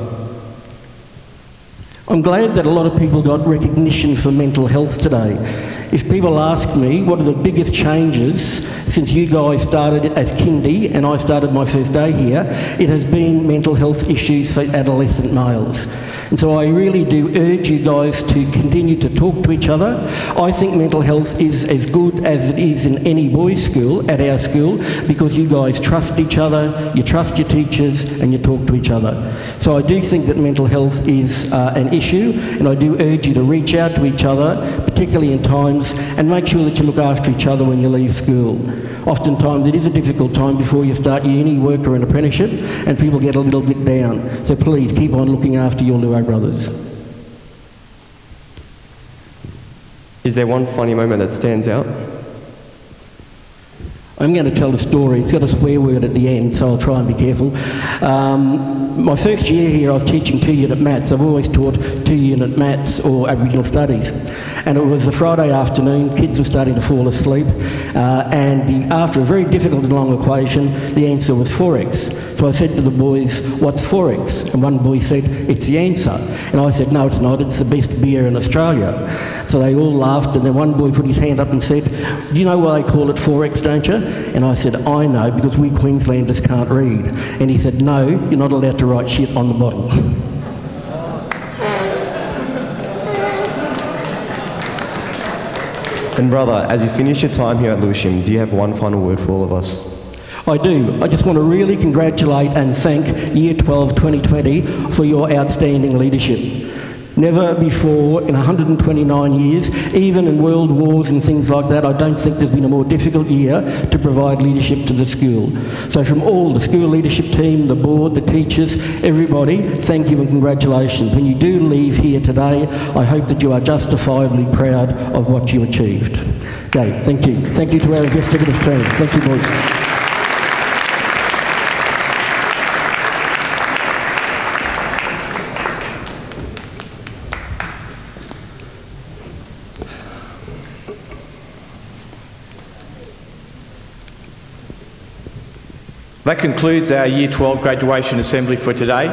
I'm glad that a lot of people got recognition for mental health today. If people ask me what are the biggest changes since you guys started as kindy and I started my first day here, it has been mental health issues for adolescent males. And so I really do urge you guys to continue to talk to each other. I think mental health is as good as it is in any boys' school, at our school, because you guys trust each other, you trust your teachers, and you talk to each other. So I do think that mental health is uh, an issue, and I do urge you to reach out to each other, particularly in times, and make sure that you look after each other when you leave school. Oftentimes it is a difficult time before you start uni, work or an apprenticeship, and people get a little bit down. So please keep on looking after your Luo brothers. Is there one funny moment that stands out? I'm going to tell a story. It's got a swear word at the end, so I'll try and be careful. Um, my first year here, I was teaching two-unit maths. I've always taught two-unit maths or Aboriginal studies. And it was a Friday afternoon, kids were starting to fall asleep, uh, and the, after a very difficult and long equation, the answer was 4x. So I said to the boys, what's 4x? And one boy said, it's the answer. And I said, no, it's not, it's the best beer in Australia. So they all laughed, and then one boy put his hand up and said, do you know why they call it 4x, don't you? And I said, I know, because we Queenslanders can't read. And he said, no, you're not allowed to write shit on the bottle. And brother, as you finish your time here at Lewisham, do you have one final word for all of us? I do. I just want to really congratulate and thank Year 12 2020 for your outstanding leadership. Never before in 129 years, even in world wars and things like that, I don't think there's been a more difficult year to provide leadership to the school. So from all the school leadership team, the board, the teachers, everybody, thank you and congratulations. When you do leave here today, I hope that you are justifiably proud of what you achieved. Okay, thank you. Thank you to our investigative team. Thank you, boys. That concludes our Year 12 graduation assembly for today.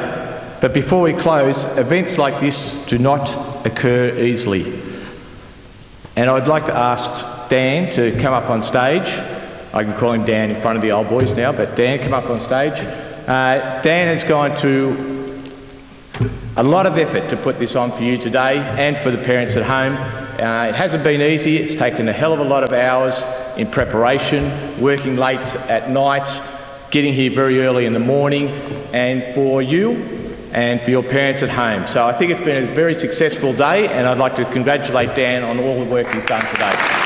But before we close, events like this do not occur easily. And I'd like to ask Dan to come up on stage. I can call him Dan in front of the old boys now, but Dan, come up on stage. Uh, Dan has gone to a lot of effort to put this on for you today and for the parents at home. Uh, it hasn't been easy. It's taken a hell of a lot of hours in preparation, working late at night, getting here very early in the morning, and for you and for your parents at home. So I think it's been a very successful day, and I'd like to congratulate Dan on all the work he's done today.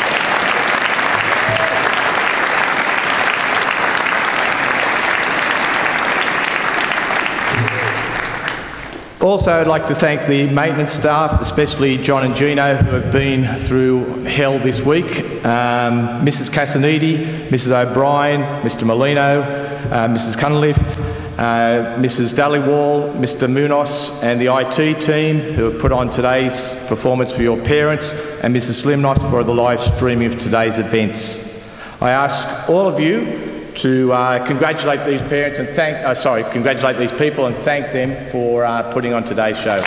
Also, I'd like to thank the maintenance staff, especially John and Gino, who have been through hell this week. Um, Mrs. Casanidi, Mrs. O'Brien, Mr. Molino, Mrs. Cunliffe, uh, Mrs. Dallywall, Mr. Munoz, and the IT team who have put on today's performance for your parents, and Mrs. Slimnos for the live streaming of today's events. I ask all of you to uh, congratulate these parents and thank, uh, sorry, congratulate these people and thank them for uh, putting on today's show.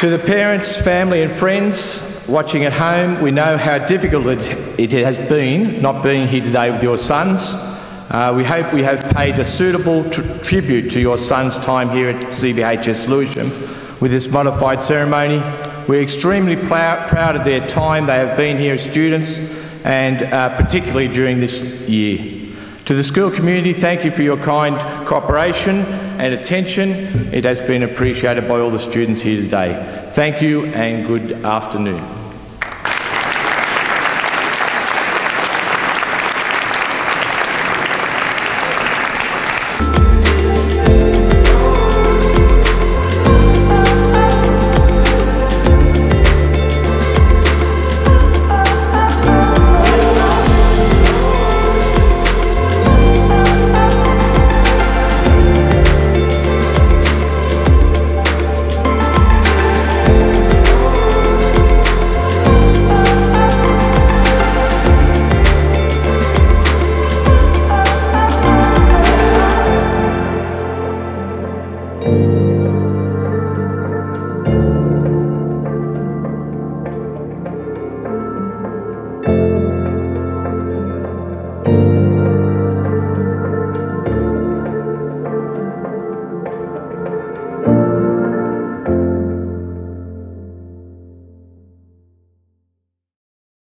To the parents, family, and friends watching at home, we know how difficult it, has been not being here today with your sons. Uh, we hope we have paid a suitable tr tribute to your son's time here at CBHS Lewisham with this modified ceremony. We're extremely proud of their time they have been here as students and uh, particularly during this year. To the school community, thank you for your kind cooperation and attention. It has been appreciated by all the students here today. Thank you and good afternoon.